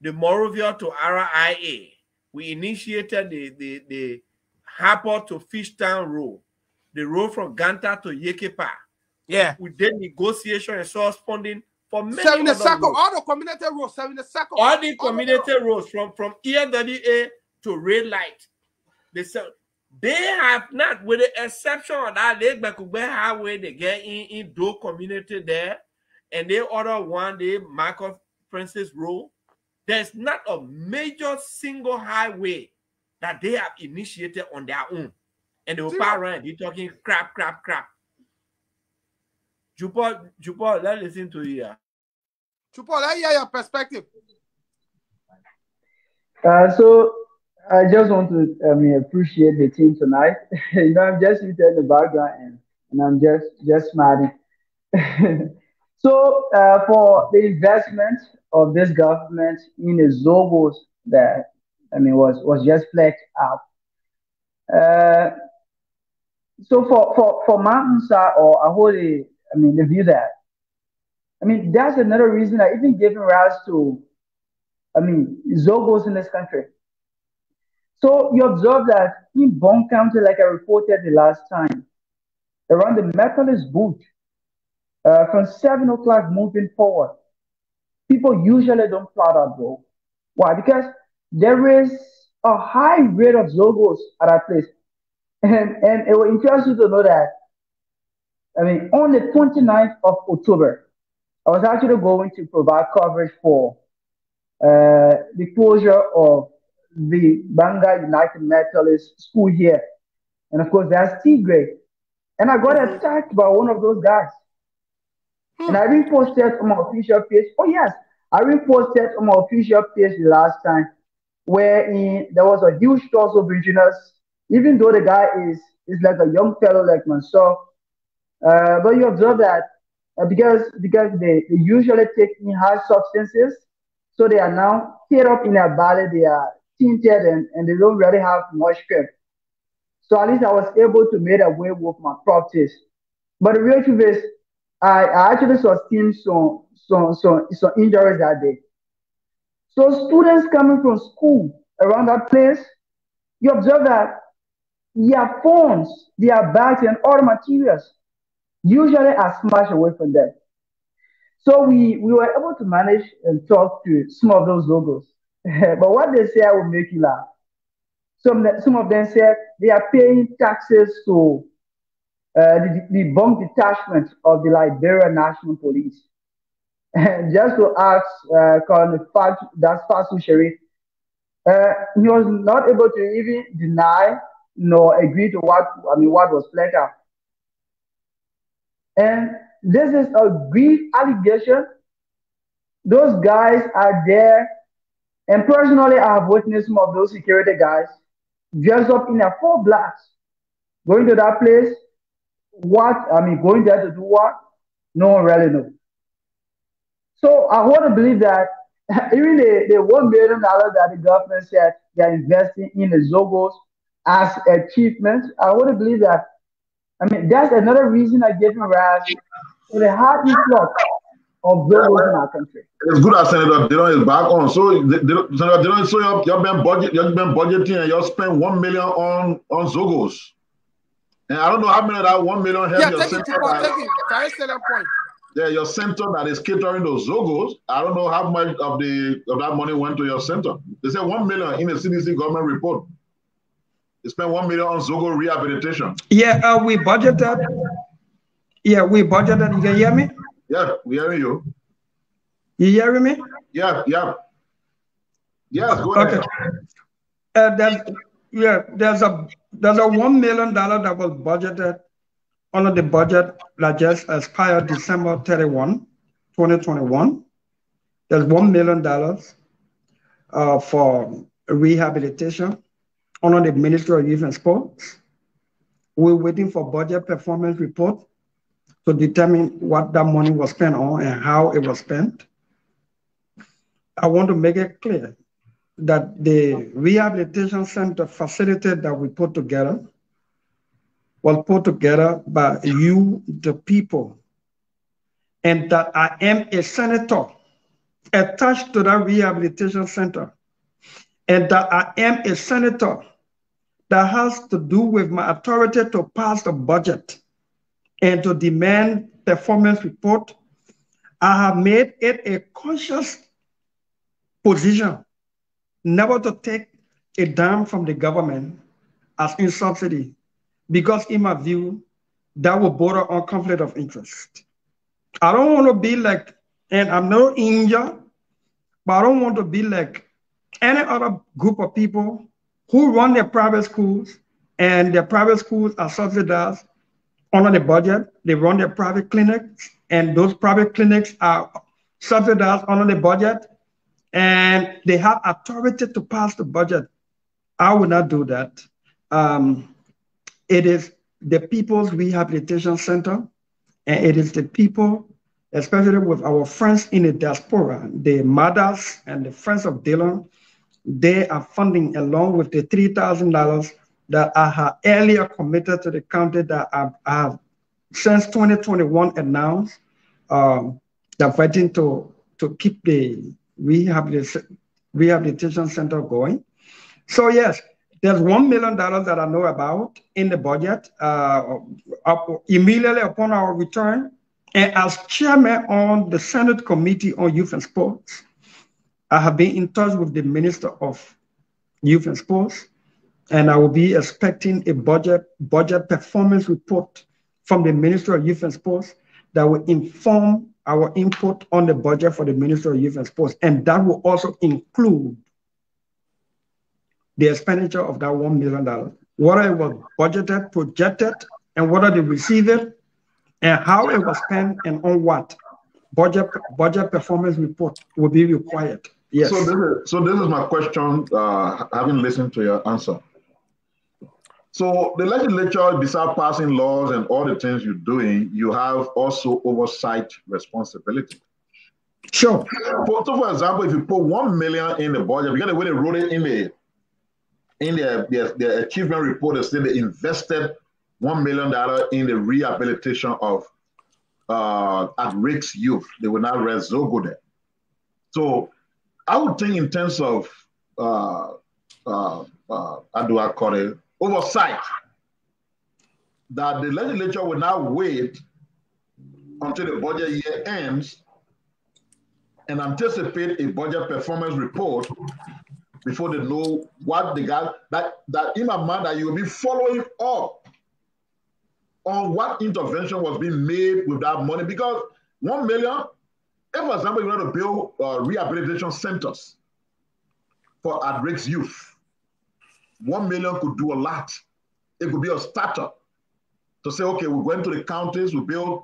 the Monrovia to RIA. We initiated the the the Harper to Fishtown Road, the road from Ganta to Yekepa. Yeah. We did negotiation and source funding for many Seven the other circle, roads. all the community roads, seven the circle. all the community roads from from ELWA to red light. They said they have not, with the exception of that, they Bekugbe highway they get in in Do community there, and they order one they Marcus Princess Road. There's not a major single highway that they have initiated on their own, and they will power around. They talking crap, crap, crap. Jupo, Jupo, let's listen to you. here. Chupo, let hear your perspective. Uh, so I just want to I mean, appreciate the team tonight. you know, I'm just sitting in the background and, and I'm just just smiling. so uh, for the investment of this government in the Zogos that I mean was was just fleshed out. Uh, so for for for Mountainside or I hold a, I mean the view that I mean that's another reason that even giving rise to I mean, Zogos in this country. So you observe that in Bong County, like I reported the last time, around the Methodist booth, uh, from 7 o'clock moving forward, people usually don't plow that road. Why? Because there is a high rate of Zogos at that place. And, and it will interest you to know that, I mean, on the 29th of October, I was actually going to provide coverage for uh, the closure of the Gbarnga United Methodist School here And of course, that's Tigray. And I got attacked by one of those guys. And I reposted on my official page. Oh, yes, I reposted on my official page the last time where there was a huge torso of us, even though the guy is, is like a young fellow like myself. Uh, but you observe that uh, because because they, they usually take in hard substances, so they are now teared up in their body, they are and, and they don't really have much grip. So at least I was able to make away with my practice. But the real truth is, I, I actually sustained some, some, some, some injuries that day. So students coming from school around that place, you observe that their phones, their bags, and other materials usually are smashed away from them. So we, we were able to manage and talk to some of those Zogos. but what they say will make you laugh. Some, some of them said they are paying taxes to uh, the, the bomb detachment of the Liberia National Police. And just to ask uh, Colonel Fat, that's Fasu Sharif, uh, he was not able to even deny nor agree to what I mean what was played out. And this is a brief allegation. Those guys are there, and personally, I have witnessed some of those security guys dressed up in their full blacks, going to that place. What I mean, going there to do what? No one really knows. So I want to believe that even the, the one million dollars that the government said they're investing in the Zogos as achievement, I want to believe that. I mean, that's another reason I gave him rise for the hard influx of Zogos in our country. It's good as Senator Dillon is back on. So, they, they, Senator Dillon, so you've, you've been budget, you've been budgeting, and you spent one million on on Zogos. And I don't know how many of that one million helped Yeah, your take it, center. take it, that- take it. Can I say that point? yeah, your center that is catering those Zogos. I don't know how much of the of that money went to your center. They said one million in the CDC government report. They spent one million on Zogo rehabilitation. Yeah, uh, we budgeted. Yeah, we budgeted. You can hear me? Yeah, we hearing you. You hearing me? Yeah, yeah. Yes, go ahead. Okay. Uh, there's, yeah, there's a there's a one million dollar that was budgeted under the budget that just expired December 31, 2021. There's one million dollars uh, for rehabilitation under the Ministry of Youth and Sports. We're waiting for budget performance report to determine what that money was spent on and how it was spent. I want to make it clear that the rehabilitation center facility that we put together was put together by you, the people, and that I am a senator attached to that rehabilitation center, and that I am a senator that has to do with my authority to pass the budget and to demand performance report. I have made it a conscious position never to take a dime from the government as in subsidy, because in my view, that will border on conflict of interest. I don't want to be like, and I'm no India, but I don't want to be like any other group of people who run their private schools and their private schools are subsidized under the budget. They run their private clinics and those private clinics are subsidized under the budget and they have authority to pass the budget. I will not do that. Um, it is the People's Rehabilitation Center, and it is the people, especially with our friends in the diaspora, the mothers and the friends of Dillon, they are funding along with the $3,000 that I have earlier committed to the county that I, I have since 2021 announced um, that fighting to, to keep the rehabilitation, center going. So yes, there's $1 million that I know about in the budget uh, immediately upon our return. And as chairman on the Senate Committee on Youth and Sports, I have been in touch with the Minister of Youth and Sports, and I will be expecting a budget budget performance report from the Minister of Youth and Sports that will inform our input on the budget for the Ministry of Youth and Sports, and that will also include the expenditure of that $1 million. What it was budgeted, projected, and whether they received it, and how it was spent and on what. Budget budget performance report will be required. Yes. So this is, so this is my question, uh, having listened to your answer. So the legislature, besides passing laws and all the things you're doing, you have also oversight responsibility. Sure. For, so for example, if you put one million in the budget, because the way they wrote it in the in the, the, the achievement report, they said they invested one million dollar in the rehabilitation of uh, at-risk youth. They will not Zogo there. So I would think in terms of uh, uh, uh, how do I call it oversight that the legislature will now wait until the budget year ends and anticipate a budget performance report before they know what they got. That that in my mind that you will be following up on what intervention was being made with that money because one million, if for example you want to build uh, rehabilitation centers for at-risk youth, one million could do a lot. It could be a startup to say, okay, we're going to the counties, we build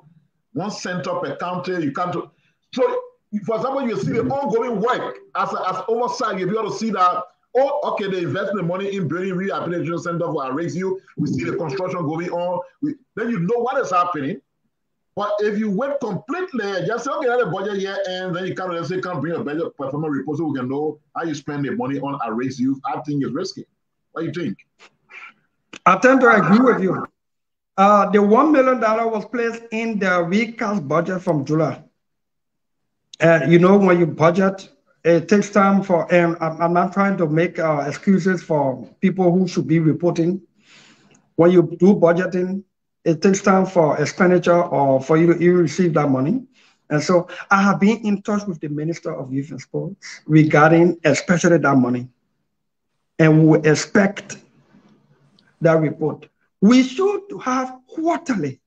one center per county. You can't. Do, so for example, you see the mm-hmm. ongoing work as, as oversight, you'll be able to see that, oh, okay, they invest the money in building rehabilitation center for raise you. We see the mm-hmm. construction going on. We, then you know what is happening. But if you wait completely, just say, okay, let the budget year and then you can't let's say can't bring a budget performance report so we can know how you spend the money on a raise youth. I think it's risky. What do you think? I tend to agree with you. Uh, the $1 million was placed in the recast budget from July. Uh, you know, when you budget, it takes time for, and I'm, I'm not trying to make uh, excuses for people who should be reporting. When you do budgeting, it takes time for expenditure or for you to even receive that money. And so I have been in touch with the Minister of Youth and Sports regarding especially that money. And we expect that report. We should have quarterly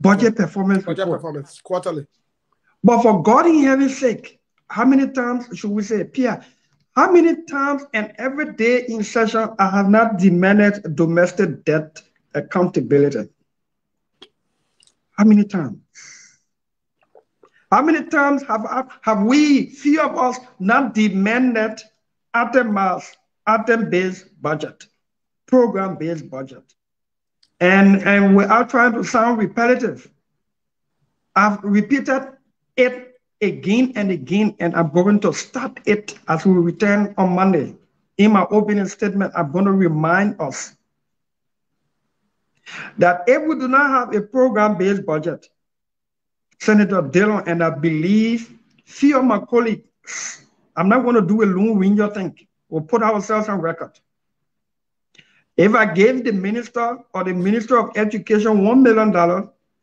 budget performance budget report. performance quarterly. But for God in heaven's sake, how many times should we say, Pierre? How many times and every day in session I have not demanded domestic debt accountability? How many times? How many times have, have we, few of us, not demanded item-based budget, program-based budget? And, and we are trying to sound repetitive. I've repeated it again and again, and I'm going to start it as we return on Monday. In my opening statement, I'm going to remind us that if we do not have a program-based budget, Senator Dillon and I believe few of my colleagues, I'm not going to do a Lone Ranger thing. We'll put ourselves on record. If I gave the minister or the minister of education $1 million,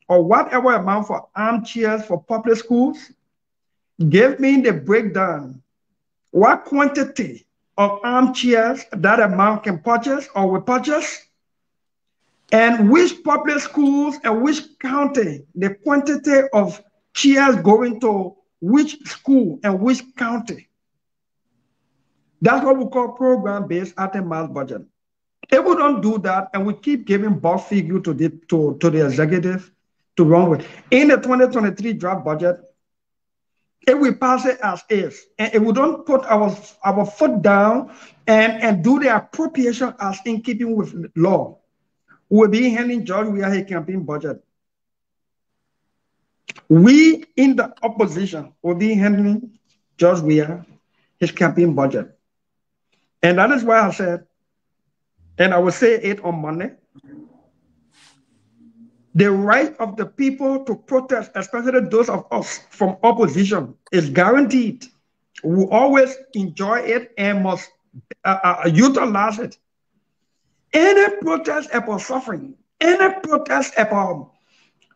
or whatever amount for armchairs for public schools, give me the breakdown. What quantity of armchairs that amount can purchase or will purchase, and which public schools and which county, the quantity of chairs going to which school and which county. That's what we call program-based item-based budget. If we don't do that and we keep giving bulk figure to the to, to the executive, to run with. In the 2023 draft budget, if we pass it as is, and if we don't put our, our foot down and, and do the appropriation as in keeping with law, we'll be handing George Weah a campaign budget. We in the opposition will be handling George Weah his campaign budget. And that is why I said, and I will say it on Monday, the right of the people to protest, especially those of us from opposition, is guaranteed. We always enjoy it and must uh, uh, utilize it. Any protest about suffering, any protest about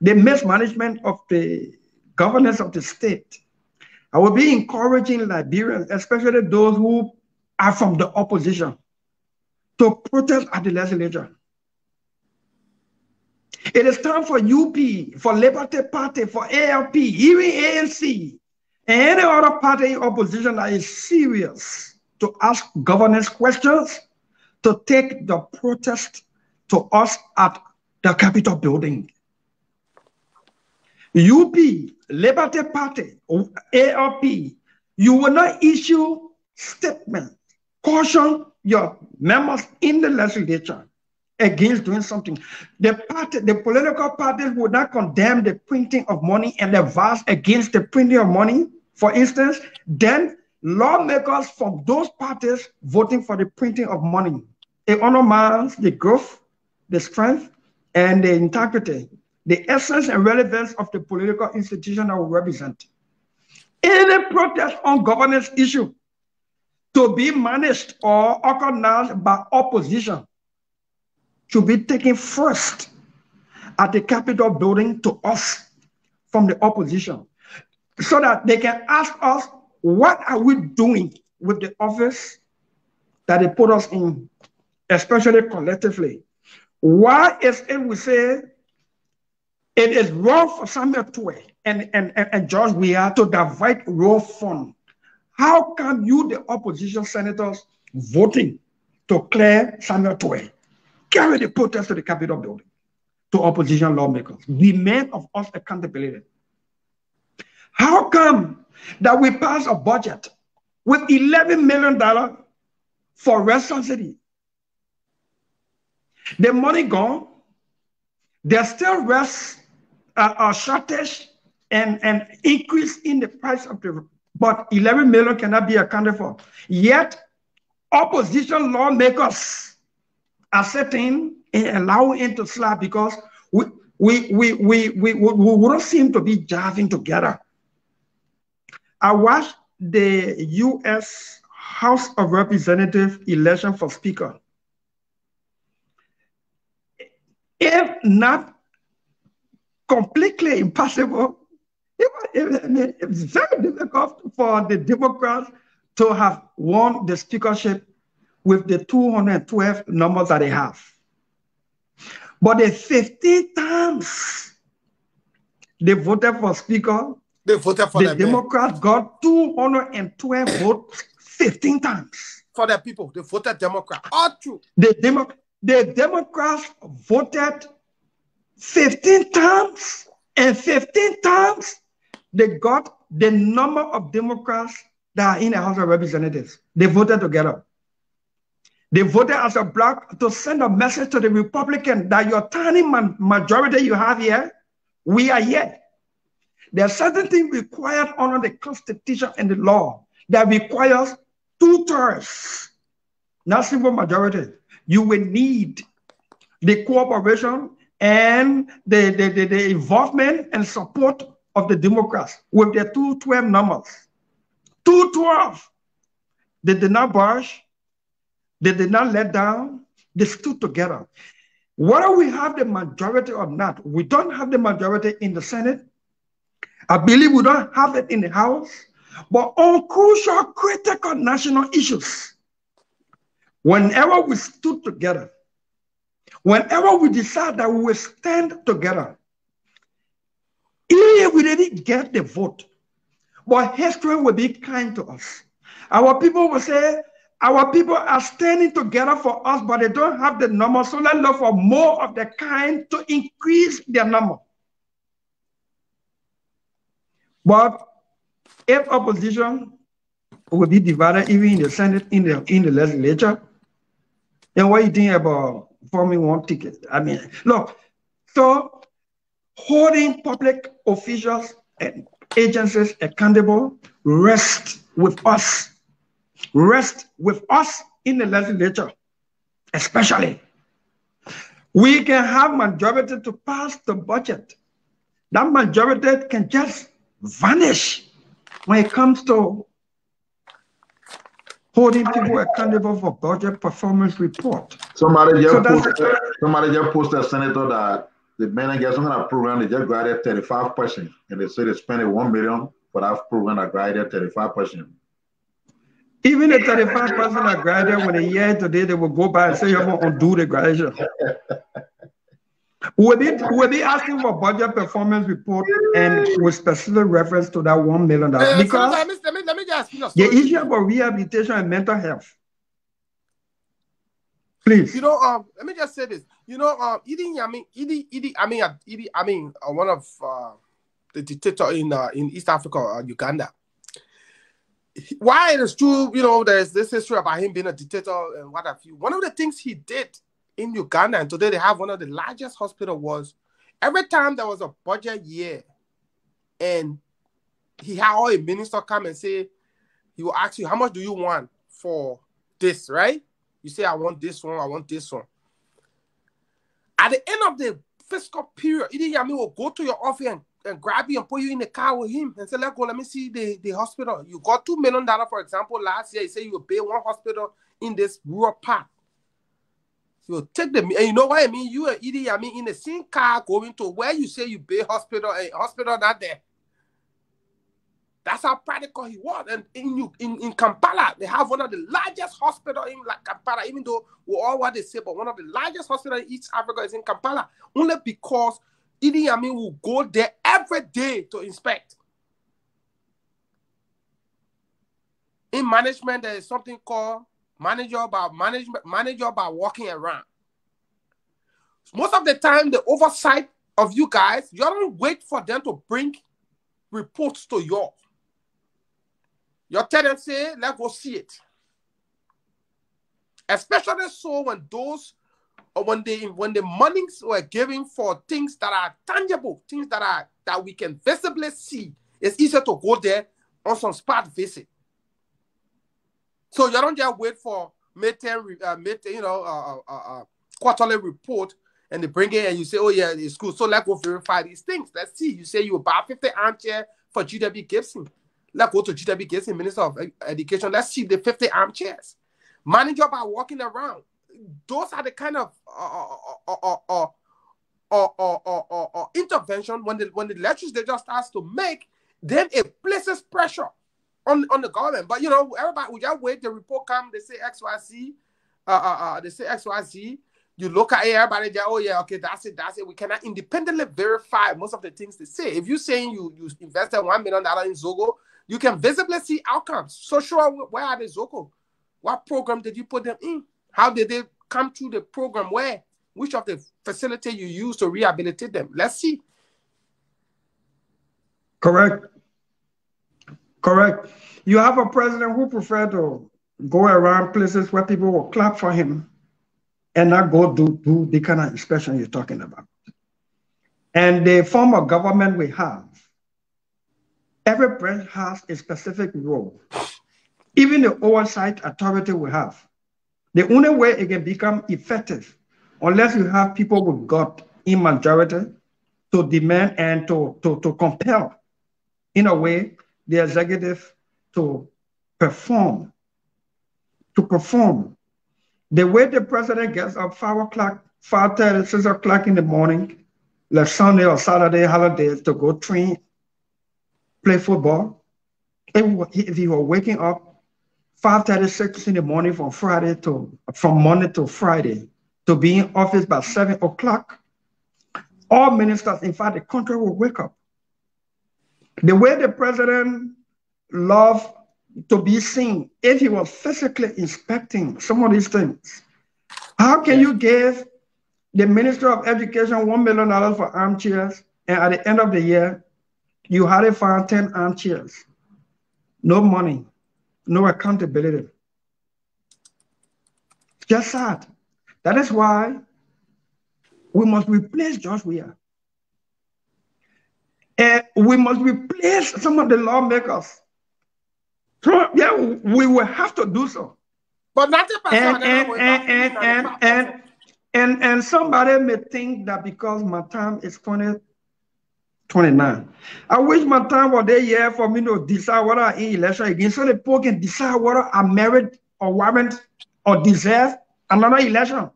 the mismanagement of the governance of the state, I will be encouraging Liberians, especially those who are from the opposition, to protest at the legislature. It is time for UP, for Liberty Party, for ALP, even ANC, and any other party in opposition that is serious to ask governance questions, to take the protest to us at the Capitol building. UP, Liberty Party, ALP, you will not issue statement, caution your members in the legislature against doing something. The party, the political parties would not condemn the printing of money and the advise against the printing of money, for instance, then lawmakers from those parties voting for the printing of money. It undermines the growth, the strength, and the integrity, the essence and relevance of the political institution that we represent. Any protest on governance issue to be managed or organized by opposition should be taken first at the Capitol building to us from the opposition so that they can ask us, what are we doing with the office that they put us in, especially collectively? Why is it we say it is wrong for Samuel Tweah and, and, and, and George Weah to divide raw fund? How come you, the opposition senators, voting to clear Samuel Tweah? Carry the protest to the Capitol building to opposition lawmakers. Demand of us accountability. How come that we pass a budget with $11 million for restaurant city? The money gone. There's still rest uh, a shortage and an increase in the price of the but 11 million cannot be accounted for. Yet, opposition lawmakers are sitting and allowing it to slap because we, we, we, we, we, we, we don't seem to be jiving together. I watched the U.S. House of Representatives election for Speaker. If not completely impossible it, it's very difficult for the Democrats to have won the speakership with the 212 numbers that they have. But the 15 times they voted for speaker, they voted for the Democrats got 212 votes 15 times. For the people, they voted Democrat. All true. The, Demo- the Democrats voted 15 times, and 15 times they got the number of Democrats that are in the House of Representatives. They voted together. They voted as a bloc to send a message to the Republican that your tiny majority you have here, we are here. There are certain things required under the Constitution and the law that requires two thirds, not simple majority. You will need the cooperation and the, the, the, the involvement and support of the Democrats with their 212 numbers. 212. They did not budge. They did not let down. They stood together. Whether we have the majority or not, we don't have the majority in the Senate. I believe we don't have it in the House. But on crucial, critical national issues, whenever we stood together, whenever we decide that we will stand together, we didn't get the vote, but history will be kind to us. Our people will say, our people are standing together for us, but they don't have the number. So let's look for more of the kind to increase their number. But if opposition will be divided even in the Senate, in the in the legislature, then what do you think about forming one ticket? I mean, look, so holding public officials and agencies accountable rest with us. Rest with us in the legislature, especially. We can have majority to pass the budget. That majority can just vanish when it comes to holding people accountable for budget performance report. Somebody just, so posted, somebody just posted, Senator, that the managers on that program, they just graded 35%. And they say they spent 1 million for that program that graded 35%. Even the 35% that graded when they year today, they will go by and say, you're going to undo the graduation. We'll be, we'll be asking for budget performance report and with specific reference to that $1 million. because let, me, let, me, let me just ask you the issue about rehabilitation and mental health Please. You know, um, let me just say this. You know, um, Idi, I mean, Idi, Idi, I mean, uh, Idi, I mean, uh, one of uh, the dictator in uh, in East Africa, uh, Uganda. Why it is true, you know, there's this history about him being a dictator and what have you. One of the things he did in Uganda, and today they have one of the largest hospital, was every time there was a budget year, and he had all a minister come and say, he will ask you, how much do you want for this, right? You say, I want this one, I want this one. At the end of the fiscal period, Idi will go to your office and, and grab you and put you in the car with him and say, Let go, let me see the, the hospital. You got two million dollars, for example, last year. He said you will pay one hospital in this rural part. You take the and you know what I mean? You and Idi Amin in the same car going to where you say you pay hospital, a hospital not there. That's how practical he was. And in, in, in Kampala, they have one of the largest hospitals in like Kampala, even though we all what they say, but one of the largest hospitals in East Africa is in Kampala, only because Idi Amin will go there every day to inspect. In management, there is something called manager by management manager by walking around. Most of the time, the oversight of you guys, you don't wait for them to bring reports to you. Your say, let's go see it. Especially so when those or when they when the monies were given for things that are tangible, things that are that we can visibly see, it's easier to go there on some spot visit. So you don't just wait for midterm, uh, mid, you know, uh, uh, uh, quarterly report and they bring it and you say, oh yeah, it's good. So let's go verify these things. Let's see. You say you buy 50 armchair for GW Gibson. Let's go to GW Gibson, Minister of Education. Let's see the 50 armchairs. Manager by walking around. Those are the kind of uh, uh, uh, uh, intervention when the when the legislature starts to make, then it places pressure on, on the government. But you know, everybody we just wait, the report come, they say XYZ, uh, uh, uh, they say XYZ. You look at it, everybody, they, oh yeah, okay, that's it, that's it. We cannot independently verify most of the things they say. If you're saying you you invested one million dollar in Zogo, you can visibly see outcomes. So sure, where are the Zogo? What program did you put them in? How did they come through the program? Where? Which of the facility you use to rehabilitate them? Let's see. Correct. Correct. You have a president who prefer to go around places where people will clap for him and not go do, do the kind of inspection you're talking about. And the form of government we have Every branch has a specific role. Even the oversight authority we have. The only way it can become effective, unless you have people with God in majority to demand and to, to, to compel, in a way, the executive to perform. To perform. The way the president gets up 5 o'clock, 5 30, 6 o'clock in the morning, like Sunday or Saturday holidays to go train play football. If you were waking up 5.36 in the morning from Friday to, from Monday to Friday, to be in office by 7 o'clock, all ministers, in fact, the country will wake up. The way the president loved to be seen, if he was physically inspecting some of these things, how can you give the Minister of Education $1 million for armchairs, and at the end of the year, you had to find 10 armchairs. No money, no accountability. Just sad. That is why we must replace Weah. And we must replace some of the lawmakers. So, yeah, we will have to do so. But not and, and, and, and, and, and, and, and somebody may think that because my time is 20 29. I wish my time was there here for me to decide whether I in election again so the people can decide whether I merit or warrant or deserve another election.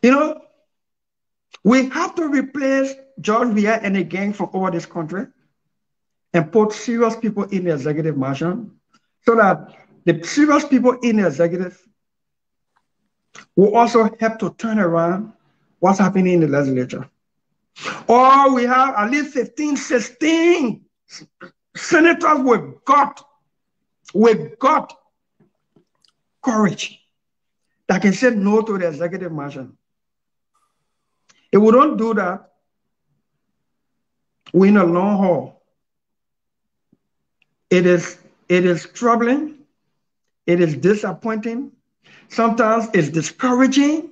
You know, we have to replace George Weah and the gang from over this country and put serious people in the executive mansion so that the serious people in the executive will also help to turn around what's happening in the legislature. Or we have at least 15, 16 senators with God, with God, courage that can say no to the executive mansion. If we don't do that, we're in a long haul. It is, it is troubling. It is disappointing. Sometimes it's discouraging,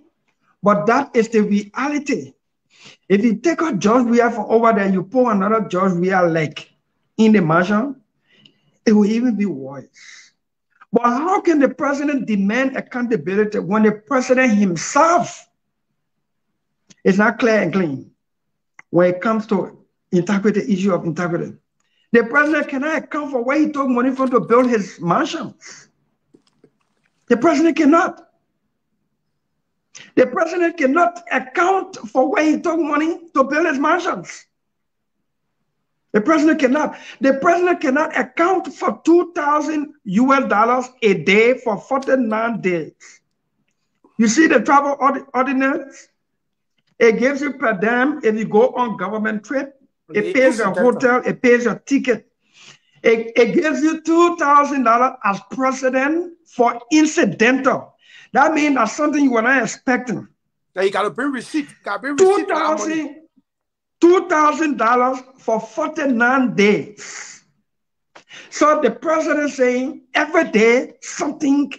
but that is the reality. If you take a George Weah from over there, you put another George Weah like in the mansion, it will even be worse. But how can the president demand accountability when the president himself is not clear and clean when it comes to integrity, issue of integrity? The president cannot account for where he took money from to build his mansion. The president cannot. The president cannot account for where he took money to build his mansions. The president cannot. The president cannot account for 2,000 US dollars a day for 49 days. You see the travel ordinance? It gives you per diem if you go on government trip. It pays your hotel. It pays your ticket. It, it gives you $2,000 as president for incidental. That means that's something you were not expecting. That you gotta bring receipt. Gotta bring receipt. $2,000 for 49 days. So the president saying every day something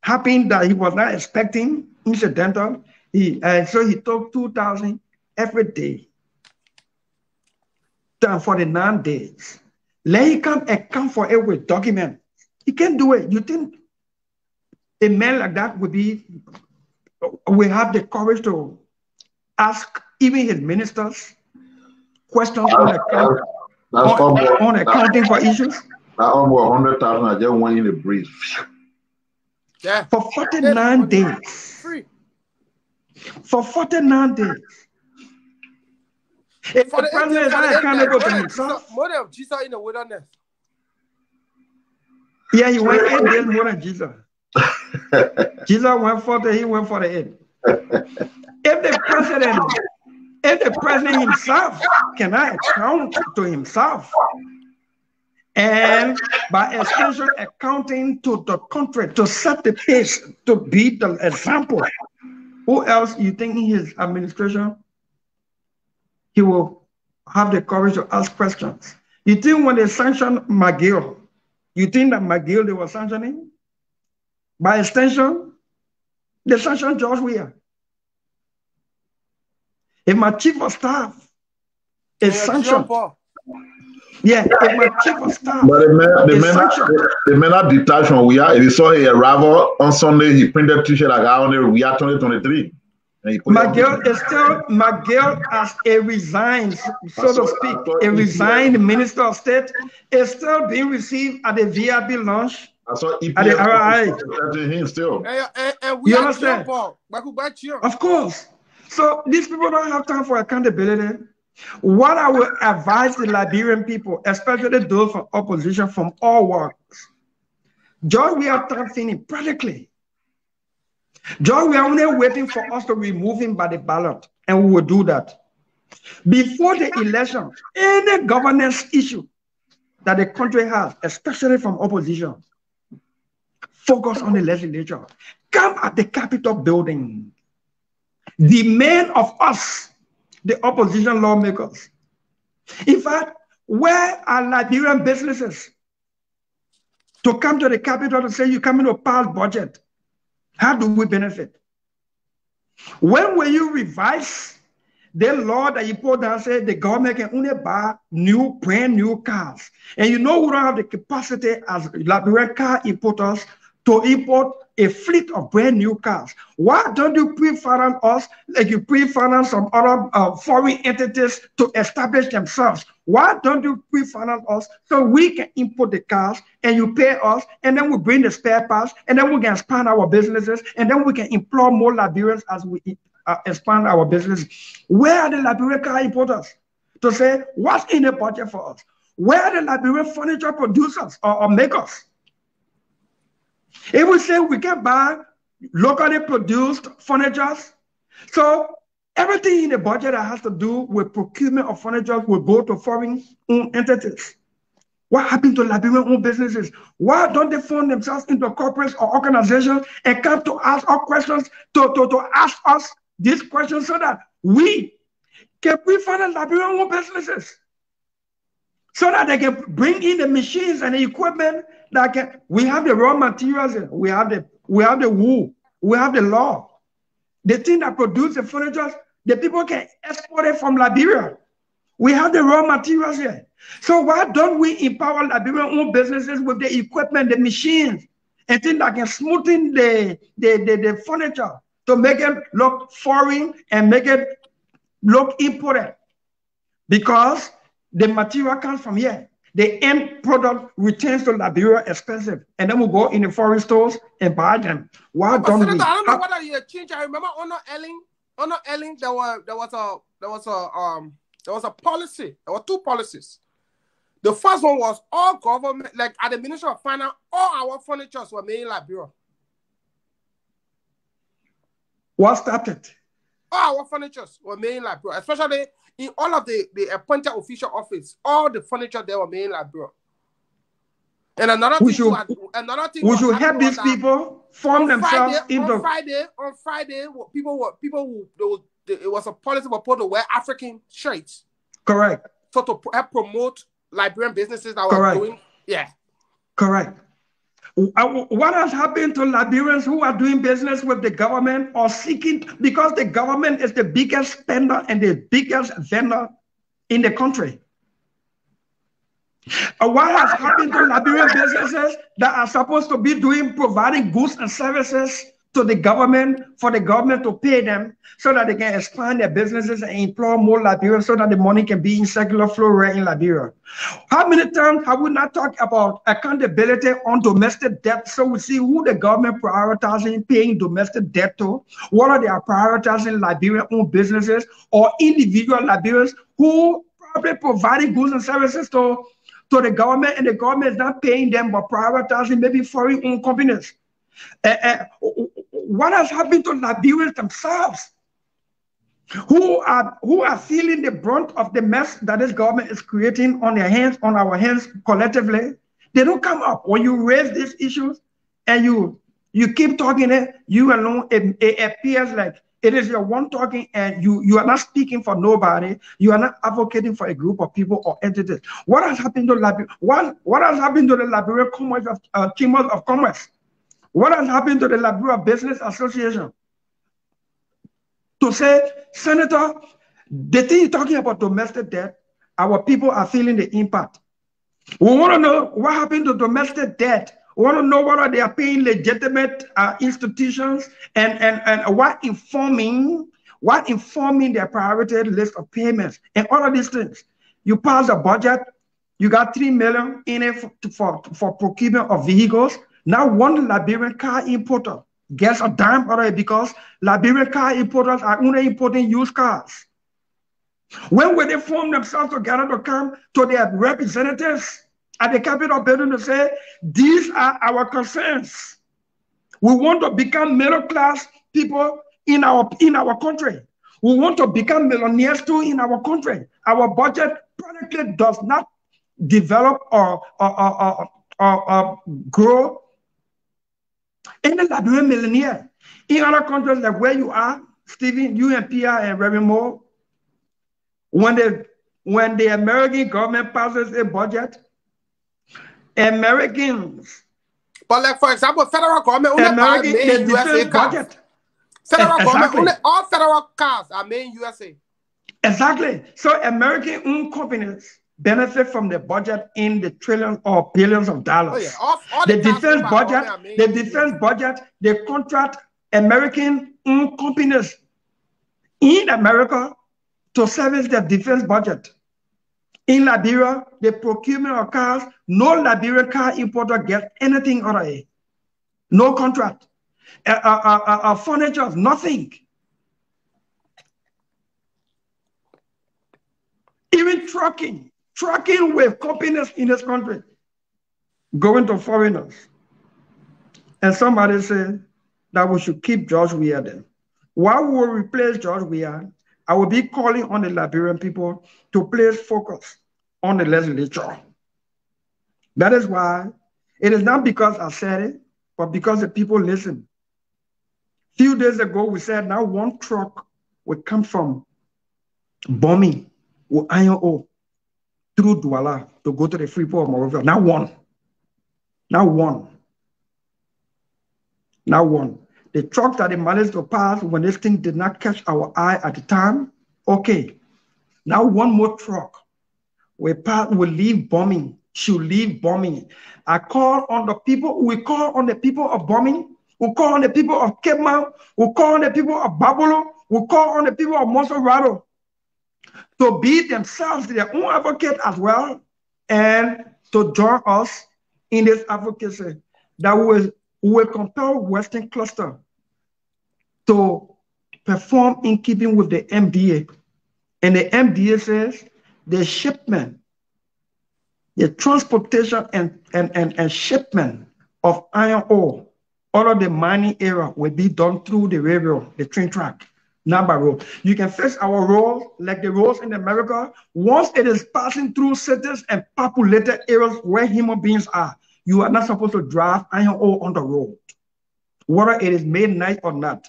happened that he was not expecting, incidental. He, uh, so he took 2000 every day. Done 49 days. Let him come account for it with document. He can't do it. You think a man like that would be, will have the courage to ask even his ministers questions on, account, on, on accounting for issues? That almost 100,000 I just went in the breeze. Yeah. For 49 days. Free. For 49 days. If for the president is not accountable to himself. More than Jesus in the wilderness. Yeah, he went eight days more than Jesus. Jesus went for the he went for the eight. If the president, if the president himself cannot account to himself, and by extension accounting to the country to set the pace to be the example, who else you think in his administration he will have the courage to ask questions? You think when they sanctioned McGill, you think that McGill they were sanctioning? By extension, they sanctioned George Weah. If my chief of staff is sanctioned, yeah, if my chief of staff but the man, the man, the, the man not detached from Weah. If you saw he arrival on Sunday, he printed t-shirt like I on there Weah 2023. McGill is still McGill as a resigned, so to speak, a resigned minister of state is still being received at the VIP launch I saw EPS at the RI. him still. And, and, and we You understand? Of Of course. So these people don't have time for accountability. What I will advise the Liberian people, especially those from opposition from all walks, George, we are thinking practically. John, we are only waiting for us to remove him by the ballot, and we will do that. Before the election, any governance issue that the country has, especially from opposition, focus on the legislature. Come at the Capitol building. The Demand of us, the opposition lawmakers. In fact, where are Liberian businesses to come to the Capitol to say you're come into pass budget? How do we benefit? When will you revise the law that you put down say the government can only buy new, brand new cars? And you know we don't have the capacity as Liberian car importers to import a fleet of brand new cars. Why don't you pre-finance us like you pre-finance some other uh, foreign entities to establish themselves? Why don't you pre-finance us so we can import the cars and you pay us and then we bring the spare parts and then we can expand our businesses and then we can employ more Liberians as we uh, expand our business. Where are the Liberian car importers to say what's in the budget for us? Where are the Liberian furniture producers or, or makers? It will say we can buy locally produced furniture. So everything in the budget that has to do with procurement of furniture will go to foreign entities. What happened to Liberian owned businesses? Why don't they form themselves into corporates or organizations and come to ask our questions, to, to, to ask us these questions so that we can we find Liberian owned businesses? So that they can bring in the machines and the equipment that can we have the raw materials, we have the we have the wool, we have the law. The thing that produce the furniture, the people can export it from Liberia. We have the raw materials here. So why don't we empower Liberian owned businesses with the equipment, the machines, and things that can smoothen the, the, the, the furniture to make it look foreign and make it look imported? Because the material comes from here. The end product returns to Liberia expensive, and then we go in the foreign stores and buy them. Why don't Senator, we? I don't know whether you change. I remember Honor Elling. Honor Elling. There were there was a there was a um there was a policy. There were two policies. The first one was all government, like at the Ministry of Finance, all our furnitures were made in Liberia. What started? All our furnitures were made in Liberia, especially in all of the, the appointed official office. All the furniture there were made in Liberia. And another We thing, should- too, another thing We should help these people form themselves Friday, into. on Friday, on Friday, people were people who they were, they- it was a policy for people to wear African shirts. Correct. So to help promote Liberian businesses that were Correct. doing, yeah. Correct. Uh, What has happened to Liberians who are doing business with the government or seeking, because the government is the biggest spender and the biggest vendor in the country? Uh, What has happened to Liberian businesses that are supposed to be doing, providing goods and services to the government for the government to pay them so that they can expand their businesses and employ more Liberians so that the money can be in circular flow right in Liberia? How many times have we not talked about accountability on domestic debt? So we see who the government prioritizing paying domestic debt to. What are they prioritizing Liberian owned businesses or individual Liberians who probably providing goods and services to, to the government and the government is not paying them but prioritizing maybe foreign owned companies. Eh, eh, what has happened to Liberians themselves? who are who are feeling the brunt of the mess that this government is creating on their hands, on our hands collectively. They don't come up when you raise these issues and you you keep talking it, you alone, it, it appears like it is your one talking and you you are not speaking for nobody. You are not advocating for a group of people or entities. What has happened to Liberia? What, what has happened to the Liberian Commerce of uh, Chambers of Commerce? What has happened to the Liberia Business Association? to say, Senator, the thing you're talking about domestic debt, our people are feeling the impact. We want to know what happened to domestic debt. We want to know whether they are paying legitimate uh, institutions and, and, and what informing what informing their priority list of payments and all of these things. You pass a budget, you got three million in it for, for, for procurement of vehicles. Now one Liberian car importer gets a dime already because Liberian car importers are only importing used cars. When will they form themselves together to come to their representatives at the Capitol building to say, these are our concerns. We want to become middle class people in our in our country. We want to become millionaires too in our country. Our budget practically does not develop or, or, or, or, or, or grow any Liberian millionaire. In other countries like where you are, Stephen, you and Pierre and Reverend Moore, when the when the American government passes a budget, Americans, But like for example, federal government only American, in USA cars. budget. Federal Exactly. government only all federal cars are made in USA. Exactly. So American owned companies benefit from the budget in the trillions or billions of dollars. Oh yeah, all, all the cars defense budget, the defense budget, they contract American companies in America to service their defense budget. In Liberia, the procurement of cars, no Liberian car importer gets anything out of it. No contract. Uh, uh, uh, uh, furniture, nothing. Even trucking, trucking with companies in this country going to foreigners. And somebody said that we should keep George Weah then. Why we will replace George Weah, I will be calling on the Liberian people to place focus on the legislature. That is why it is not because I said it, but because the people listen. Few days ago, we said now one truck will come from Bomi with iron ore through Douala to go to the Freeport of Monrovia. Now one. Now one. Now one. The truck that they managed to pass when this thing did not catch our eye at the time, okay. Now one more truck will pass, will leave Bomi, should leave Bomi. I call on the people, we call on the people of Bomi, we call on the people of Cape Mount, we call on the people of Bopolu, we call on the people of Montserrado to be themselves their own advocate as well and to join us in this advocacy that will, will compel Western Cluster to perform in keeping with the MDA. And the MDA says the shipment, the transportation and, and, and, and shipment of iron ore all of the mining area will be done through the railroad, the train track not by. You can fix our roads like the roads in America. Once it is passing through cities and populated areas where human beings are, you are not supposed to drive iron ore on the road, whether it is made night or not.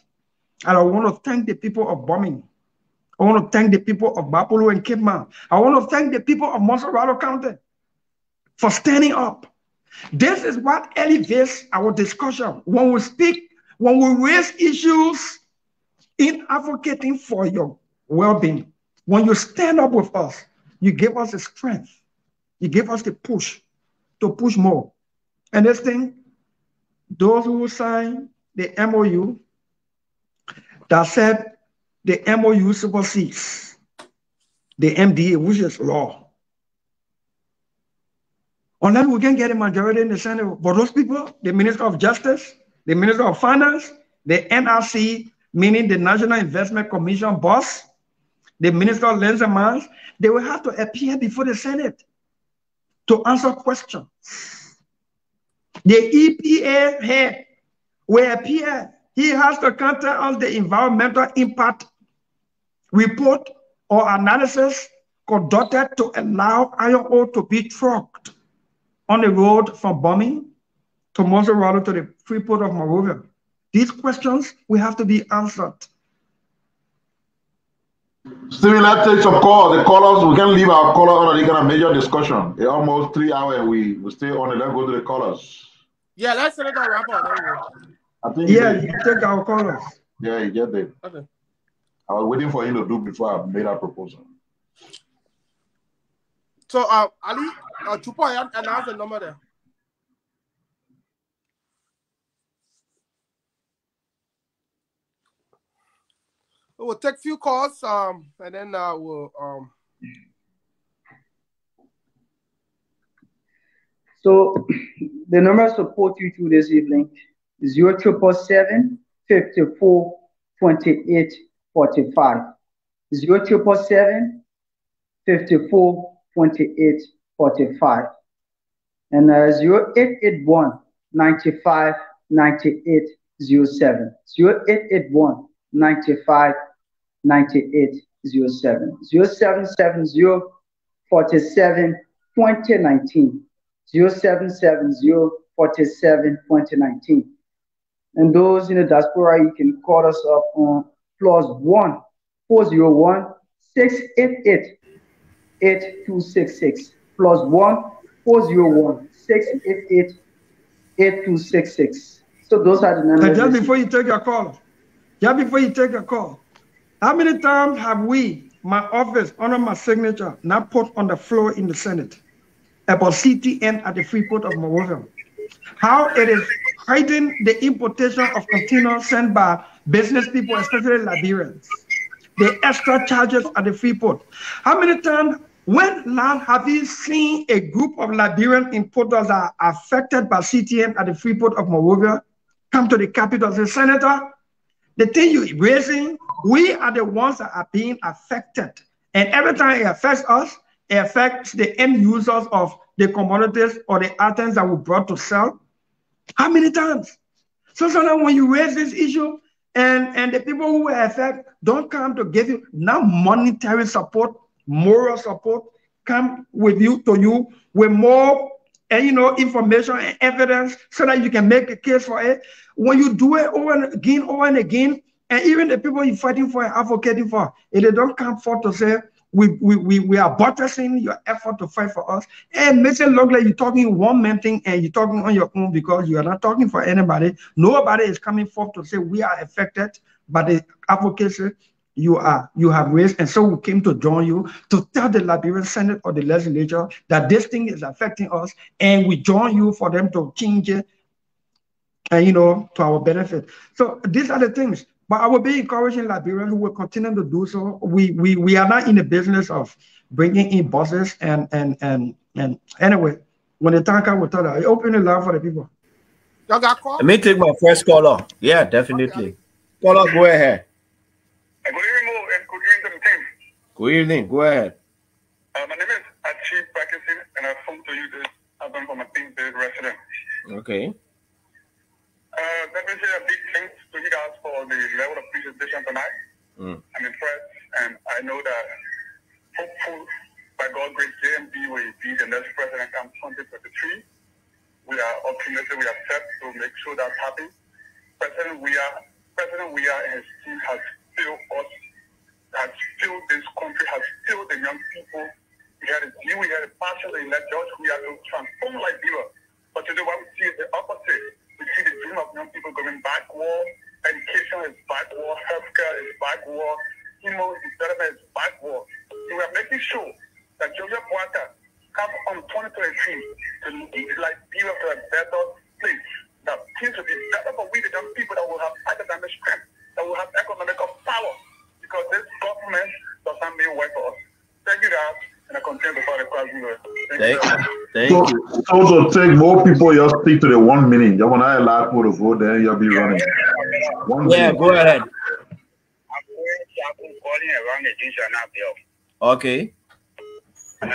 And I want to thank the people of Bomi. I want to thank the people of Bopolu and Cape. I want to thank the people of Montserrado County for standing up. This is what elevates our discussion. When we speak, when we raise issues in advocating for your well-being. When you stand up with us, you give us the strength. You give us the push to push more. And this thing, those who sign the MOU that said the MOU supersedes the MDA, which is law. Unless we can get a majority in the Senate, but those people, the Minister of Justice, the Minister of Finance, the NRC, meaning the National Investment Commission boss, the Minister of Lands and Mines, they will have to appear before the Senate to answer questions. The EPA head will appear. He has to counter on the environmental impact report or analysis conducted to allow iron ore to be trucked on the road from Bomi to Montserrado to the free port of Monrovia. These questions will have to be answered. Stephen, let's take some calls. The callers, we can leave our caller on a major discussion. It's almost three hours. We we stay on it. Let's go to the callers. Yeah, let's let it wrap up. I think yeah, you take our callers. Yeah, you get it. Okay. I was waiting for him to do before I made that proposal. So, uh, Ali, uh, Chupa announced the number there. We'll take a few calls, um, and then uh, we'll. Um... So, the number to support you through this evening is zero triple seven fifty four twenty eight forty five. Zero triple seven fifty four twenty eight forty five, and uh, zero eight eight one ninety five ninety eight zero seven. Zero eight eight one 95 9807. 0770 47 2019. 0770 47 2019. And those in the diaspora, you can call us up on plus 1 401 688 8266. Plus 1 401 688 8266. So those are the numbers. just before you take your call, just before you take a call, how many times have we, my office, under my signature, not put on the floor in the Senate about CTN at the Freeport of Monrovia? How it is hiding the importation of containers sent by business people, especially Liberians. The extra charges at the Freeport. How many times, when last have you seen a group of Liberian importers that are affected by CTN at the Freeport of Monrovia come to the capital and say, Senator, the thing you're raising, we are the ones that are being affected. And every time it affects us, it affects the end users of the commodities or the items that we brought to sell. How many times? So sometimes when you raise this issue and, and the people who are affected don't come to give you not monetary support, moral support, come with you to you with more and you know information and evidence so that you can make a case for it. When you do it over and again, over and again, and even the people you're fighting for and advocating for, if they don't come forth to say, we, we, we, we are buttressing your effort to fight for us. And makes it look like you're talking one man thing and you're talking on your own because you are not talking for anybody. Nobody is coming forth to say we are affected by the advocacy you are you have raised. And so we came to join you to tell the liberian senate or the legislature that this thing is affecting us and we join you for them to change it and you know to our benefit. So these are the things but I will be encouraging Liberians who will continue to do so. We we we are not in the business of bringing in bosses and and and and anyway, when the time comes, we'll tell you. Open the line for the people. Y'all got call? Let me take my first caller. Yeah, definitely. Caller, go ahead. Good evening, Mo, and good evening to the team. Good evening. Go ahead. Uh, my name is Achi Pakistan, and I phone to you this album from a team based resident. Okay. Uh, let me say a big thanks to you guys for the level of presentation tonight. Mm. I'm impressed, and I know that hopeful by God's grace, JMB will be the next president come 2023. We are optimistic. We are set to make sure that happens. President we are President we are and his team has filled us, has filled this country, has filled the young people. We had a deal, we had a passion in that judge. We are to transform Liberia. But today, what we see is the opposite see the dream of young people going backward. Education is backward. Healthcare is backward. Human development is backward. So we are making sure that Joseph Boakai come on 2023 to lead Liberia to a better place. That things will be better for we, the young people that will have academic strength, that will have economic power. Because this government does not mean way for us. Thank you guys. And I continue before the class. Thank you. Thank so, you. Also, take more people. You stick to the one minute. You want to allow people to vote, then you'll be running. One Yeah, minute. go ahead. I'm calling around the Dinsana bill. Okay. Uh,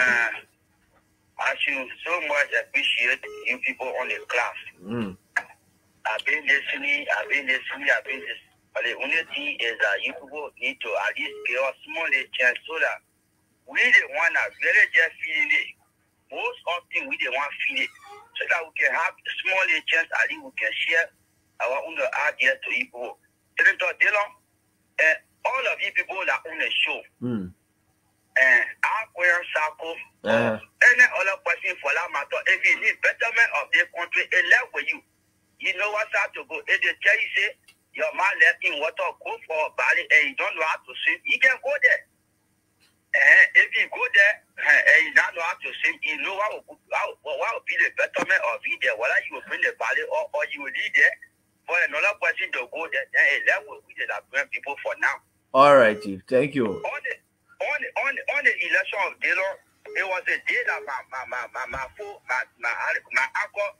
I should so much appreciate you people on the class. Mm. I've been listening, I've been listening, I've been listening. But the only thing is that you people need to at least give us small little chance so that we the one that really just feeling it. Most often we the one feel it. So that we can have small at least we can share our own ideas to people. Them, Dylan, uh, all of you people that on the show, Mm. and Aquarium Circle, Uh, any other person for that matter, if you need betterment of the country, it left with you. You know what's how to go. If they tell you, say, your man left in water, go for a body, and you don't know how to swim, you can go there. If you go there and you don't know how to swim, you know what will, how, what will be the betterment of it there. Whether you will bring the body or, or you will lead there for another person to go there, then it left with the Liberian people for now. all right, Chief. Thank you. on the on the on the, on the election of Dillon, it was a day that my my my my my my my, my, my uncle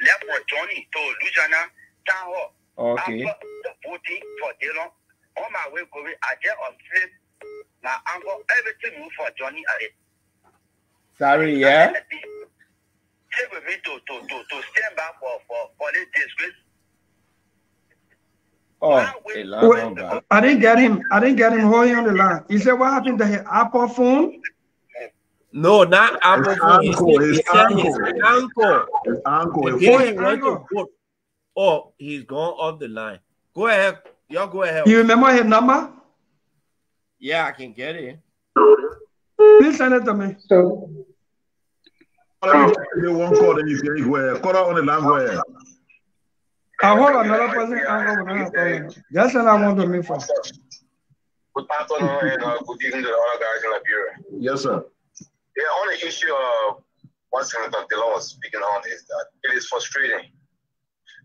left for Johnny to Louisiana town hall. Okay. After the voting for Dillon, on my way going, I just observed my uncle everything move for Johnny at. Sorry, yeah. Take with me to to to to stand back for for for this disgrace. Oh, Wait, a lot Wait, of that. I didn't get him. I didn't get him. Hold on the line. He said, "What happened to his Apple phone?" No, not Apple His phone. He uncle, said- he his said his uncle. uncle. His uncle, his day he went uncle. vote. Oh, he's gone off the line. Go ahead. Y'all go ahead. You remember his number? Yeah, I can get it. Please send it to me. So, Let me just give one call, then you can go ahead. Call out on the line, go ahead. I hold another person. Uncle, will not call. That's what I want to me for. Good afternoon and uh, good evening to the other guys in Liberia. Yes, sir. Yeah, on the issue of what Senator Dillon was speaking on is that it is frustrating.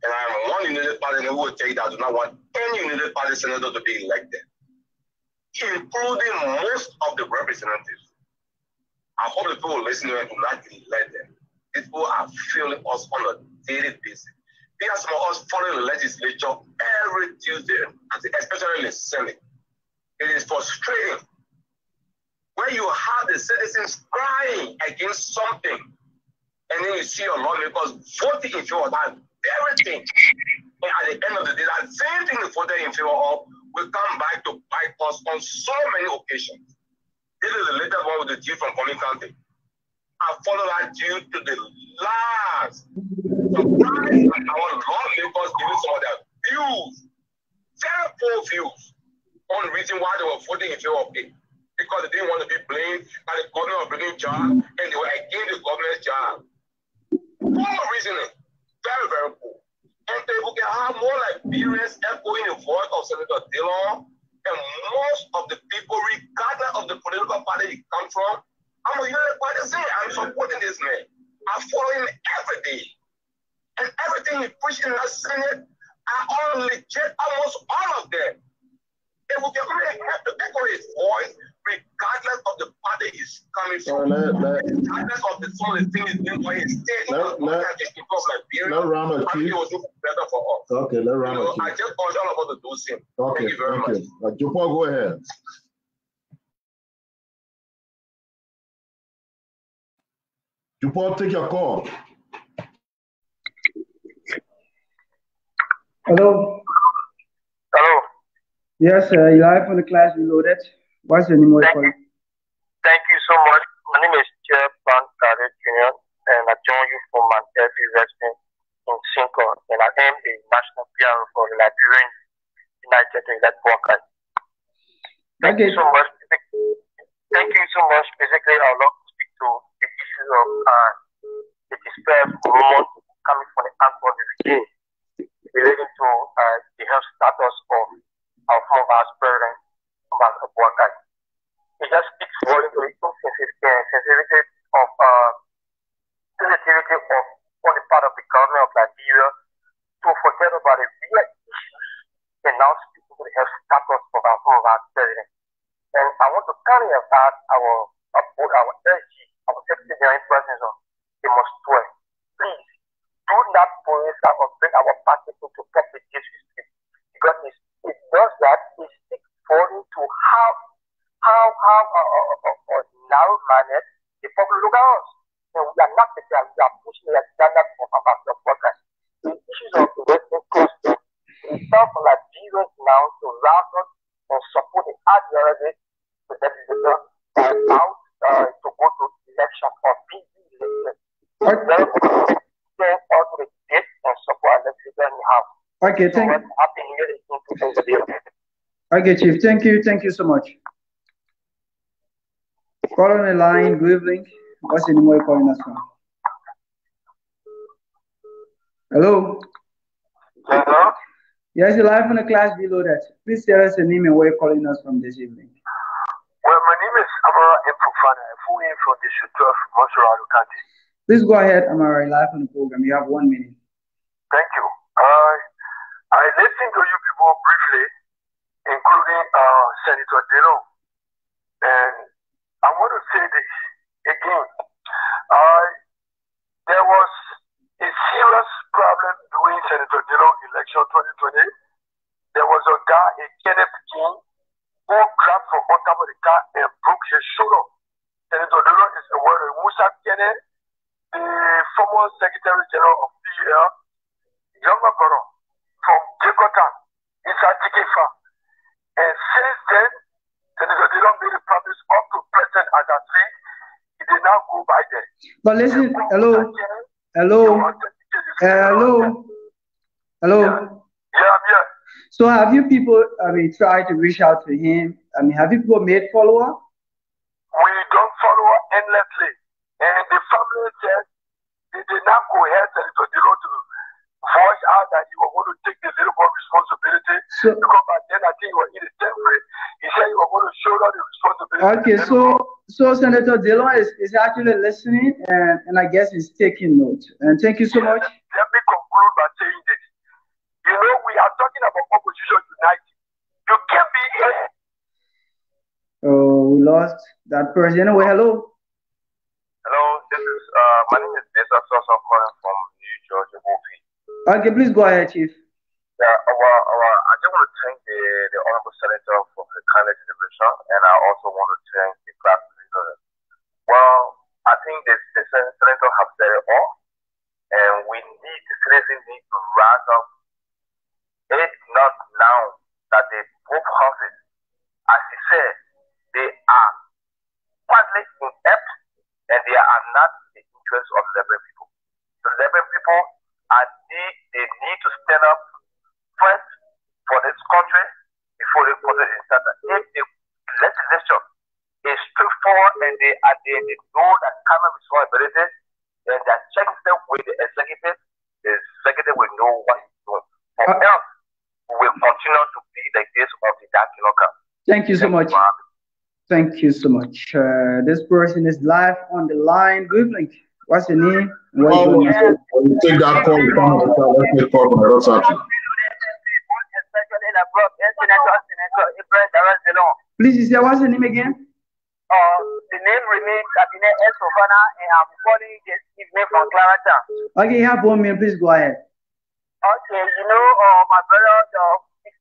And I'm one Unity Party who will tell you that I do not want any Unity Party senator to be elected, including most of the representatives. I hope the people listening to not get elected. People are feeling us on a daily basis. There are some of us following the legislature every Tuesday, especially in the Senate. It is frustrating when you have the citizens crying against something, and then you see your lawmakers voting in favor of that very thing. And at the end of the day, that same thing they voted in favor of will come back to us on so many occasions. This is the latest one with the Jew from Coming County. I follow that due to the last. Surprise at our lawmakers giving some of their views, poor views, on the reason why they were voting in favor of it. Because they didn't want to be blamed by the government of bringing job, and they were against the government's job. Poor reasoning. Very, very poor. And we can have more like parents echoing the voice of Senator Dillon, and most of the people, regardless of the political party he come from, I'm a Unity Party say I'm supporting this man. I follow him every day. And everything he preached in the Senate, I all legit, almost all of them. If we can only have to echo his voice, regardless of the party is coming from, let- let- regardless of the some of the things he's doing for his state, Let- let- because like Liberia, let Rama I think chief. it was better for us. Okay, let You Rama know, I chief. just urge all of us to do same. Okay, Thank you very thank much. you. Uh, Jupo, go ahead. Jupo, take your call. Hello. Hello. Yes, uh, you're live on the class reloaded. What's your name? Where you? Thank you so much. My name is Jeff Bankare Jr. and I join you from Mantefi Wrestling in Cinco, and I am the national PR for the Liberian United Network. Thank you so much. Thank you so much. Basically, I would love to speak to the issue of uh, the despair rumors coming from the armed forces regime relating to uh, the health status of our former president, Thomas Abuakai. It just speaks volume to the insensitivity of uh, sensitivity of on the part of the government of Nigeria to forget about the real issues and now speak to the health status of our former vice president. And I want to carry about our about our energy, our extraordinary presence of the most. Please do not police our bring our party into public disrespect because it, it does that, it speaks volume to how how how uh, uh, uh, uh, narrow minded the public look at us. And we are not the. We are pushing the standard for our workers. The issues of the Western is time for Nigerians now to round up and support the ideology to the out uh, to go to election or be elected. Therefore, stand out to the and support the. Okay, thank what's Okay, Chief. Thank you. Thank you so much. Call on the line, good evening. What's the name where you calling us from? Hello? Hello? Yes, you're live on the class below that. Please tell us your name and where you're calling us from this evening. Well, my name is Amara Epufana. I flew in from the District 12, Montserrado County. Please go ahead, Amara, you're live on the program. You have one minute. Thank you. Uh, I listened to you people briefly, including uh, Senator Dillon. And I want to say this again. Uh, there was a serious problem during Senator Dillon election 2020. There was a guy, a Kenneth King, who grabbed from on top of the car and broke his shoulder. Senator Dillon is aware of Musa Kenneth, the former Secretary General of PEL, younger brother from Jigota inside Tikifa. And since then, Senator Dillon made a promise up to present as President Azatri. He did not go by there. But listen, hello, hello, uh, hello, hello. Yeah, I'm here. So have you people, I mean, tried to reach out to him? I mean, have you people made follow up? We don't follow up endlessly. And the family said they did not go ahead Senator Dillon to voice out that he was going to take the little more responsibility. So- because by then I think he was in the tenth. He said he was going to shoulder the responsibility. Okay, so so Senator Dillon is, is actually listening and, and I guess he's taking notes. And thank you so much. Let me conclude by saying this. You know, we are talking about opposition united. You can't be here. Oh, we lost that person. Anyway, hello. Hello, this is uh my name is Desa Sosa calling from New Georgia Wolfie. Okay, please go ahead, Chief. Yeah, uh, well, uh, well, I just want to thank the, the Honorable Senator for her kind intervention, and I also want to thank the class leader. Well, I think the, the sen- Senator have said it all, and we need, the citizens need to rise up. It's not now that the both houses, as he said, they are partly inept, and they are not in the interest of the people. 11 people, and they, they need to stand up first for this country before they put it in Satan. If the legislation is straightforward and they, and they, they know that kind of responsibility, then that checks them with the executive, the executive will know what he's doing. Or uh, else, we will continue to be like this of the dark local. Thank you so much. Thank you so much. Uh, this person is live on the line. Good evening. What's your name? What's oh, your name? Take that call. Let's take call from the Please, you say what's your name again? Uh, the name remains Abine S. Ofana, and I'm calling this evening from Clarendon. Okay, you have one minute. Please go ahead. Okay, you know, uh, my brother, uh,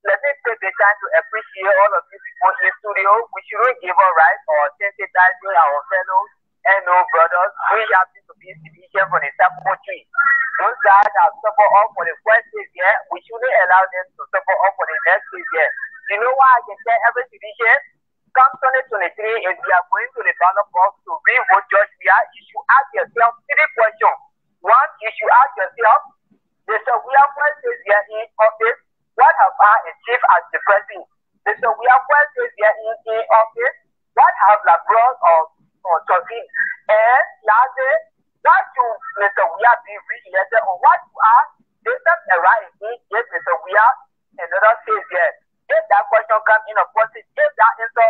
let me take the time to appreciate all of you people in studio. We shouldn't give up, right, or sensitizing our fellows and no brothers. We have to be division for the same country. Those guys have suffered all for the first stage year. We shouldn't allow them to suffer all for the next stage year. You know why I can tell every division? Come 2023, if we are going to the ballot box to re-vote George Weah, you should ask yourself three questions. One, you should ask yourself, Mr. First stage year in office, what have I achieved as the president? Mr. First stage year in, in office, what have LeBron or, Tofin and Yaze what should Mr. Weah be re-elected or what you are? They not a right in yes, Mr. Weah another says yes. If that question comes in a positive, if that answer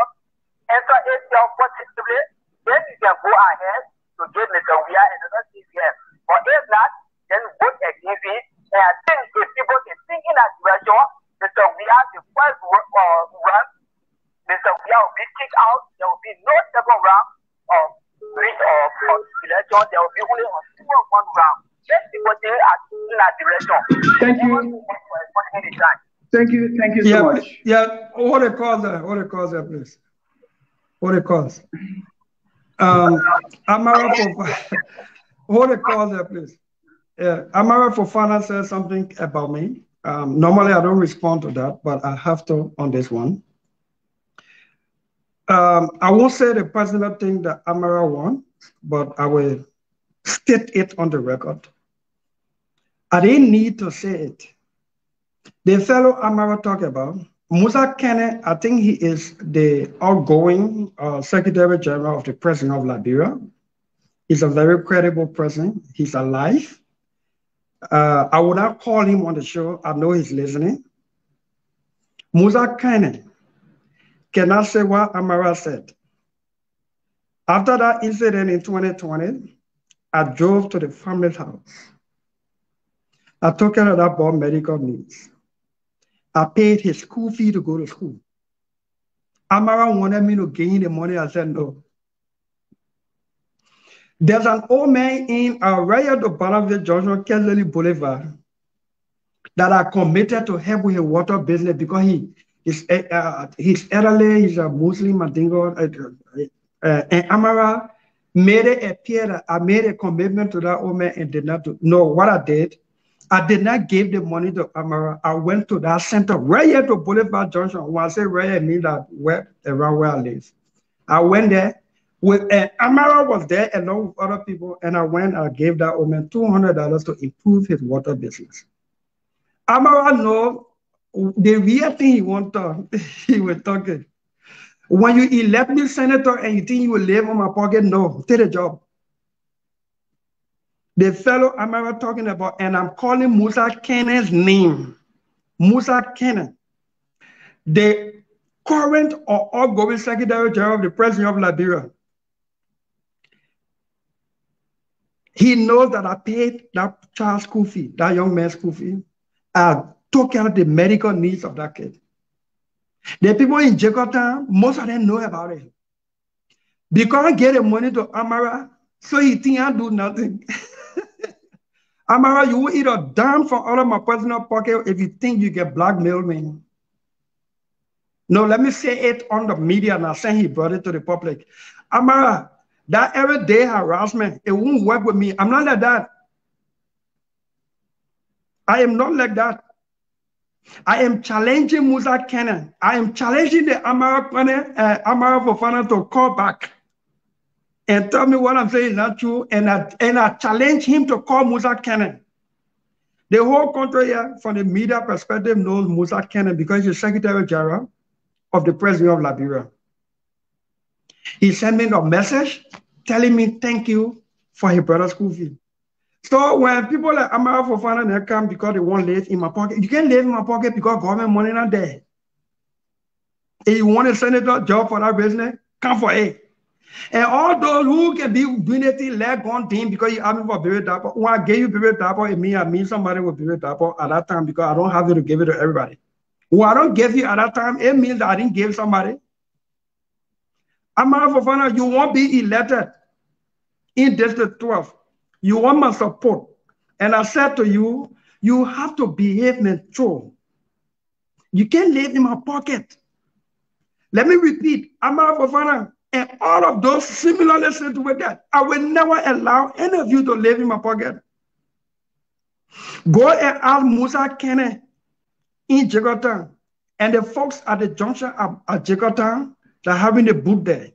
answer itself positively, then you can go ahead to give Mr. Weah another says yes. But if not, then vote against it. And I think if people can think in that direction, Mr. Weah, the first uh, run, Mr. Weah will be kicked out. There will be no second round of of, of election. There will be only single one round. Let people think in that direction. Thank you. Thank you. Thank you so yeah, much. Yeah. What a cause there. What a cause there, please. What a cause. Um, Amara for what a cause there, please. Yeah, Amara Fofana said something about me. Um, normally, I don't respond to that, but I have to on this one. Um, I won't say the personal thing that Amara won, but I will state it on the record. I didn't need to say it. The fellow Amara talked about, Musa Kene, I think he is the outgoing uh, Secretary General of the President of Liberia. He's a very credible person. He's alive. Uh, I would not call him on the show. I know he's listening. Musa Kene cannot say what Amara said. After that incident in 2020, I drove to the family's house. I took care of that boy medical needs. I paid his school fee to go to school. Amara wanted me to gain the money. I said no. There's an old man in at the Bonaville Junction, Kelly Boulevard, that are committed to help with his water business because he is uh, uh, he's elderly, he's a Muslim, I think, uh, uh, and Amara made it appear I made a commitment to that woman and did not. No, what I did, I did not give the money to Amara. I went to that center right here to Boulevard Junction. When I say right here, I mean that where around where I live. I went there with and Amara was there along with other people, and I went I gave that woman two hundred dollars to improve his water business. Amara know the real thing he want to he was talking. When you elect me senator and you think you will live on my pocket, no, take a job. The fellow Amara talking about, and I'm calling Musa Kenen's name. Musa Kenen. The current or outgoing Secretary General of the President of Liberia. He knows that I paid that child school fee, that young man's school fee. I took care the medical needs of that kid. The people in Jakarta, most of them know about it. Because I get the money to Amara, so he think I do nothing. Amara, you will eat a dime from out of my personal pocket if you think you get blackmail me. No, let me say it on the media now, saying he brought it to the public. Amara, that everyday harassment, it won't work with me. I'm not like that. I am not like that. I am challenging Musa Kenen. I am challenging the Amara, uh, Amara to call back and tell me what I'm saying is not true, and I and I challenge him to call Musa Cannon. The whole country here, from the media perspective, knows Musa Cannon because he's Secretary General of the President of Liberia. He sent me a message telling me thank you for his brother's school fee. So when people like Amara Fofana they come because they want live in my pocket, you can't live in my pocket because government money not there. If you want to send it to a senator job for that business, come for it. And all those who can be doing anything like one thing because you asked me for Bebe Dapo, when I gave you Bebe Dapo, it means I mean somebody with Bebe Dapo at that time because I don't have it to give it to everybody. When I don't give you at that time, it means I didn't give somebody. I'm out Amara Fofana, you won't be elected in District 12. You want my support. And I said to you, you have to behave mature. You can't live in my pocket. Let me repeat, Amara Fofana, and all of those similarly situated, I will never allow any of you to live in my pocket. Go and ask Musa Kene in Jakarta and the folks at the junction at, at Jakarta that are having a booth there,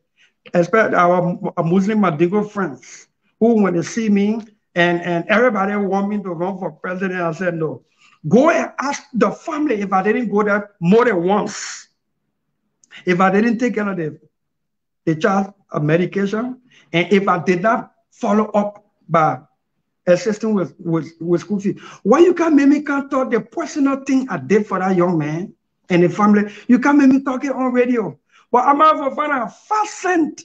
especially our Muslim Madigo friends who when they see me and, and everybody want me to run for president, I said no. Go and ask the family if I didn't go there more than once. If I didn't take care of the, the child of medication, and if I did not follow up by assisting with, with, with school fees, why you can't make me can't talk the personal thing I did for that young man and the family? You can't make me talk it on radio. But I'm out for fun, fastened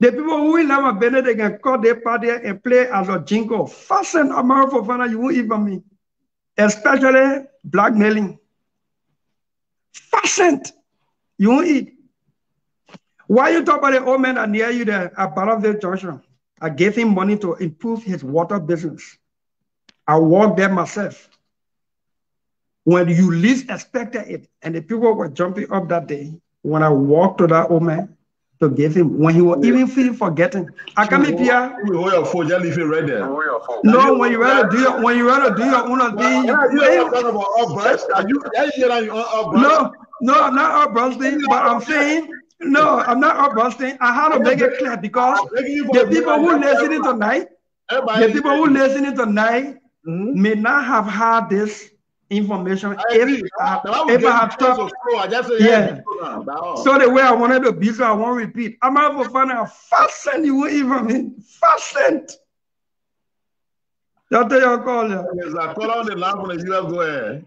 the people who will have a Benedict can call their party and play as a jingle. Fasten a mouth for fun, you won't even me. Especially blackmailing. Fasten. You won't eat. Why you talk about the old man that near you there at Battlefield Junction? I gave him money to improve his water business. I walked there myself. When you least expected it, and the people were jumping up that day, when I walked to that old man, to give him when he was even feeling forgetting. I come in here. Hold your phone, just leave it right there. No, when you rather do your when you rather do your own thing. You are talking about upburst. Are you are you hearing your upburst? No, no, I'm not upbursting, but I'm saying no, I'm not upbursting. I have to make it clear because the people who listening tonight, the people who listening tonight may not have had this information. If, I, if I have talked, yeah. So the way I wanted to be, so I won't repeat. I'm out for fun. Fasten you even mean fasten. That's your call. Yeah. Yes, I call on the line from the US. Go ahead.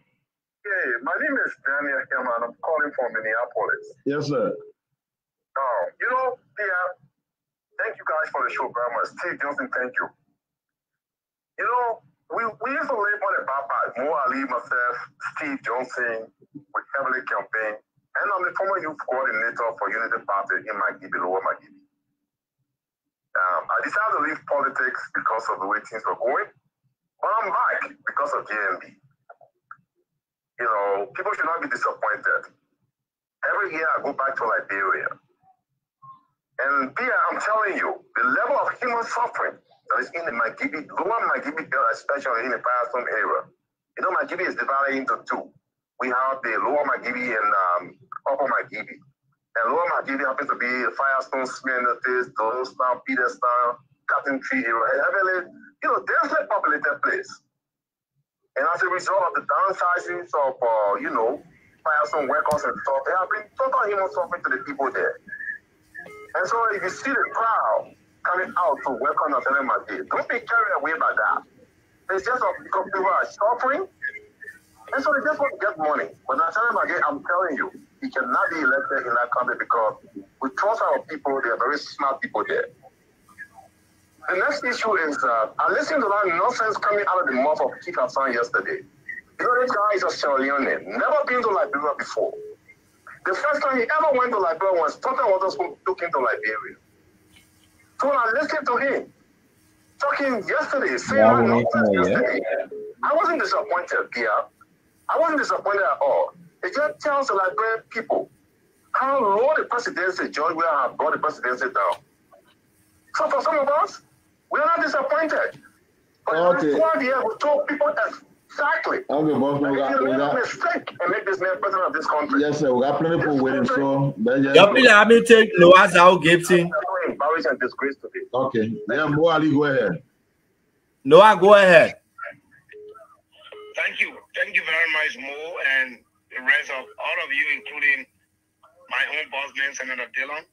Hey, my name is Daniel Herman. I'm calling from Minneapolis. Yes, sir. Uh, you know, yeah, thank you guys for the show very much. Steve Johnson, thank you. You know, we, we used to live on the Papa, Mo Ali, myself, Steve Johnson, with heavily campaign. And I'm the former youth coordinator for Unity Party in Margibi, Lower Margibi. Um, I decided to leave politics because of the way things were going, but I'm back because of JMB. You know, people should not be disappointed. Every year I go back to Liberia. And there, I'm telling you, the level of human suffering is in the Margibi, lower Margibi especially in the Firestone area. You know, Margibi is divided into two. We have the lower Margibi and um, upper Margibi. And lower Margibi happens to be Firestone, Smell No Taste, Dolestown, Peterstown, Cotton Tree area, heavily, you know, densely populated place. And as a result of the downsizing of, uh, you know, Firestone workers and stuff, there have been total human suffering to the people there. And so if you see the crowd, coming out to welcome Nathaniel McGill. Don't be carried away by that. It's just because people are suffering. And so they just want to get money. But Nathaniel McGill, I'm telling you, he cannot be elected in that country because we trust our people. They are very smart people there. The next issue is uh, I listened to that nonsense coming out of the mouth of Keith Hassan yesterday. You know, this guy is a Sierra Leone, never been to Liberia before. The first time he ever went to Liberia was Tonton Waters took him to Liberia. So I listened to him talking yesterday, saying yeah, yesterday. I wasn't disappointed, Pierre. I wasn't disappointed at all. It just tells the Liberian people how low the presidency, George Weah have got the presidency down. So for some of us, we are not disappointed. But okay. why we have told people exactly. Okay, boss, we got, we got, mistake and make this man president of this country. Yes, sir. We got plenty of people waiting. So, yeah, please, let me take Loazao Gibson. Always a disgrace to me. Okay. Yeah, Mo Ali, go ahead. Noah, go ahead. Thank you. Thank you very much, Mo, and the rest of all of you, including my own boss man, Senator Dillon.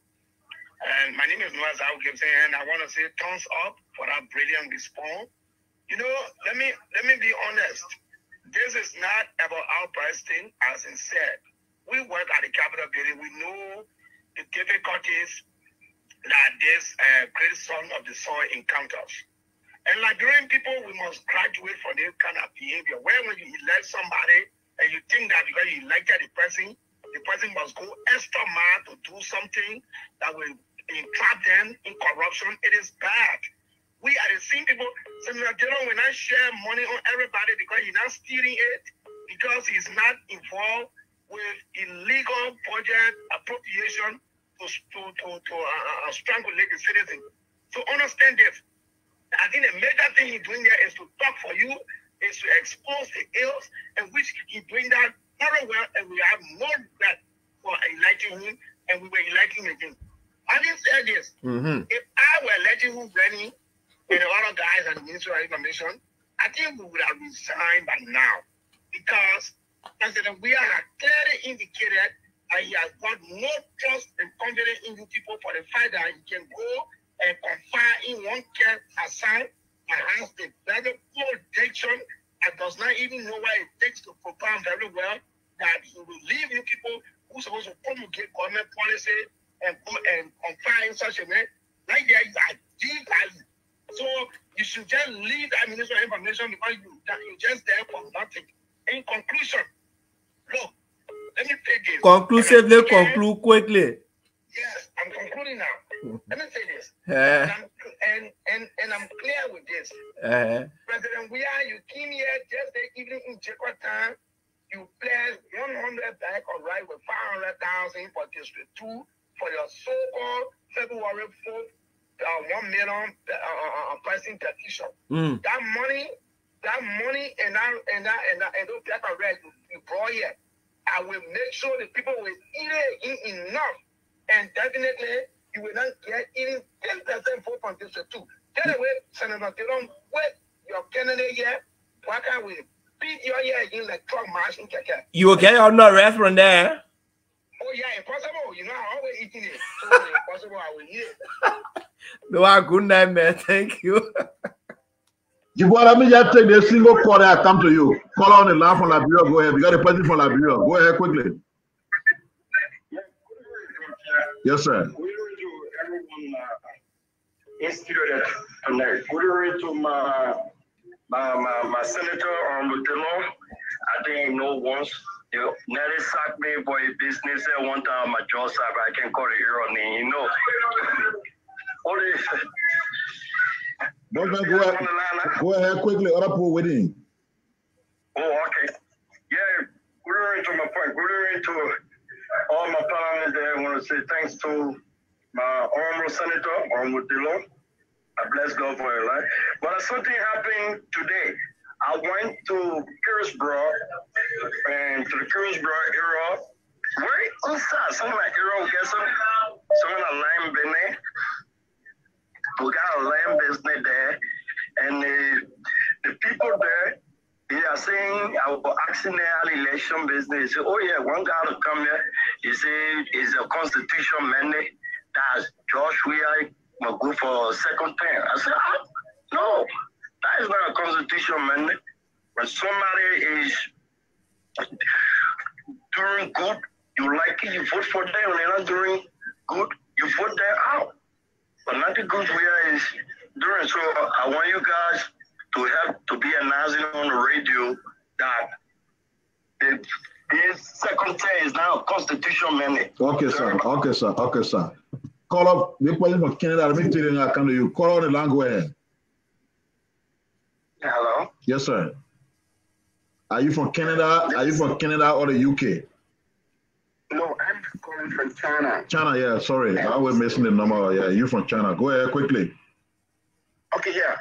And my name is Noah Zhao Gibson, and I want to say thumbs up for that brilliant response. You know, let me let me be honest. This is not about our bursting, as in said. We work at the Capitol building. We know the difficulties that this uh, great son of the soil encounters. And Liberian people, we must graduate from this kind of behavior. Where when you elect somebody and you think that because you elected the person, the person must go extra mile to do something that will entrap them in corruption, it is bad. We are the same people. Senator Dillon will not share money on everybody because he's not stealing it, because he's not involved with illegal budget appropriation to, to, to, to uh, uh, strangulate the citizen. So understand this. I think the major thing he's doing there is to talk for you, is to expose the ills, in which he doing that very well, and we have more regret for electing him, and we were electing again. Having said this, Mm-hmm. if I were electing who Rennie and the other guys at the Ministry of Information, I think we would have resigned by now. Because President we have clearly indicated that he has got no trust and confidence in you people for the fact that he can go and confine in one care aside and has the very full diction and does not even know what it takes to propound very well that he will leave you people who's supposed to promulgate government policy and go and confine such a man like there is a deep value. So you should just leave that Ministry of Information because you that you just there for nothing. In conclusion, look, let me say this. Conclusively conclude quickly. Yes, I'm concluding now. Let me say this. Eh, And, I'm, and, and, and I'm clear with this. eh. President Weah, you came here just the evening in Jacob time. You pledged 100 back or right with 500,000 for District 2 for your so-called February 4th, uh, 1 million uh, uh, uh, pricing petition. Mm. That money, that money and that and that and that and those black and red you, you brought here, I will make sure the people will eat it enough. And definitely you will not get even 10% vote from District 2. Tell away, Senator, don't wait your candidate here. Why can't we beat your ear again like truck march in Keke? You will get no rest from there. Oh yeah, impossible. You know, I always eating it. So impossible, I will eat it. Noah, good night, man. Thank you. Jibola, me just take the single call I come to you. Call on the line from Liberia. Go ahead. We got a person from Liberia. Go ahead quickly. Yes, sir. Instituted tonight. Will to my my my, my senator on the. I think no once. You know, Nelly sacked me for a business one time. My jaw I can call it here on. You know. Only Go ahead. Go ahead, quickly. People waiting. Oh, okay. Yeah, we're into my point. We're into all my parliament there. I want to say thanks to my honorable senator, honorable Dillon. I bless God for your life. But something happened today. I went to Hillsborough and to the Hillsborough area. Where of that area get some some of the land business. We got a land business there, and the, the people there they are saying our their election business. Say, oh yeah, one guy to come here. He say it's a constitution mandate that Josh Weah must go for second term. I said, ah, no, that is not a constitution mandate. When somebody is doing good, you like it, you vote for them. When they're not doing good, you vote them out. But nothing good Weah is doing. So I want you guys to help to be announcing on the radio that the, this second term is now constitutional mandate. Okay, sir. Okay, sir. Okay, sir. Call up the person from Canada. Let me tell you, I come to you. Call on the language. Hello. Yes, sir. Are you from Canada? Are you from Canada or the UK? No, I'm calling from China. China, yeah. Sorry, I was missing the number. Yeah, you from China. Go ahead quickly. Okay, yeah.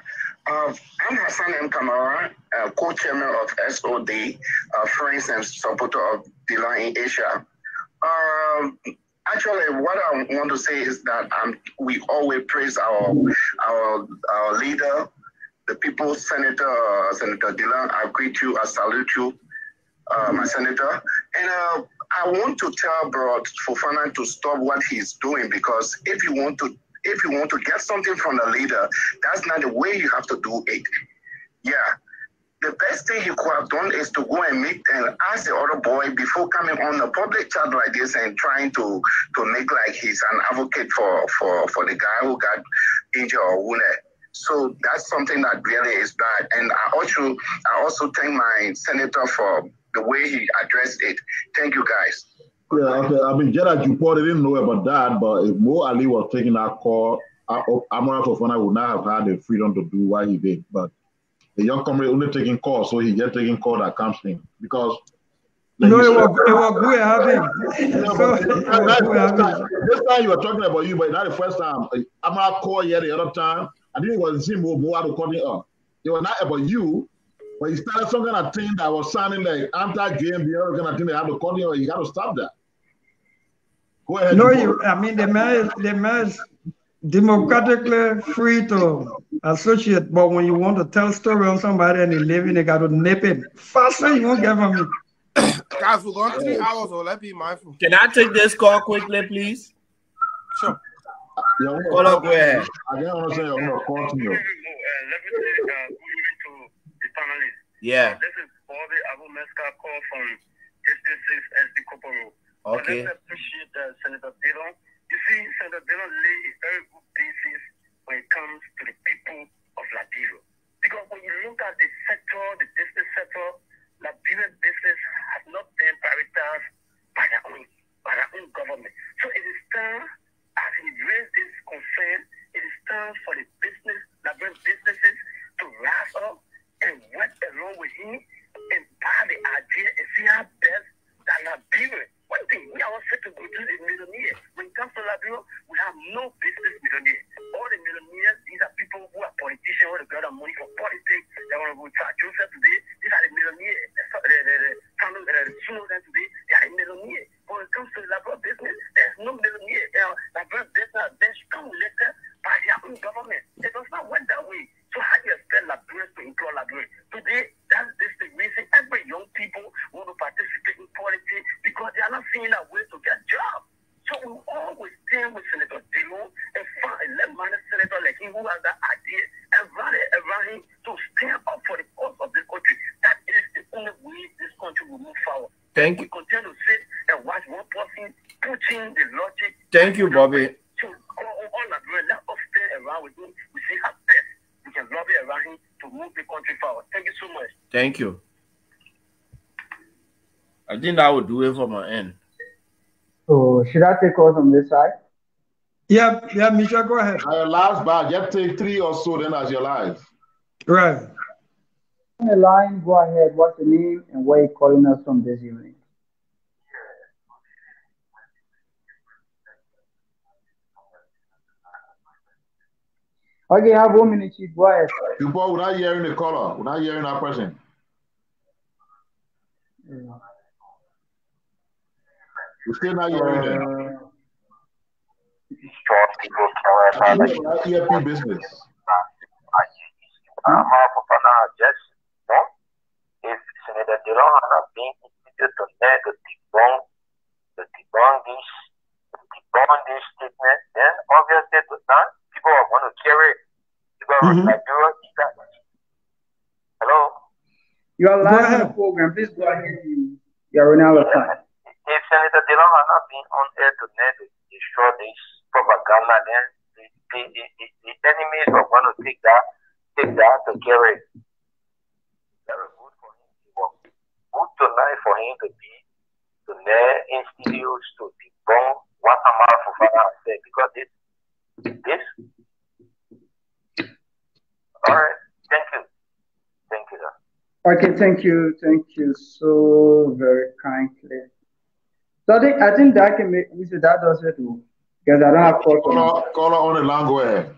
Uh, I'm Hassan M. Kamara, uh, co-chairman of SOD, uh, Friends and Supporter of Belong in Asia. Um, actually, what I want to say is that um, we always praise our our our leader, the people, senator, uh, Senator Dillon. I greet you. I salute you, uh, my senator. And uh, I want to tell Bro Fofana to stop what he's doing because if you want to if you want to get something from the leader, that's not the way you have to do it. Yeah, the best thing he could have done is to go and meet and ask the other boy before coming on a public chat like this and trying to to make like he's an advocate for for for the guy who got injured or wounded. So that's something that really is bad. And I also I also thank my senator for the way he addressed it. Thank you guys. Yeah, okay. I mean, Gerard probably didn't know about that, but if Mo Ali was taking that call, Amara Fofana would not have had the freedom to do what he did. But the young comrade only taking calls, so he just taking call that comes in because. Like no, it was, it was good having. so, this time you were talking about you, but not the first time. I'm not call yet the other time. I think it was him who moved out of calling up. It was not about you, but he started some kind of thing that was sounding like anti-GMBR kind of thing. They have to call you, you got to stop that. Go ahead. No, you, I mean the man, is, the man democratically free to associate, but when you want to tell story on somebody and they living, they got to nip it faster. You won't get from me. Guys, we're going three hours, so let's be mindful. Can I take this call quickly, please? Sure. Yeah, Hold on, go ahead. I don't want to say I'm going to Yeah. This is Bobby Abu call from District 6 SD Koporo. Okay. Let's appreciate uh, Senator Dillon. You see, Senator Dillon lay a very good basis when it comes to the people of Liberia. Because when you look at the sector, the business sector, Liberian business has not been prioritized by their own, by their own government. So it is time, as he raised this concern, it is time for the business, Liberian businesses to rise up and work along with him and buy the idea and see how best that Liberia one thing, we are set to go to the millionaire. When it comes to Liberia, we have no business millionaire. All the millionaires, these are people who are politicians, who have got money for politics. They want to go to Joseph today. These are the millionaires. The, the, the, the, the Snowden today, they are the millionaires. When it comes to Liberia business, there's no millionaire. Uh, Liberia business, they come later by their government. It does not work that way. So how do you expect Liberians to employ Liberians? Today, that's this the reason every young people want to participate in politics because they are not seeing a way to get jobs. So we always stand with Senator Dillon and find a left-minded senator like him who has that idea and run it around him to stand up for the cause of the country. That is the only way this country will move forward. Thank we continue to sit and watch one person pushing the logic. Thank you, Bobby. To all, all Liberians, let us stand around with him. We see how best we can lobby around to move the country forward. Thank you so much. Thank you. I think that would do it for my end. So should I take calls on this side? Yeah, yeah, Misha, go ahead. Uh, last bar, just take three or so, then as your live. Right. On the line, go ahead. What's the name and where you calling us from this evening? Okay, I have one minute, Chief. Go ahead. You boy, without hearing the caller, without hearing that person. Yeah. We're still not hearing them. Short people can Without EFP business. Uh, just no. If Senator Dillon had not been instituted to net the debunk, the debunk this, debunk this statement, then obviously to that people are going to carry it. Because Mhm. Nigeria is that. Hello. You are live on the program. Please go ahead. You are running out of time. If Senator Dillon had not been on air to net to destroy this propaganda, then the, the, the, the, the enemies are going to take that, take that to carry. Very good for him to work. Good tonight for him to be to net institutes to debunk what Amara Fofana has said because this, this. All right. Thank you. Thank you, sir. Okay, thank you, thank you so very kindly. So I think I think that can make we should that does it too. Because I don't have calls for now. Caller, caller on the language. go ahead.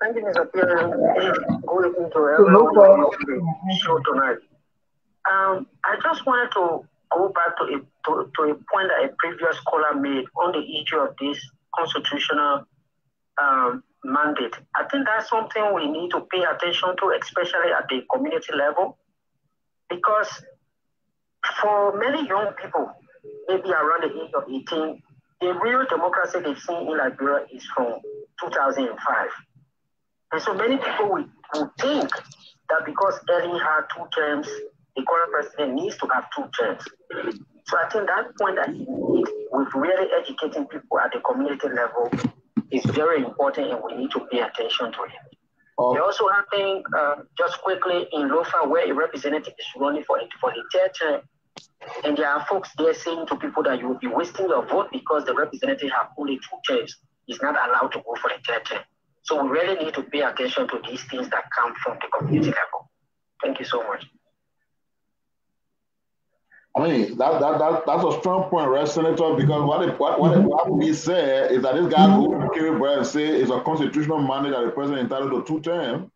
Thank you, Mr. Pierre. Good evening to So no everyone the show tonight. Um, I just wanted to go back to a, to, to a point that a previous caller made on the issue of this constitutional um, mandate. I think that's something we need to pay attention to, especially at the community level, because for many young people, maybe around the age of 18, the real democracy they've seen in Liberia is from 2005. And so many people will, will think that because Ellie had two terms, the current president needs to have two terms. So I think that point that he needs with really educating people at the community level is very important and we need to pay attention to it. Oh. We also have thing, uh, just quickly in Lofa where a representative is running for, for the third term and there are folks there saying to people that you will be wasting your vote because the representative have only two terms. Is not allowed to go for the third term. So we really need to pay attention to these things that come from the community level. Thank you so much. I mean, that, that, that that's a strong point, right, Senator? Because what it, what, what, what we say is that this guy mm-hmm. who came and say it's a constitutional mandate that the president entitled to two terms.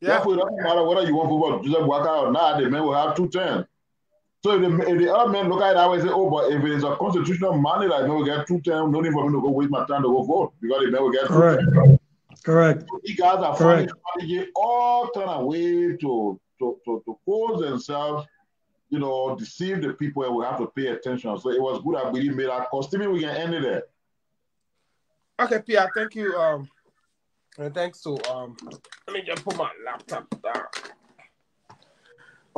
Yeah. Therefore, it doesn't matter whether you want to vote Joseph Boakai or not, the man will have two terms. So if the, if the other men look at it that way and say, oh, but if it is a constitutional mandate, I know we get two terms, no need for me to go waste my time to go vote because the men will get Correct. two terms. Correct. So you guys are finding all kind of way to, to, to, to pose themselves, you know, deceive the people and we have to pay attention. So it was good I believe made that call. Stephen, we can end it there. Okay, Pierre, thank you. Um, and thanks to um, let me just put my laptop down.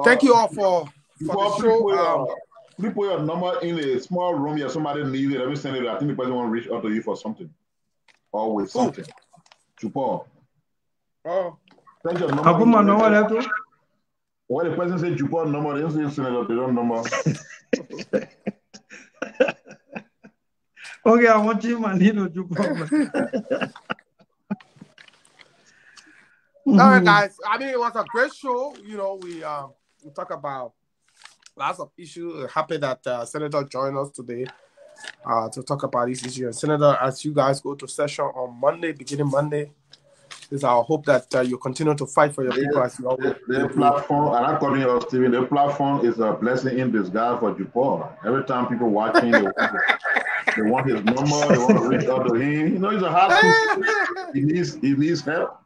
Thank you all for for the show. Put, Um, please put your number in a small room here. Somebody needs it. Let me send it. I think the person want to reach out to you for something or with something. To Paul. oh, Send your number. I'll put my number there too. When the person said Jupor number, they don't say Senator, they don't number. Okay, I want you, man. You know, you all right, guys. I mean, it was a great show. You know, we um we talk about lots of issues. Happy that uh, Senator joined us today uh, to talk about these issues. And Senator, as you guys go to session on Monday, beginning Monday, it's our hope that uh, you continue to fight for your people as you always The platform, and I'm calling you, Stephen, the platform is a blessing in disguise for Jupor. Every time people watching, they want, they want his number, they want to reach out to him. You know, he's a hard he needs he needs help.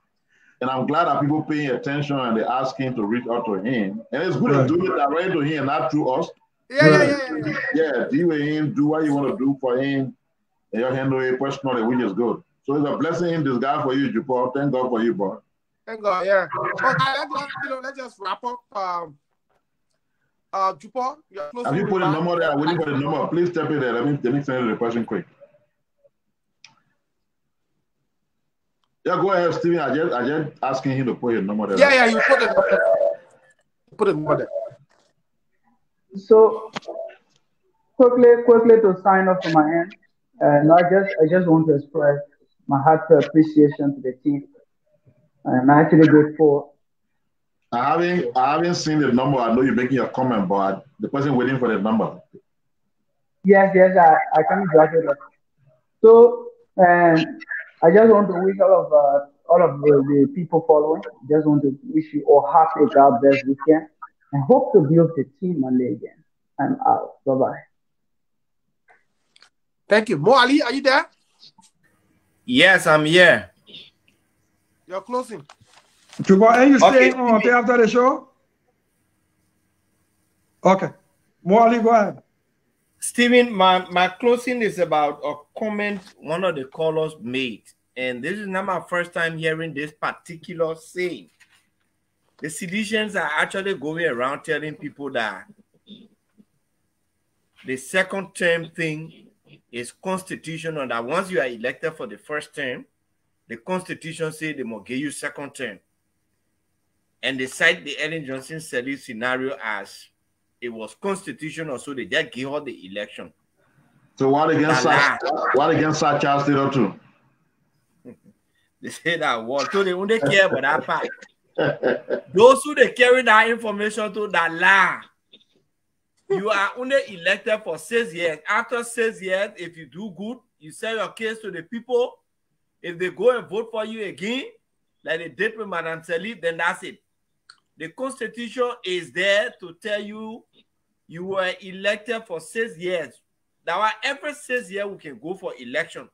And I'm glad that people paying attention and they ask him to reach out to him. And it's good Right. to do it directly to him, not through us. Yeah, yeah, yeah, yeah. Yeah, deal with him, do what you want to do for him, and you handle it personally, which is good. So it's a blessing in disguise for you, Jupor. Thank God for you, bro. Thank God, yeah. Okay, let's just, you know, let's just wrap up. Um, uh, Jupor, your closing Have you put a number there? I'm waiting for the number. Please step in there. Let me, let me send you the person quick. Yeah, go ahead, Steven. I just, I just asking him to put his number there. Yeah, yeah, you put it, put it over there. So quickly, quickly to sign off from my end, and I just I just want to express my heartfelt appreciation to the team. I'm actually grateful. I haven't, I haven't seen the number. I know you're making a comment, but the person waiting for the number. Yes, yes, I, I can judge it. So, and I just want to wish all of uh, all of the, the people following. Just want to wish you all happy God bless weekend, and hope to be with the team Monday again. I'm out. Bye bye. Thank you. Mo Ali, are you there? Yes, I'm here. You're closing. Jupor, are you Okay. on until after the show? Okay. Mo Ali, go ahead. Stephen, my, my closing is about a comment one of the callers made. And this is not my first time hearing this particular saying. The seditians are actually going around telling people that the second term thing is constitutional, that once you are elected for the first term, the constitution say they must give you second term. And they cite the Ellen Johnson Sirleaf scenario as it was constitutional, so they just give her the election. So what against South, what against South Charles up to? They say that what so they only care about that part. Those who they carry that information to that lie. You are only elected for six years. After six years, if you do good, you sell your case to the people. If they go and vote for you again, like they did with Madame Sirleaf, then that's it. The constitution is there to tell you you were elected for six years. Now, every six years we can go for election.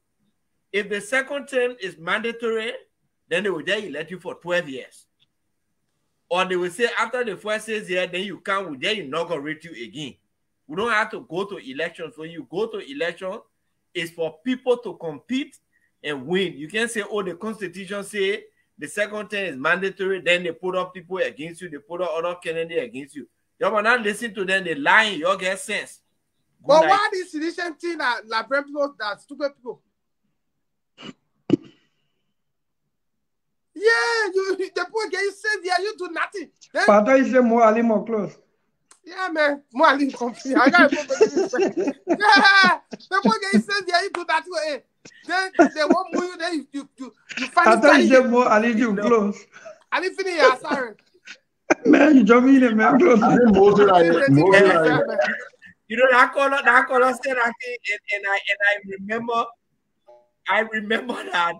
If the second term is mandatory, then they will then elect you for 12 years. Or they will say after the first six years, then you can, we then inaugurate you again. We don't have to go to elections. When you go to election, it's for people to compete and win. You can say, oh, the constitution say the second term is mandatory, then they put up people against you, they put up other candidates against you. You will not listen to them, they lying, you get sense. Good but night. why this sedition thing that like people that stupid people? Yeah, you the poor guy said yeah, you do nothing. Then, but I thought you said more Ali more close. Yeah, man. More Ali company. I got Yeah, the poor guy said yeah, you do that way. Then they won't move you, then you you you, you find I thought you said more Ali you close. Ali finish yeah, sorry. Man, you jump in there, man. Close. You know that color, that color said I think, and, and I and I remember, I remember that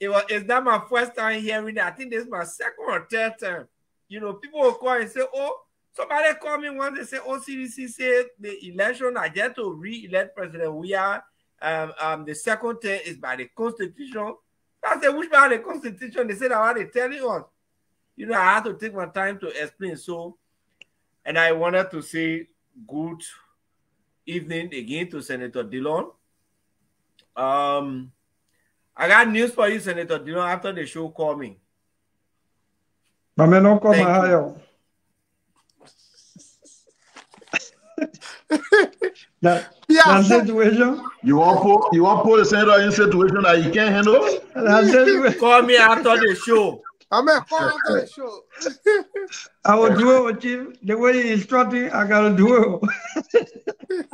it was it's not my first time hearing that. I think this is my second or third time. You know, people will call and say, "Oh, somebody called me once." They say, "Oh, CDC said the election I get to re-elect President We are um, um, the second term is by the Constitution." I said, "Which by the Constitution?" They said, "I want to tell you us." You know, I had to take my time to explain. So, and I wanted to say good evening again to Senator Dillon. Um, I got news for you, Senator You know, after the show, call me. But me no come higher. that, yeah, that situation. You want put you want put the senator in situation that you can't handle. That call me after the show. I'm at call after the show. I will do it, Chief. The way you instructing, I gotta do it.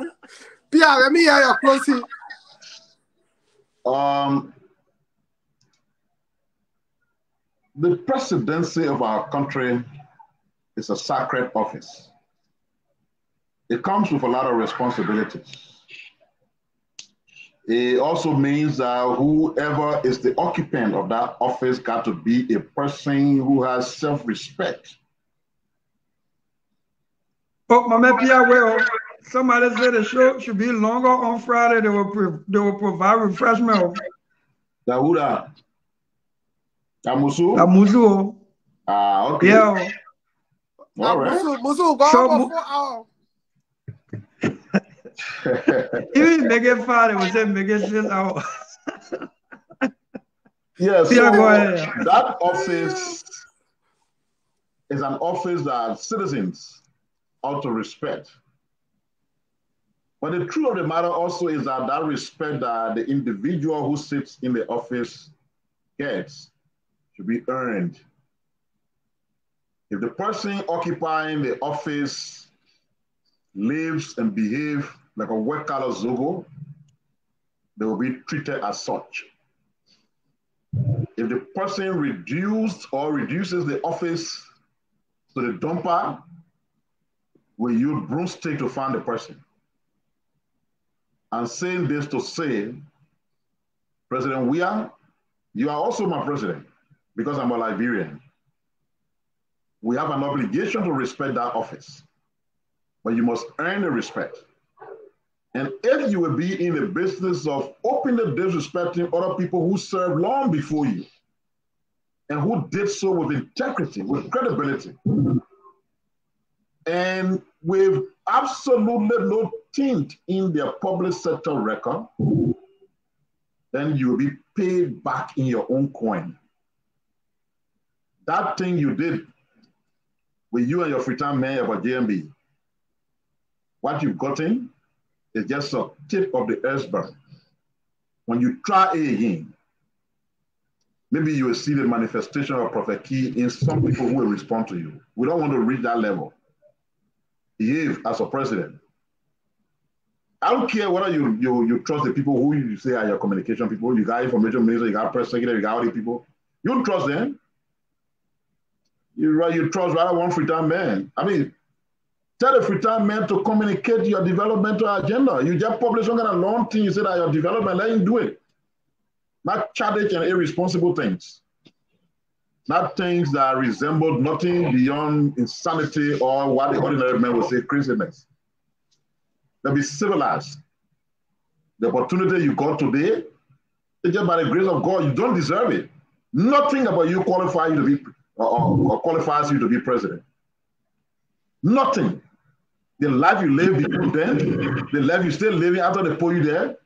yeah, let me hear your closing. Um, The presidency of our country is a sacred office. It comes with a lot of responsibilities. It also means that whoever is the occupant of that office got to be a person who has self-respect. Oh, Mama Pia, well, somebody said the show should be longer on Friday. They will, they will provide refreshment. Have. Amusu? Amusu. Ah, okay. Yeah. All right. Musu, Musu, go so, for four hours. Even make it five, it was say make it six hours. Yes, yeah, so that office is an office that citizens ought to respect. But the truth of the matter also is that that respect that the individual who sits in the office gets should be earned. If the person occupying the office lives and behaves like a collar Zogo, they will be treated as such. If the person reduced or reduces the office to the dumper, we use broomstick to find the person. I'm saying this to say, President Weah, you are also my president because I'm a Liberian. We have an obligation to respect that office, but you must earn the respect. And if you will be in the business of openly disrespecting other people who served long before you and who did so with integrity, with credibility, and with absolutely no tint in their public sector record, then you will be paid back in your own coin that thing you did with you and your Freetown mayor about JMB, what you've gotten is just a tip of the iceberg. When you try again, maybe you will see the manifestation of Prophet Key in some people who will respond to you. We don't want to reach that level. Behave as a president. I don't care whether you, you you trust the people who you say are your communication people, you got information minister, you got press secretary, you got all the people. You don't trust them. You, you trust rather one free time man. I mean, tell the time man to communicate your developmental agenda. You just publish some kind of long thing, you say that your development, let him do it. Not childish and irresponsible things. Not things that resemble nothing beyond insanity or what the ordinary man would say craziness. They'll be civilized. The opportunity you got today, it's just by the grace of God. You don't deserve it. Nothing about you qualifies you to be or, or qualifies you to be president. Nothing. The life you live before then, the life you still living after they put you there,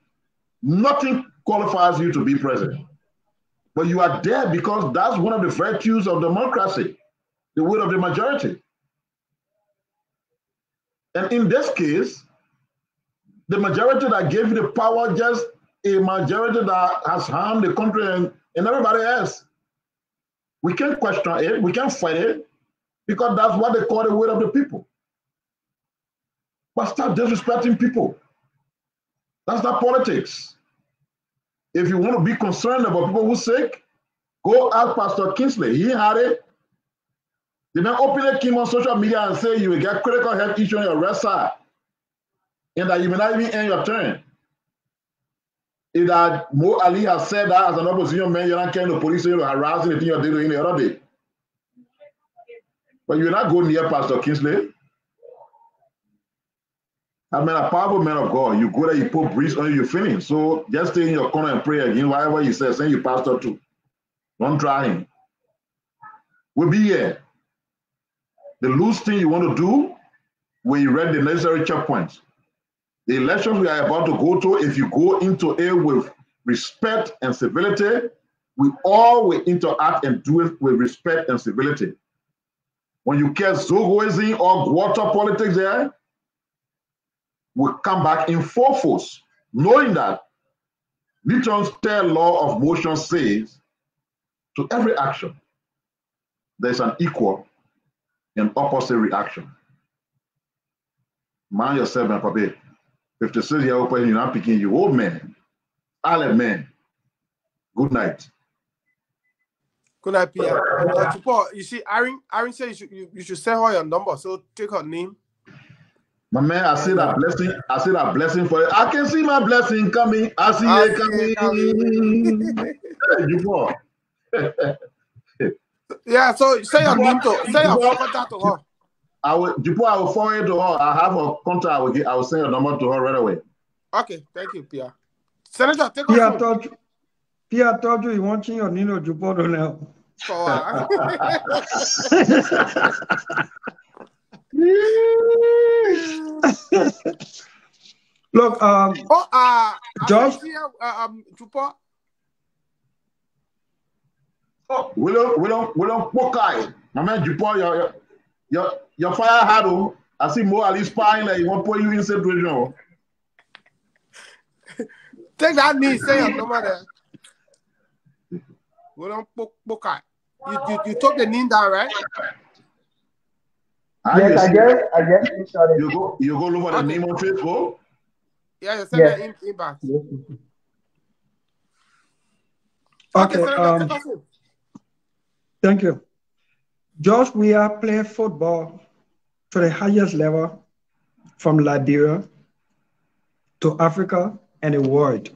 nothing qualifies you to be president. But you are there because that's one of the virtues of democracy, the will of the majority. And in this case, the majority that gave you the power just a majority that has harmed the country and, and everybody else. We can't question it, we can't fight it, because that's what they call the will of the people. But stop disrespecting people. That's not politics. If you want to be concerned about people who sick, go ask Pastor Kingsley. He had it. The man openly came on social media and say you will get critical health issue on your right side and that you may not even end your turn. If that Mo Ali has said that as an opposition man, you're not carrying the police, you're harassing the thing you're doing in the other day. But you're not going near Pastor Kingsley. I mean, a powerful man of God. You go there, you put breeze on you, finish. So just stay in your corner and pray again, whatever he says, send your pastor too. Don't try him. We'll be here. The loose thing you want to do you read the necessary checkpoints. The elections we are about to go to, if you go into it with respect and civility, we all will interact and do it with respect and civility. When you get Zogoism or water politics there, we come back in full force, knowing that Newton's third law of motion says to every action, there's an equal and opposite reaction. Mind yourself, my puppy. 56 year old person, you're not picking you, old man, Alec man. Good night. Good night, Pierre. Uh, Paul, you see, Aaron, Aaron said you should, you, you should send her your number, so take her name. My man, I see that blessing. I see that blessing for you. I can see my blessing coming. I see I it coming. coming. yeah, so say your name to say your contact to her. I will before I will forward to her. I have a contact. I will get, I will send your number to her right away. Okay, thank you, Pierre. Senator, take Pierre off. Told you, Pierre told you he wants your Nino Jupoto now. So, uh, Look, um, oh, uh, Josh, uh, um, Jupor. Oh, we don't, we don't, we don't, Pokai. My man, Jupor, your, your, your fire had, I see more at least spying like he want to put you in situation. Take that knee, say your number there. We don't Pokai. You, you, you took the knee down, right? Yes, I guess, I guess you go, you go look for the name on Facebook. Yeah, you send yes. an inbox. Yes. Okay. okay um, thank you. George Weah played football to the highest level from Liberia to Africa and the world.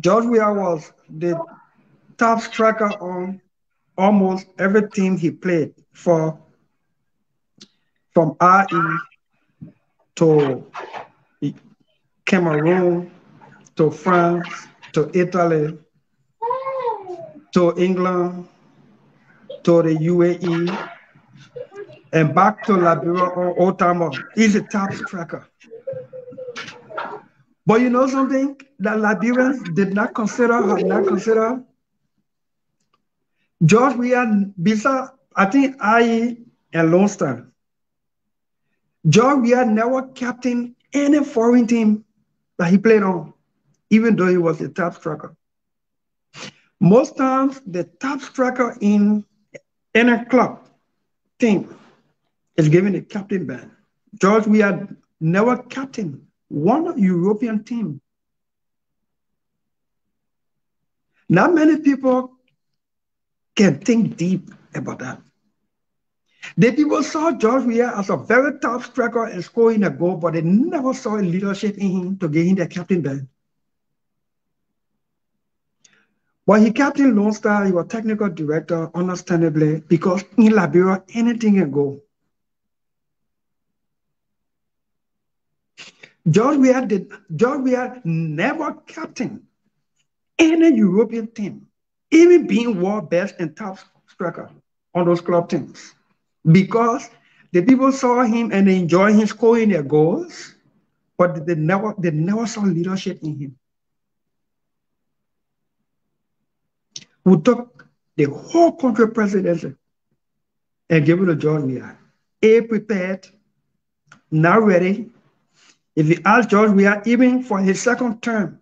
George Weah was the top striker on almost every team he played for from RE to Cameroon to France to Italy to England to the UAE and back to Liberia or time He's a top striker. But you know something that Liberians did not consider, had not consider George Weah, Bisa, I think I and Lone Star. George Weah never captain any foreign team that he played on, even though he was a top striker. Most times, the top striker in any club team is given a captain band. George we Weah never captain one European team. Not many people can think deep about that. The people saw George Weah as a very tough striker and scoring a goal, but they never saw a leadership in him to get him the captain band. But he captained Lone Star, he was technical director, understandably, because in Liberia, anything can go. George Weah did George Weah never captain any European team, even being world best and top striker on those club teams. Because the people saw him and they enjoyed him scoring their goals, but they never they never saw leadership in him. We took the whole country presidency and gave it to George Weah. A prepared, not ready. If you ask George Weah, even for his second term,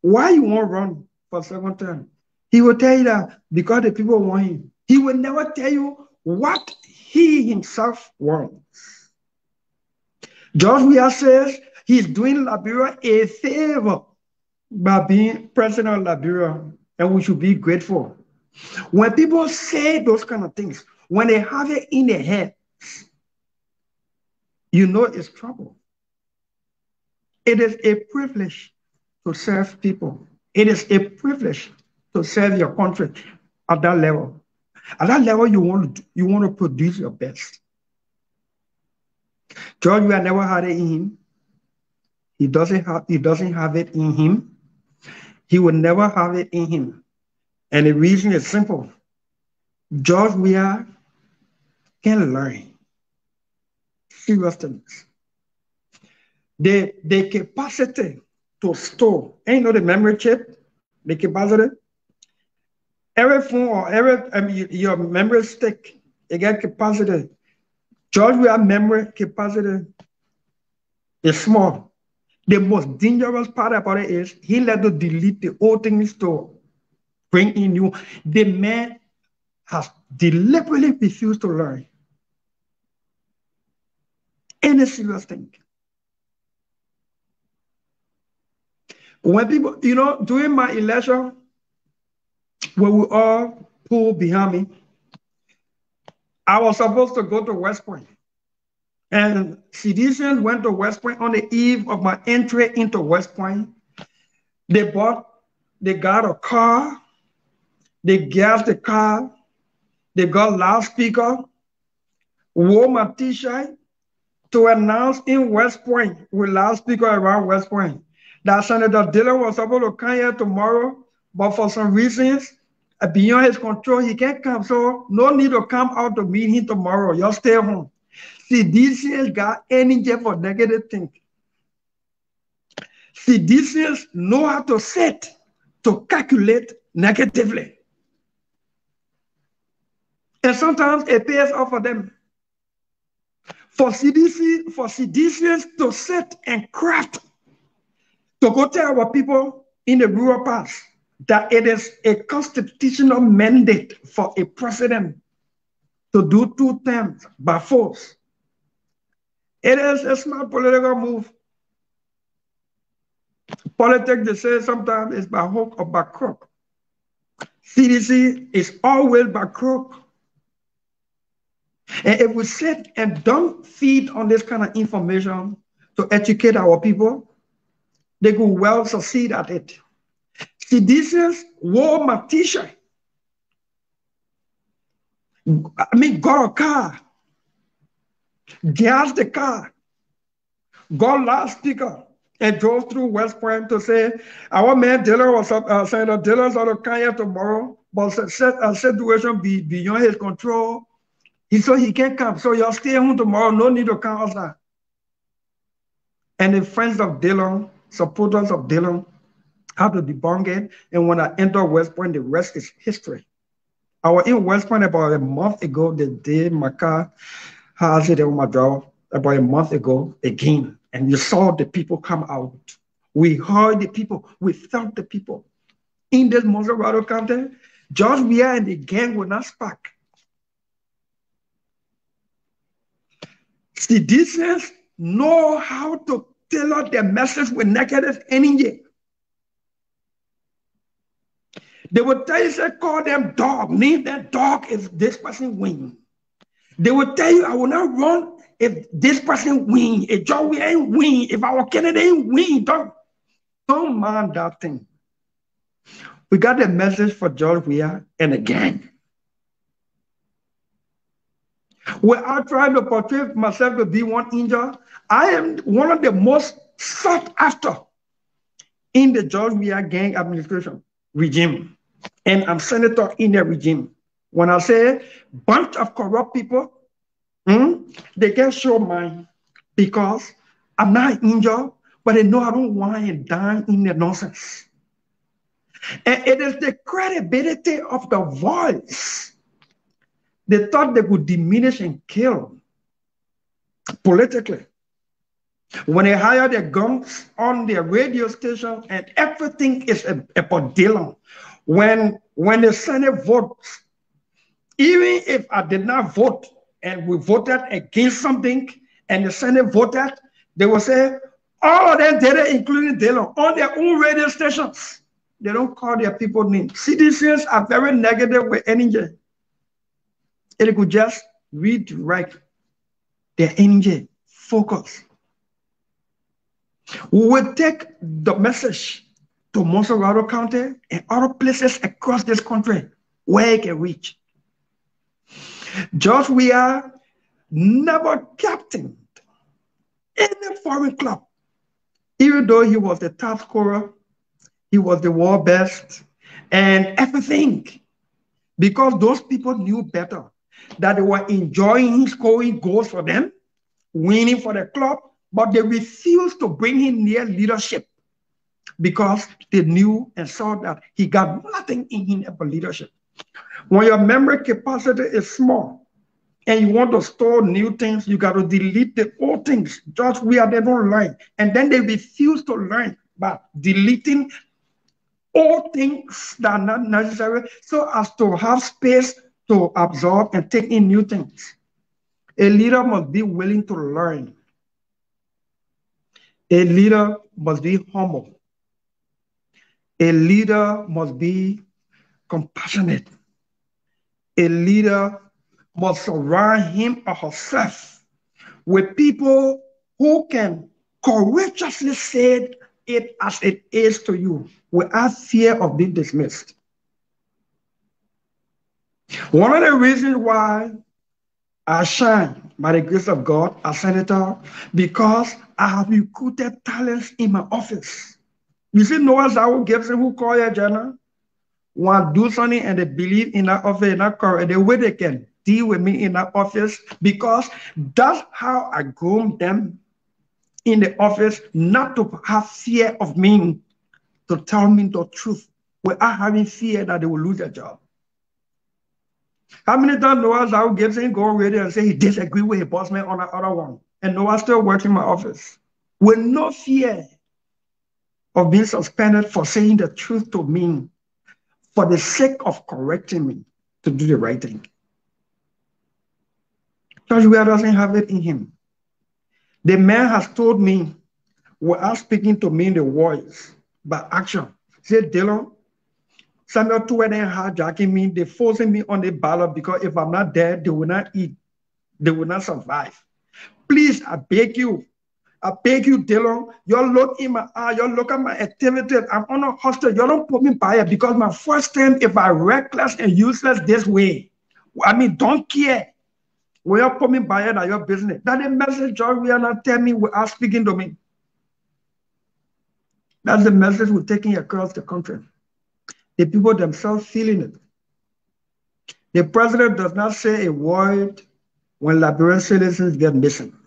why you won't run for second term? He will tell you that because the people want him. He will never tell you what he himself wants. George Weah says he's doing Liberia a favor by being president of Liberia, and we should be grateful. When people say those kind of things, when they have it in their head, you know it's trouble. It is a privilege to serve people. It is a privilege to serve your country at that level. At that level, you want to you want to produce your best. George, we have never had it in him. He doesn't have he doesn't have it in him. He will never have it in him. And the reason is simple. George Weah can learn serious things. The, the capacity to store, ain't know the memory chip, the capacity every phone or every I your memory stick, get capacity. George Weah memory capacity is small. The most dangerous part about it is he let to delete the old things to bring in new. The man has deliberately refused to learn any serious thing. When people, you know, during my election, when we all pulled behind me, I was supposed to go to West Point. And citizens went to West Point on the eve of my entry into West Point. They bought, they got a car, they gassed the car, they got loudspeaker, wore my t-shirt to announce in West Point with loudspeaker around West Point that Senator Dillon was supposed to come here tomorrow, but for some reasons uh, beyond his control. He can't come. So no need to come out to meet him tomorrow. You stay home. Things got energy for negative thinking. Things know how to set, to calculate negatively. And sometimes it pays off for them. For CDC, for CDCs to set and craft, to go tell our people in the rural parts that it is a constitutional mandate for a president to do two terms by force. It is a smart political move. Politics, they say sometimes is by hook or by crook. CDC is always by crook. And if we sit and don't feed on this kind of information to educate our people, they could well succeed at it. Seditious my t-shirt. I mean, got a car, gas the car, got loudspeaker, and drove through West Point to say, our man Dillon was up, uh, Senator Dillon's on the come here tomorrow, but set a situation be beyond his control. He said he can't come, so you'll stay home tomorrow, no need to come outside. And the friends of Dillon, supporters of Dillon, how to debunk it. And when I enter West Point, the rest is history. I was in West Point about a month ago. The day my car has it on my drive about a month ago again. And you saw the people come out. We heard the people. We felt the people. In this Montserrado County, George Weah and the gang will not spark. Citizens know how to tailor their message with negative energy. They will tell you, say, call them dog. Name that dog if this person win. They will tell you, I will not run if this person win. If Joey ain't win. If our candidate ain't win. Don't, don't mind that thing. We got a message for George Weah and the gang. Where I try to portray myself to be one angel, I am one of the most sought after in the George Weah gang administration regime. And I'm senator in the regime. When I say bunch of corrupt people, hmm, they get so mine because I'm not injured, but they know I don't want to die in the nonsense. And it is the credibility of the voice. They thought they could diminish and kill politically. When they hire their guns on their radio station and everything is about Dillon. When, when the Senate votes, even if I did not vote and we voted against something and the Senate voted, they will say, all of them did it, including Dillon, on their own radio stations. They don't call their people names. Citizens are very negative with energy. It could just redirect their energy, focus. We will take the message to Montserrado County and other places across this country where it can reach. George Weah never captained any foreign club, even though he was the top scorer, he was the world best, and everything, because those people knew better that they were enjoying scoring goals for them, winning for the club, but they refused to bring him near leadership because they knew and saw that he got nothing in him about leadership. When your memory capacity is small and you want to store new things, you got to delete the old things. Just we are they don't learn. And then they refuse to learn by deleting all things that are not necessary so as to have space to absorb and take in new things. A leader must be willing to learn. A leader must be humble. A leader must be compassionate. A leader must surround him or herself with people who can courageously say it as it is to you without fear of being dismissed. One of the reasons why I shine by the grace of God as senator because I have recruited talents in my office. You see, Noah Zawo Gibson, who call you Jenna, want to do something and they believe in that office, in that car, and the way they can deal with me in that office because that's how I groom them in the office, not to have fear of me, to tell me the truth without having fear that they will lose their job. How many times Noah Zawo Gibson go already and say he disagree with his boss man on the other one? And Noah still works in my office with no fear of being suspended for saying the truth to me for the sake of correcting me to do the right thing. George Weah doesn't have it in him. The man has told me, without speaking to me in the words, but action. Say, Dillon, Samuel two and hijacking me, they forcing me on the ballot because if I'm not there, they will not eat, they will not survive. Please, I beg you, I beg you, Dillon, you look in my eye, you look at my activities. I'm on a hostel. You don't put me by it because my first time, if I reckless and useless this way, I mean, don't care. When you put me by it, at your business. That the message John we are not telling me we are speaking to me. That's the message we're taking across the country. The people themselves feeling it. The president does not say a word when Liberian citizens get missing.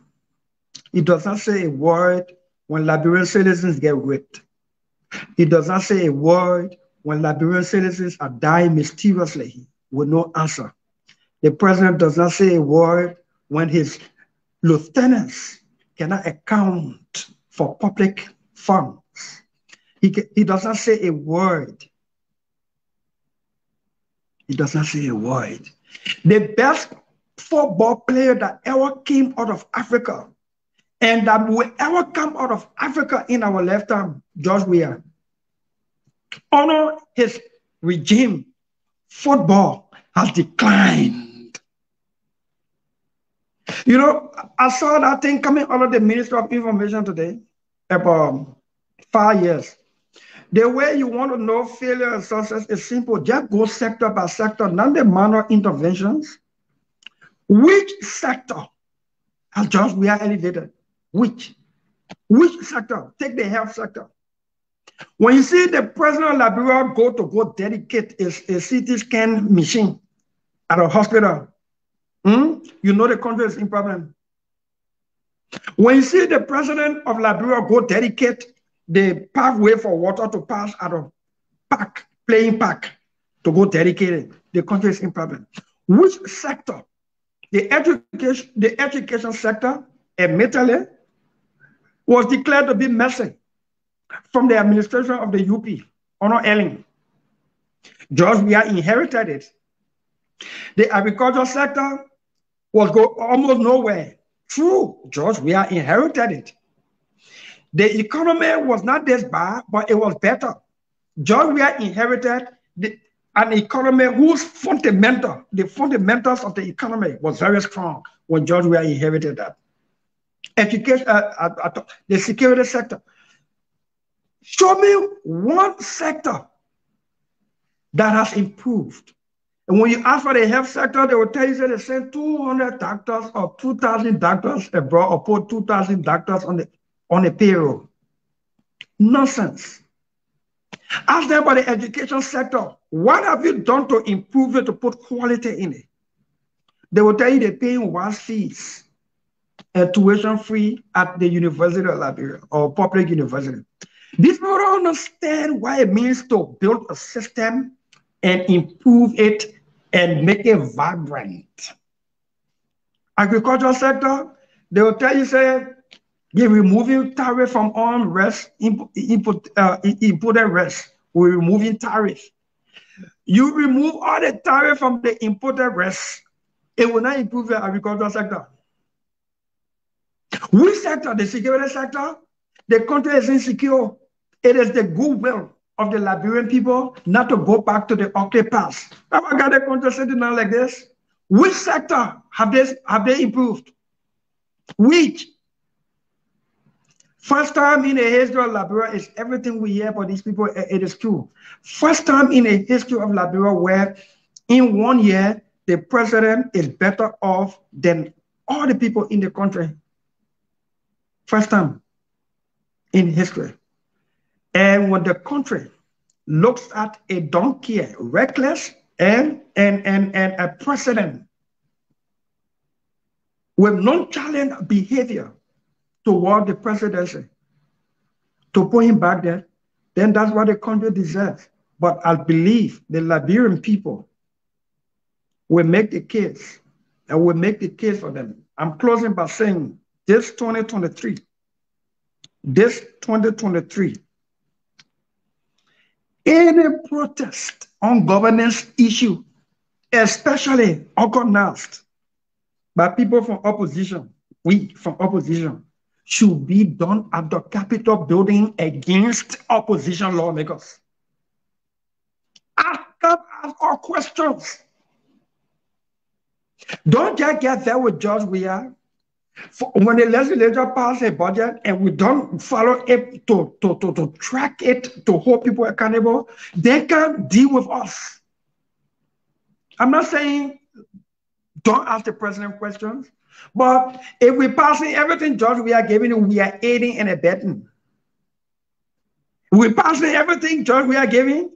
He does not say a word when Liberian citizens get raped. He does not say a word when Liberian citizens are dying mysteriously with no answer. The president does not say a word when his lieutenants cannot account for public funds. He, he does not say a word. He does not say a word. The best football player that ever came out of Africa and that will ever come out of Africa in our lifetime, George Weah. Honor his regime. Football has declined. You know, I saw that thing coming out of the Ministry of Information today about five years. The way you want to know failure and success is simple. Just go sector by sector, not the minor interventions. Which sector has George Weah elevated? Which? Which sector? Take the health sector. When you see the president of Liberia go to go dedicate a, a CT scan machine at a hospital, hmm, you know the country is in problem. When you see the president of Liberia go dedicate the pathway for water to pass out of park, playing park, to go dedicate it, the country is in problem. Which sector? The education, the education sector, admittedly, was declared to be missing from the administration of the UP, Honor Ellen. George Weah inherited it. The agricultural sector was go almost nowhere. True, George Weah inherited it. The economy was not this bad, but it was better. George Weah inherited the, an economy whose fundamental, the fundamentals of the economy was very strong when George we Weah inherited that. Education, uh, uh, uh, the security sector. Show me one sector that has improved. And when you ask for the health sector, they will tell you they send 200 doctors or 2,000 doctors abroad or put 2,000 doctors on the, on the payroll. Nonsense. Ask them about the education sector. What have you done to improve it, to put quality in it? They will tell you they're paying one fees tuition free at the University of Liberia or public university. These people don't understand what it means to build a system and improve it and make it vibrant. Agricultural sector, they will tell you, say, you're removing tariff from on rest, input, input, uh, imported rest. We're removing tariff. You remove all the tariff from the imported rest, it will not improve the agricultural sector. Which sector? The security sector? The country is insecure. It is the goodwill of the Liberian people not to go back to the Oakley Pass. Have I got a country sitting down like this? Which sector have they, have they improved? Which? First time in the history of Liberia is everything we hear about these people, it is true. First time in the history of Liberia where in one year, the president is better off than all the people in the country. First time in history. And when the country looks at a donkey, reckless, and, and, and, and a president with nonchalant behavior toward the presidency, to put him back there, then that's what the country deserves. But I believe the Liberian people will make the case and will make the case for them. I'm closing by saying this 2023, this 2023, any protest on governance issue, especially organized by people from opposition, we from opposition, should be done at the Capitol building against opposition lawmakers. Ask them all questions. Don't just get there with George Weah for when the legislature passes a budget and we don't follow it to, to, to, to track it, to hold people accountable, they can't deal with us. I'm not saying don't ask the president questions, but if we're passing everything George we are giving, we are aiding and abetting. We're passing everything George we are giving,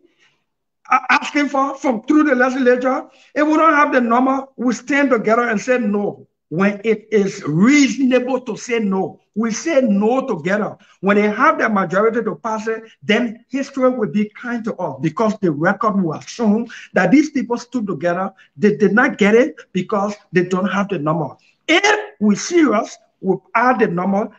asking for from through the legislature. If we don't have the number, we stand together and say no when it is reasonable to say no. We say no together. When they have the majority to pass it, then history will be kind to us because the record will shown that these people stood together. They did not get it because they don't have the number. If we serious, we add the number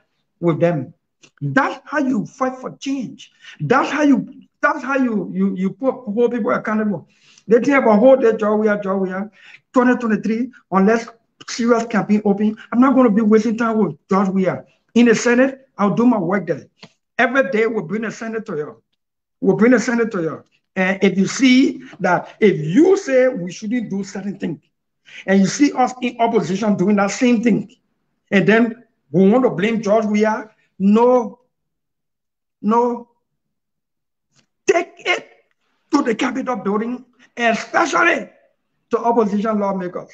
with them. That's how you fight for change. That's how you that's how you you you put hold people accountable. They think about hold their job we are job we are 2023 unless serious campaign open. I'm not going to be wasting time with George Weah. In the Senate, I'll do my work there. Every day we'll bring a senator here. We'll bring a senator here. And if you see that if you say we shouldn't do certain things, and you see us in opposition doing that same thing, and then we want to blame George Weah, no, no. Take it to the Capitol building, especially to opposition lawmakers.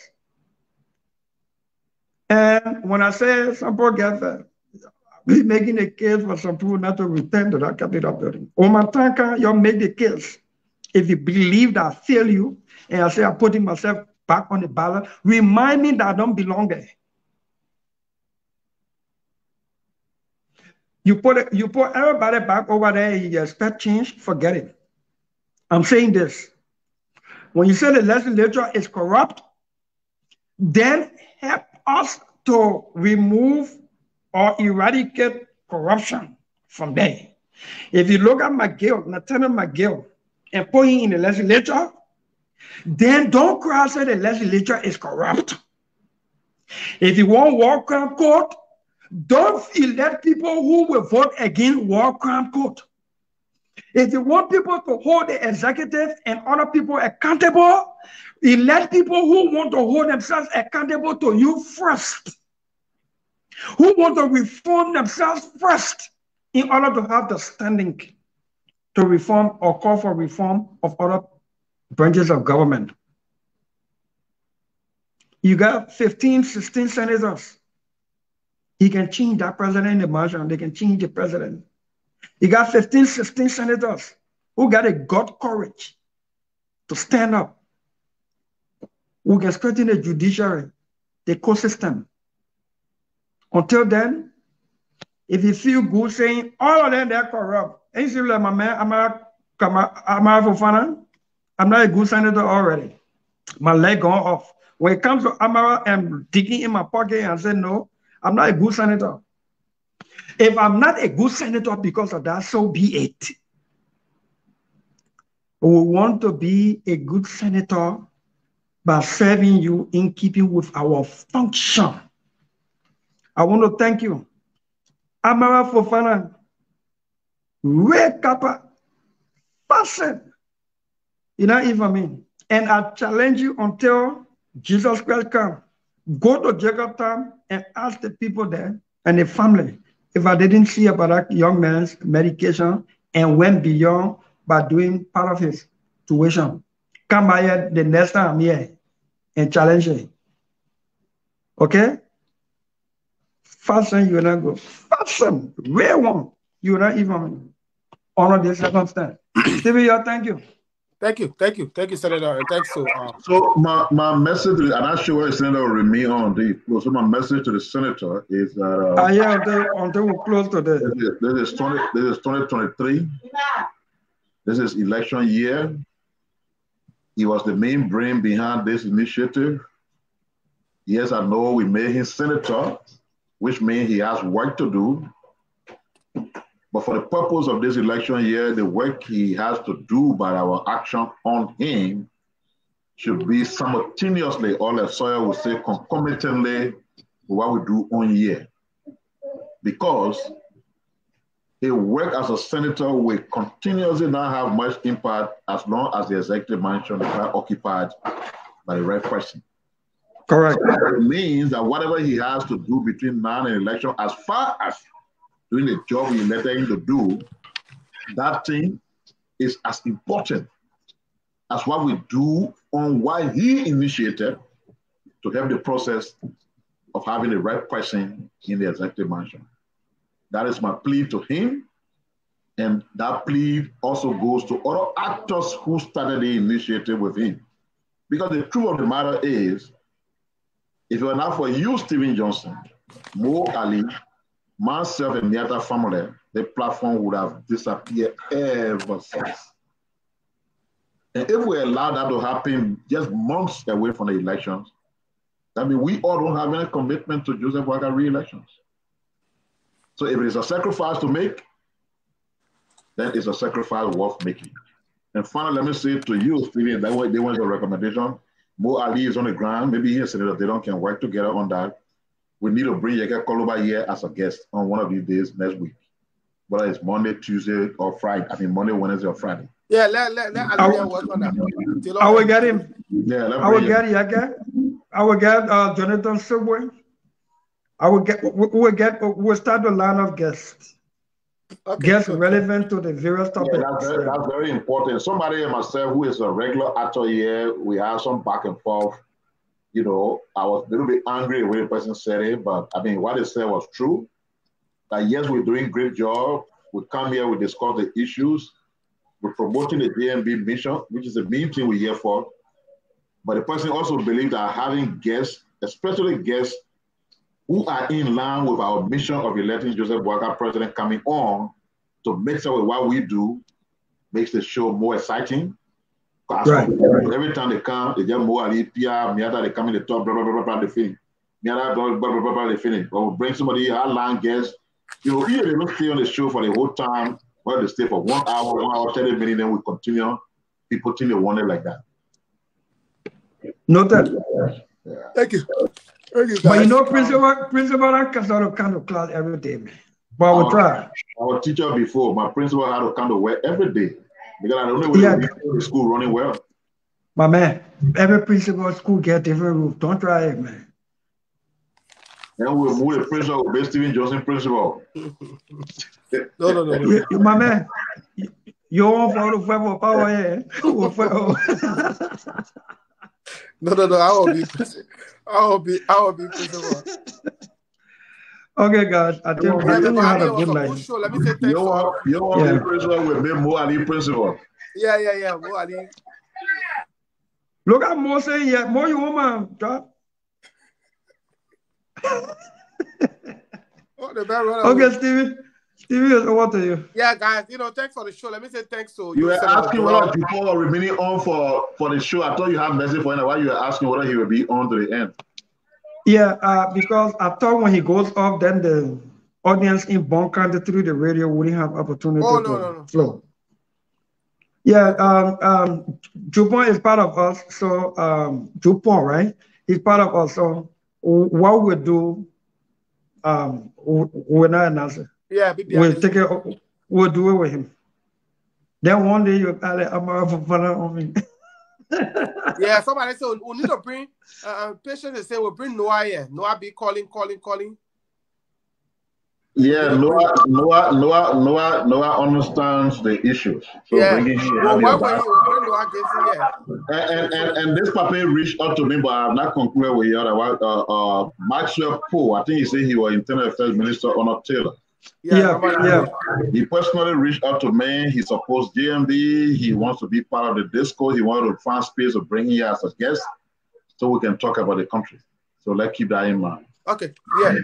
And when I say some poor gather, We're making a case for some people not to return to that Capitol building. Omatanka, you make the case. If you believe that I fail you, and I say I'm putting myself back on the ballot, remind me that I don't belong there. You put it, you put everybody back over there, you expect change, forget it. I'm saying this. When you say the legislature is corrupt, then help us to remove or eradicate corruption from there. If you look at McGill, Nathaniel McGill, and put him in the legislature, then don't cry say the legislature is corrupt. If you want war crime court, don't elect people who will vote against war crime court. If you want people to hold the executive and other people accountable, elect people who want to hold themselves accountable to you first. Who want to reform themselves first in order to have the standing to reform or call for reform of other branches of government. You got 15, 16 senators. He can change that president in the margin. They can change the president. You got 15, 16 senators who got a God courage to stand up, who can strengthen the judiciary, the court system. Until then, if you feel good saying all of them they're corrupt, and you like my man, I'm a, I'm a I'm not a good senator already. My leg gone off. When it comes to Amara, I'm digging in my pocket and say, no, I'm not a good senator. If I'm not a good senator because of that, so be it. We want to be a good senator by serving you in keeping with our function. I want to thank you. Amara Fofana, Ray Kappa, person. You know what I mean? And I challenge you until Jesus Christ come. Go to Jakarta and ask the people there and the family if I didn't see about that young man's medication and went beyond by doing part of his tuition. Come here the next time I'm here and challenge him. Okay? Fasten, you will not go. Fasten, real one, you will not even honor the circumstance. Stevie, thank you. Thank you, thank you, thank you, Senator. and Thanks so. Uh, so my, my message, I'm not sure where Senator will remain on the So my message to the senator is that. Uh, uh yeah, until, until we close today. This is, this is 20. This is 2023. This is election year. He was the main brain behind this initiative. Yes, I know we made him senator, which means he has work to do. But for the purpose of this election year, the work he has to do by our action on him should be simultaneously, or as Sawyer would say, concomitantly with what we do on here. Because a work as a senator will continuously not have much impact as long as the executive mansion is not occupied by the right person. Correct. It means that whatever he has to do between now and election, as far as doing the job we elected him to do, that thing is as important as what we do on why he initiated to help the process of having the right person in the executive mansion. That is my plea to him. And that plea also goes to other actors who started the initiative with him. Because the truth of the matter is, if it were not for you, Stephen Johnson, Mo Ali, myself and the other family, the platform would have disappeared ever since. And if we allow that to happen just months away from the elections, I mean, we all don't have any commitment to Joseph Walker re-elections. So if it is a sacrifice to make, then it's a sacrifice worth making. And finally, let me say to you, Stephen, that way they went a recommendation. Mo Ali is on the ground. Maybe he and Senator Dillon can work together on that we need to bring Yeke Kolubah here as a guest on one of these days next week, whether it's Monday, Tuesday, or Friday. I mean, Monday, Wednesday, or Friday. Yeah, let, let, let Aliyah work on that. I will get him. Yeah, I will get Yeke. I will get uh, Jonathan Subway. I will get, we will get, we'll start the line of guests. Okay, guests relevant to the various topics. Yeah, that's, very, that's very important. Somebody and myself who is a regular actor here, we have some back and forth you know, I was a little bit angry when the person said it, but I mean, what they said was true. that yes, we're doing great job. We come here, we discuss the issues. We're promoting the JMB mission, which is the main thing we're here for. But the person also believed that having guests, especially guests who are in line with our mission of electing Joseph Boakai president coming on to mix up with what we do, makes the show more exciting. Right. Every time they come, they just Mo Ali Pia, Miata, they come in the top, blah, blah, blah, blah, they finish. Miata, blah, blah, blah, blah, blah, they finish. Or we'll bring somebody, our long guest. You know, either they don't stay on the show for the whole time, or they stay for one hour, one hour, 30 minutes, then we continue. People think they want it like that. Noted. Yeah. Thank you. Thank you, But you know, principal, principal, I can sort of come to class every day, man. But we'll oh, try. Our teacher before, my principal had to come to work every day because I don't know where yeah. the school running well. My man, every principal school get different rules. Don't try it, man. And we'll move the principal, we'll Stephen Johnson principal. no, no, no. You, you, my man, you want for the for power, yeah? no, no, no. I will be, I will be, I will be principal. Okay, guys. I think, I think you had a good night. Show. Let me say thanks. Uh, you want, you uh, want yeah. principal with me, Mo Ali principal. Yeah, yeah, yeah. Mo Ali. Look at Mo saying, yeah, Mo, you want my job? oh, the bad okay, Stevie. Stevie, over to you. Yeah, guys, you know, thanks for the show. Let me say thanks to you. You were asking whether people are remaining on for, for the show. I thought you had message for him. Why you were asking whether he will be on to the end? Yeah, uh, because I thought when he goes off, then the audience in County through the radio wouldn't have opportunity oh, to no, no, no. flow. Yeah, um, um, Jupor is part of us. So um, Jupor, right? He's part of us. So what we do, um, we're not announcing. Yeah, we'll take it. We'll do it with him. Then one day you'll Amara for on me. yeah, somebody said we need to bring uh, uh patient is saying we'll bring Noah here. Noah be calling, calling, calling. Yeah, Noah, Noah, Noah, Noah, Noah understands the issues. So yeah. bringing well, were you bring Noah gets here? And, and, and, and this papa reached out to me, but I have not concluded with you. Uh, uh, Maxwell Poe, I think he said he was Internal Affairs Minister Honor Taylor. Yeah, yeah, yeah. He personally reached out to me. He supports JMB. He wants to be part of the discourse. He wanted to find space to bring you as a guest so we can talk about the country. So let's keep that in mind. Okay. Yeah.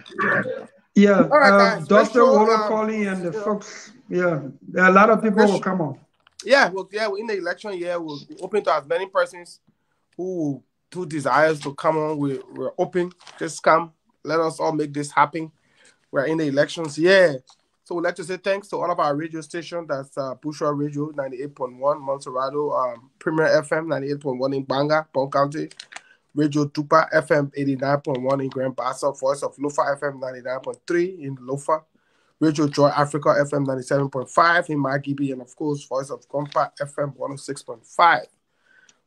Yeah. All right, uh, guys. Dr. Waller um, Colley and the folks. Yeah. A lot of people will come on. Yeah. Well, yeah. In the election year, we'll be open to as many persons who who desires to come on. We're, we're open. Just come. Let us all make this happen. We're in the elections. Yeah. So we'd like to say thanks to all of our radio stations. That's uh, Bushra Radio 98.1, Montserrado, um, Premier FM 98.1 in Gbarnga, Bong County, Radio Tupa FM 89.1 in Grand Bassa, Voice of Lofa FM 99.3 in Lofa, Radio Joy Africa FM 97.5 in Margibi, and of course, Voice of Gompa FM 106.5. I'd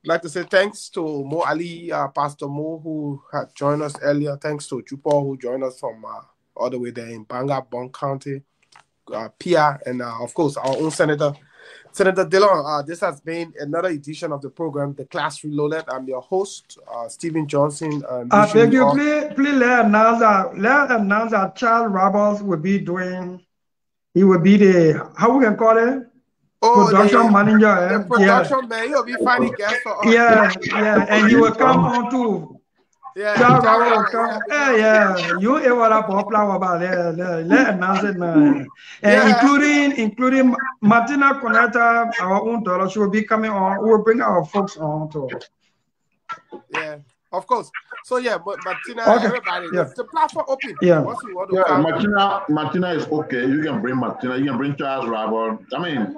like to say thanks to Mo Ali, uh, Pastor Mo, who had joined us earlier. Thanks to Jupor, who joined us from uh, all the way there in Gbarnga, Bong County, uh, Pia, and uh, of course our own Senator, Senator Dillon. Uh, this has been another edition of the program, The Class Reloaded. I'm your host, uh, Stephen Johnson. I beg you, please, please let announce that, let announce that Charles Roberts will be doing, he will be the, how we can call it? Oh, production the, manager. The eh? production yeah. man, he'll be finding guests for us. Yeah, yeah, and he will come on too. Yeah, Charles Roberts will. Yeah, yeah, you ever have popular about there, let announce it now. And Yeah. including, including Martina Conetta, our own daughter, she will be coming on. We'll bring our folks on too. Yeah, of course. So yeah, but Martina, Okay, everybody, yeah. the platform open. Yeah. Once you Yeah, come, Martina, Martina is okay. You can bring Martina. You can bring Charles Robert. I mean,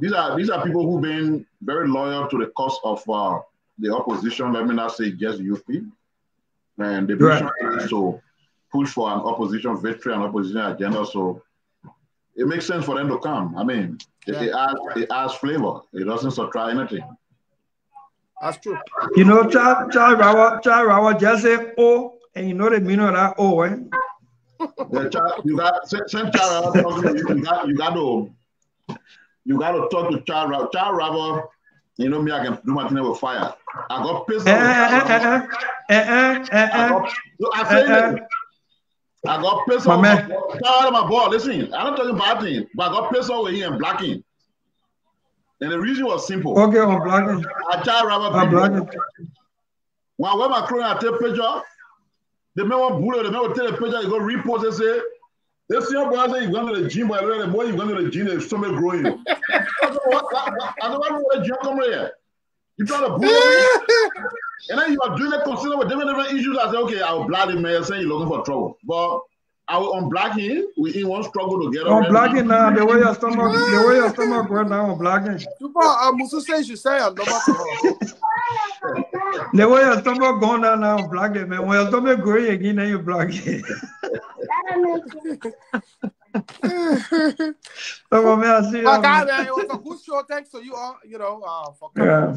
these are these are people who've been very loyal to the cause of uh, the opposition. Let me not say just UP, and the Right. mission is to push for an opposition victory and opposition agenda. So it makes sense for them to come. I mean, it, it adds it adds flavor. It doesn't subtract anything. that's true. You know, Charles Charles Roberts, Charles Roberts just say O, and you know the meaning of that O, eh? The child, you got send, send Charles Robert talking to you. You got you got to you got to talk to Charles Rawa. Charles Robert, you know me, I can do my thing with fire. I got pissed Eh, off. eh, eh, I got, I. I got pissed off. man. Tell my boy, listen, I'm not talking bad thing, but I got pissed off with him and blacking. And the reason was simple. Okay, I'm blocking. I tell rubber I'm blocking. When I wear my clothes, I take picture. The man want bullet, the man will take a picture, he go repost and say, this young boy say you going to the gym, but the more you going to the gym, the stomach growing. I don't know what, what, what- I don't know what the gym come here. You trying to bully? And then you are doing it consider with different different issues. I say, okay, I'll block him, man, saying you're looking for trouble. But I will unblock him. We in one struggle together. I'm blocking now. The way your stomach, the way your stomach going now, I'm blocking. Super, uh, Musu says you say your number to. The way your stomach going down now, I'm blocking, man. When your stomach growing again, then you block it. So, man, I see you. guys, man, it was a good show. Thanks to you all, you know, uh, for coming. Yeah.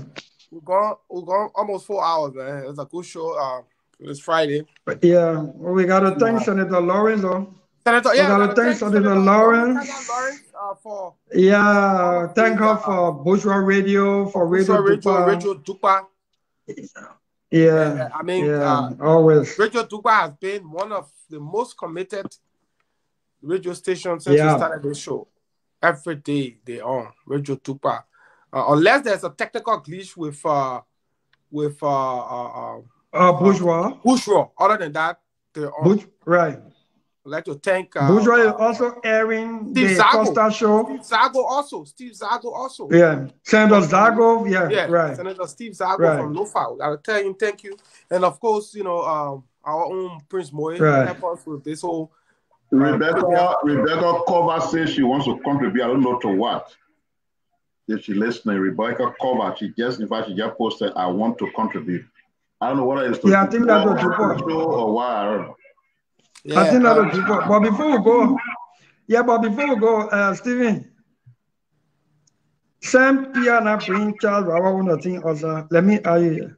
We've gone, we've gone almost four hours, man. It was a good show. Uh, it was Friday. But yeah, well, we got to thank Senator Lawrence, though. Senator, we yeah, got to thank thank Senator Senator Lawrence. Lawrence uh, for Yeah, thank her for Bourgeois Radio, for Radio so Dupa. Rachel Dupa. Yeah, I mean, yeah, uh, always. Rachel Dupa has been one of the most committed radio stations since Yeah. we started the show. Every day they on Radio Dupa, uh, unless there's a technical glitch with uh with uh uh, uh Uh, Bourgeois. Bushra. Other than that, they're on. Right. I'd like to thank uh, Bourgeois is uh, also airing Steve the Zargo. Costa show. Steve Zargo also. Steve Zargo also. Yeah, Senator Zargo. Yeah, Yeah, right. Senator Steve Zargo Right. from NoFile. I'll tell him thank you. And of course, you know, um, our own Prince Moye Right. help us with this whole Rebecca, Rebecca Cover says she wants to contribute. I don't know to what. If she listening, Rebecca Cover, she just in fact she just posted, I want to contribute. I don't know what it's to Yeah, I think that's or- what you or why I don't know. I think that'll do. But, but before we go, yeah, but before we go, uh, Stephen, Sam Pierre na bring Charles Baba one of thing also. Let me ask you.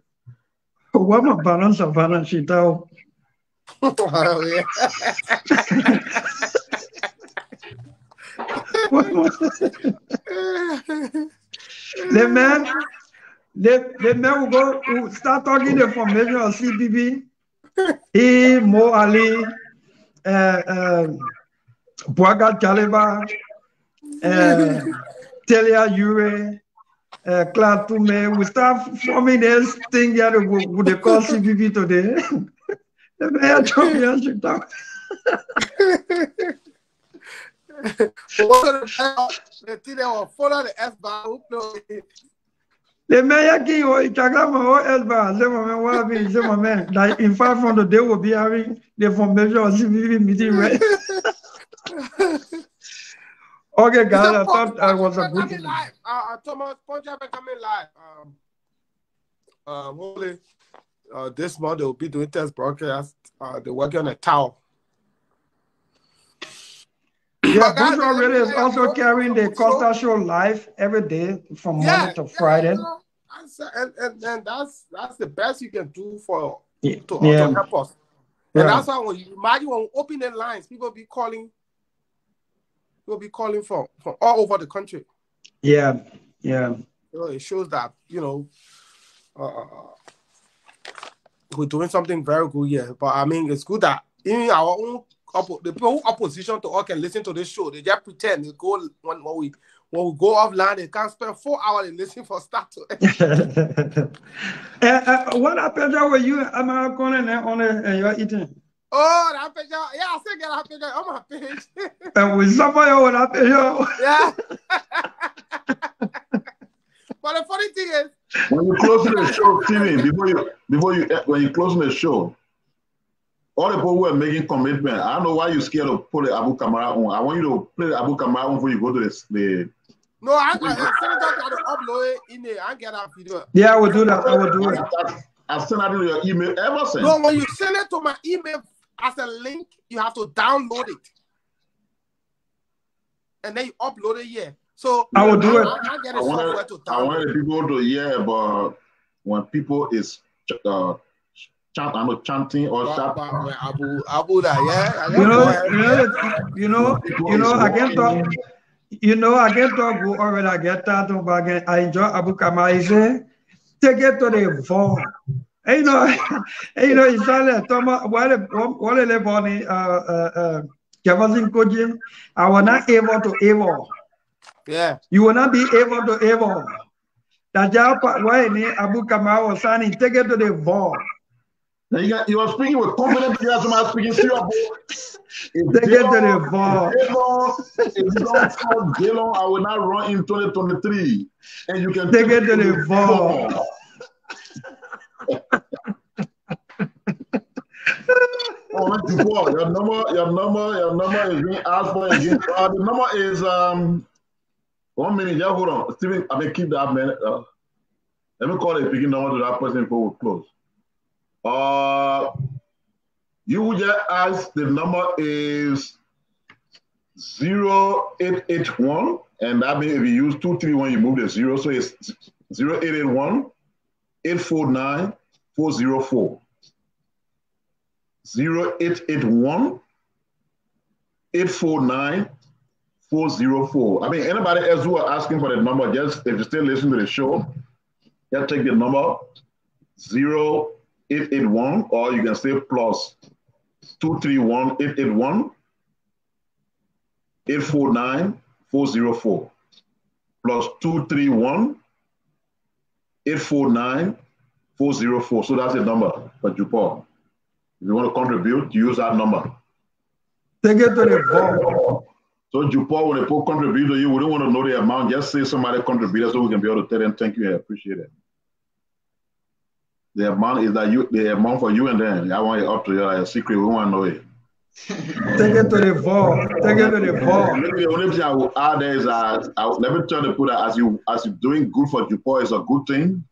What my balance of balance sheet out? Oh, yeah. the man, the, the man will go will start talking the formation of CPP. He, Mo Ali, uh, Boaga Jaleba, uh, Telia Urey, uh, Claude Tume, we start forming this thing with, with the call CPP today. the man told me I should talk. the thing that will follow the S bar. Who know it. Le meilleur qui est carrément au Elba, même wabi, même. Like in 500, they will be having the formation of CPP meeting, right? okay, guys, I thought I was a good. Live. Uh, uh, Thomas is coming live. Um, uh, hopefully, uh, this month they'll be doing test broadcast. Uh, they're working on a tower. Yeah, let Radio is also carrying the Costa Show live every day from Yeah, Monday to Friday. And, and, and that's that's the best you can do for Yeah. to, Yeah. to help us. And Right. that's why when you imagine when we open the lines, people be calling, people be calling from from all over the country. Yeah, yeah. It shows that you know uh, we're doing something very good here. But I mean, it's good that even our own oppo- the people who opposition to us can listen to this show. They just pretend they go when, when we when we go offline, they can't spend four hours and listen for start to end. Uh, uh, what happened with you, American, and on the, uh, you're eating? Oh, that picture. Yeah, I still get that picture on my page. and with somebody what happened, yo. yeah. but the funny thing is, When you close the show, Steven, before you before you when you close the show, all the people who are making commitment, I don't know why you're scared to put the Abu Kamara on. I want you to play the Abu Kamara on before you go to the, the no, I, I, I sent it out to upload it in there. I get that video. Yeah, I will do that. I will do it. I sent out your email ever since. No, when you send it to my email as a link, you have to download it. And then you upload it here. So I will do it. I, I get I a software wanted, to I download. wanted people to hear about when people is uh, chant, I know chanting or shout. Abu, Abu, that, yeah. You know, you know, you know, you know, I can talk. You know, I can talk go already. I get that, but again, I enjoy Abu Kamara say, take it to the phone. you know, you know, it's all that. Thomas, what what are funny? Uh, uh, uh, Jefferson Koijee, I was not able to able. Yeah. You will not be able to able. That's job, why ni Abu Kamara was signing, take it to the vault. Now you got you are speaking with confidence. You got somebody speaking serious. Take it to the vault. If you don't call Dillon, I will not run in 2023. And you can Take it to the vault. Oh, before. Your number, your number, your number is being asked for again. Uh, the number is um one minute. Yeah, hold on, Stephen. I mean, keep that minute. Uh, let me call a picking number to that person before we close. Uh, you would just ask the number is zero eight eight one, and that means if you use two three one, you move the zero, so it's zero eight eight one eight four nine four zero four. 0881 849 404. I mean, anybody else who are asking for the number, just if you're still listen to the show, just take the number 0881 or you can say plus 231 881 849 404 plus 231 849 404. So that's the number for Jupor. If you want to contribute, use that number. Take it to the vault. So Jupor, when they put contribute to you, we don't want to know the amount. Just say somebody contributed so we can be able to tell them thank you. I appreciate it. The amount is that you the amount for you and then I want it up to you like a secret. We want to know it. Take it to the vault. Take it to the vault. Maybe the only thing I will add is that I, let me try to uh, uh, put that as you as you doing good for Jupor is a good thing,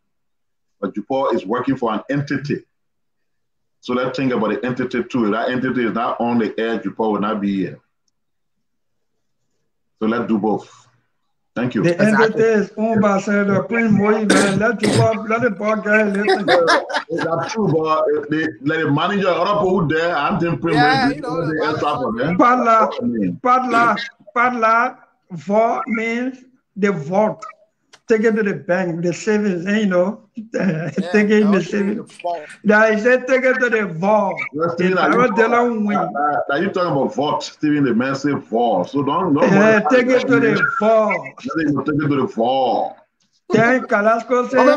but Jupor is working for an entity. So let's think about the entity too. If that entity is not on the air, Jupor will not be here. So let's do both. Thank you. The entity is owned by Senator Prince Moye, man. Let the boy, let the boy guy listen. That's true, but the, like the manager, other people there, I'm thinking Prince Yeah, Moye, you know, the vault means the vault. Take it to the bank, the savings, eh, you know, take it in the savings. Yeah, I said take it to the vault. Stephen, The are you, Barrow Dillon win. are you talking about vault? Stephen, the man said vault. So don't, don't Yeah, take it to the vault. Let him take it to the vault. Then Carrasco said, we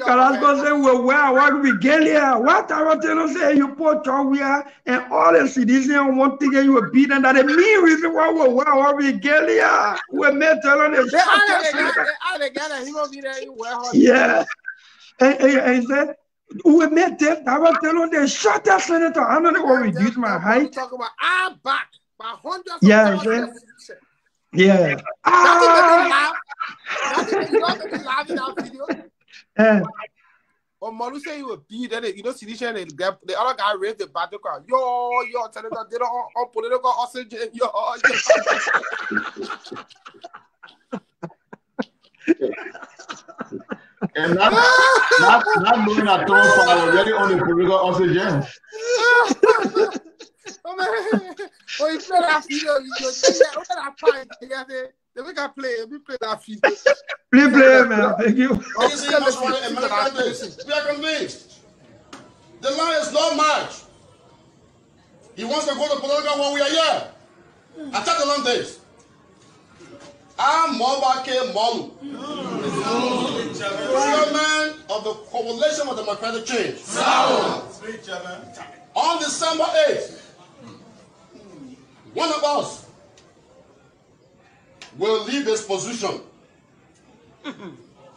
Carrasco said, we were where I want regalia. What I want to say, you put your wear, and all the citizens want to get you a beat, and that the main reason why we were I want regalia. We met telling the They all together. They all together. He gonna be there. He wear. Yeah. And, and, and he said, we met them, I was telling the shortest senator, I'm not going to reduce my height. I'm back by hundreds Yeah, of he thousands. said, yeah. That thing made me Ah! Laugh. That thing you know, made me laugh in that video. Eh, But Morlu said he would be then you know Sidisha and the, guy- the other guy raised the battle cry. Yo, yo, Senator Dillon, on political oxygen. Yo, And not, not, not knowing at all for already on the political oxygen. oh man, when you play that video, you go, yeah, yeah, look at that fight. Yeah, they, they make her play. We play that video. Play, play, man. Thank you. Oh, You see, that's why in American days, we are convinced. The line is not much. He wants to go to political when we are here. I tell the long days. I'm Mulbah K. Morlu. Chairman of the Coalition of Democratic Change. On December 8th, one of us will leave his position.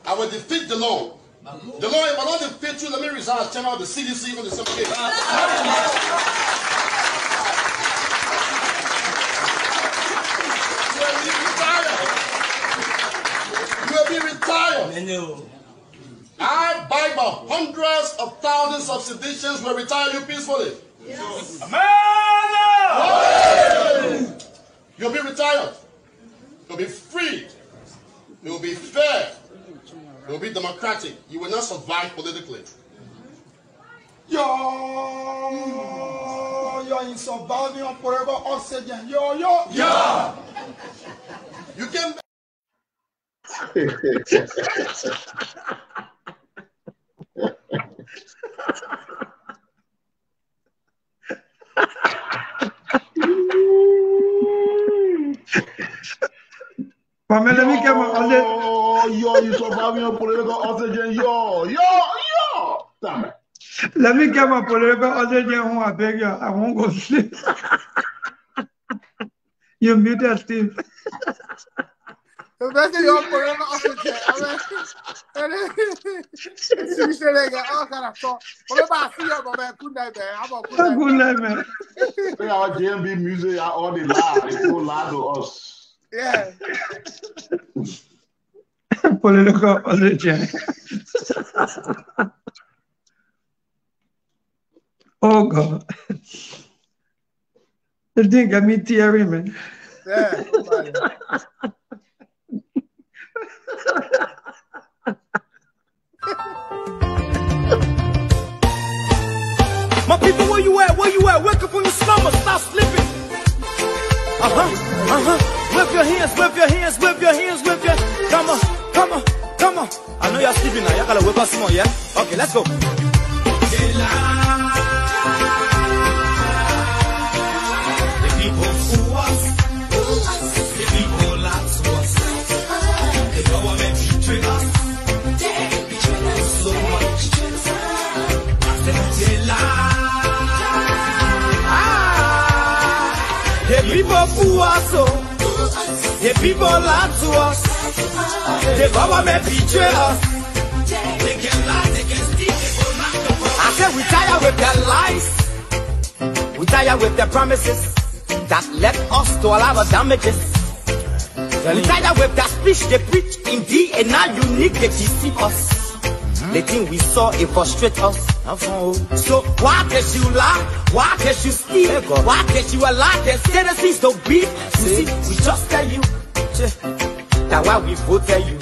I will defeat the law. The law, if I don't defeat you, let me resign chairman of the CDC on December 8th. You will be retired. I, by my hundreds of thousands of seditions, will retire you peacefully. Amen. You'll be retired. You'll be free. You'll be fair. You'll be democratic. You will not survive politically. Yo, you're in surviving forever oxygen. Yo, yo, yo. You can. Mama, let me get my other. Yo, yo, you surviving on political oxygen. Yo, yo, yo. Damn it. Let me get my political oxygen home. I beg you. I won't go sleep. you muted, Steve. Especially your political oxygen. I mean, she said they got all kind of stuff. What about see your man? Good night, man. How about good night? Good night, man. They our JMB music, are all the lie. They so lie to us. Yeah. political oxygen. oh, God. The thing got me teary, man. Yeah. My people, where you at? Where you at? Wake up from your slumber. Stop sleeping. Uh huh. Uh huh. Whip your hands, whip your hands, whip your hands, whip your. Come on, come on, come on. I know you're sleeping now. You gotta whip us some more, yeah? Okay, let's go. The people who us, the people us. The government betray us. So said they lie. The people who us. The people lie to us. The government betray us. They can lie, they can steal, they go knock the. I said we tired with their lies. We tired with their promises that led us to all our damages. We tired with their speech they preach indeed, and now need to deceive us. The thing we saw it frustrate us. So why can't you lie? Why can't you steal? Why can't you allow the citizens to be? You see, we just tell you that why we voted you.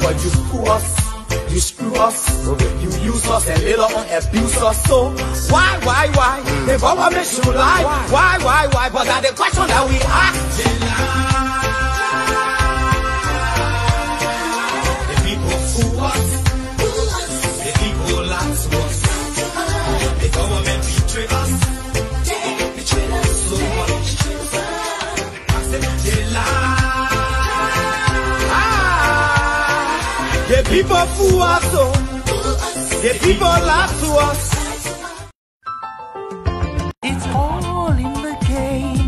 But you screw us, you screw us, you use us and later on abuse us. So why, why, why? The government should lie. Why, why, why? But that the question that we ask. people fool us, oh. the people lie to us. It's all in the game.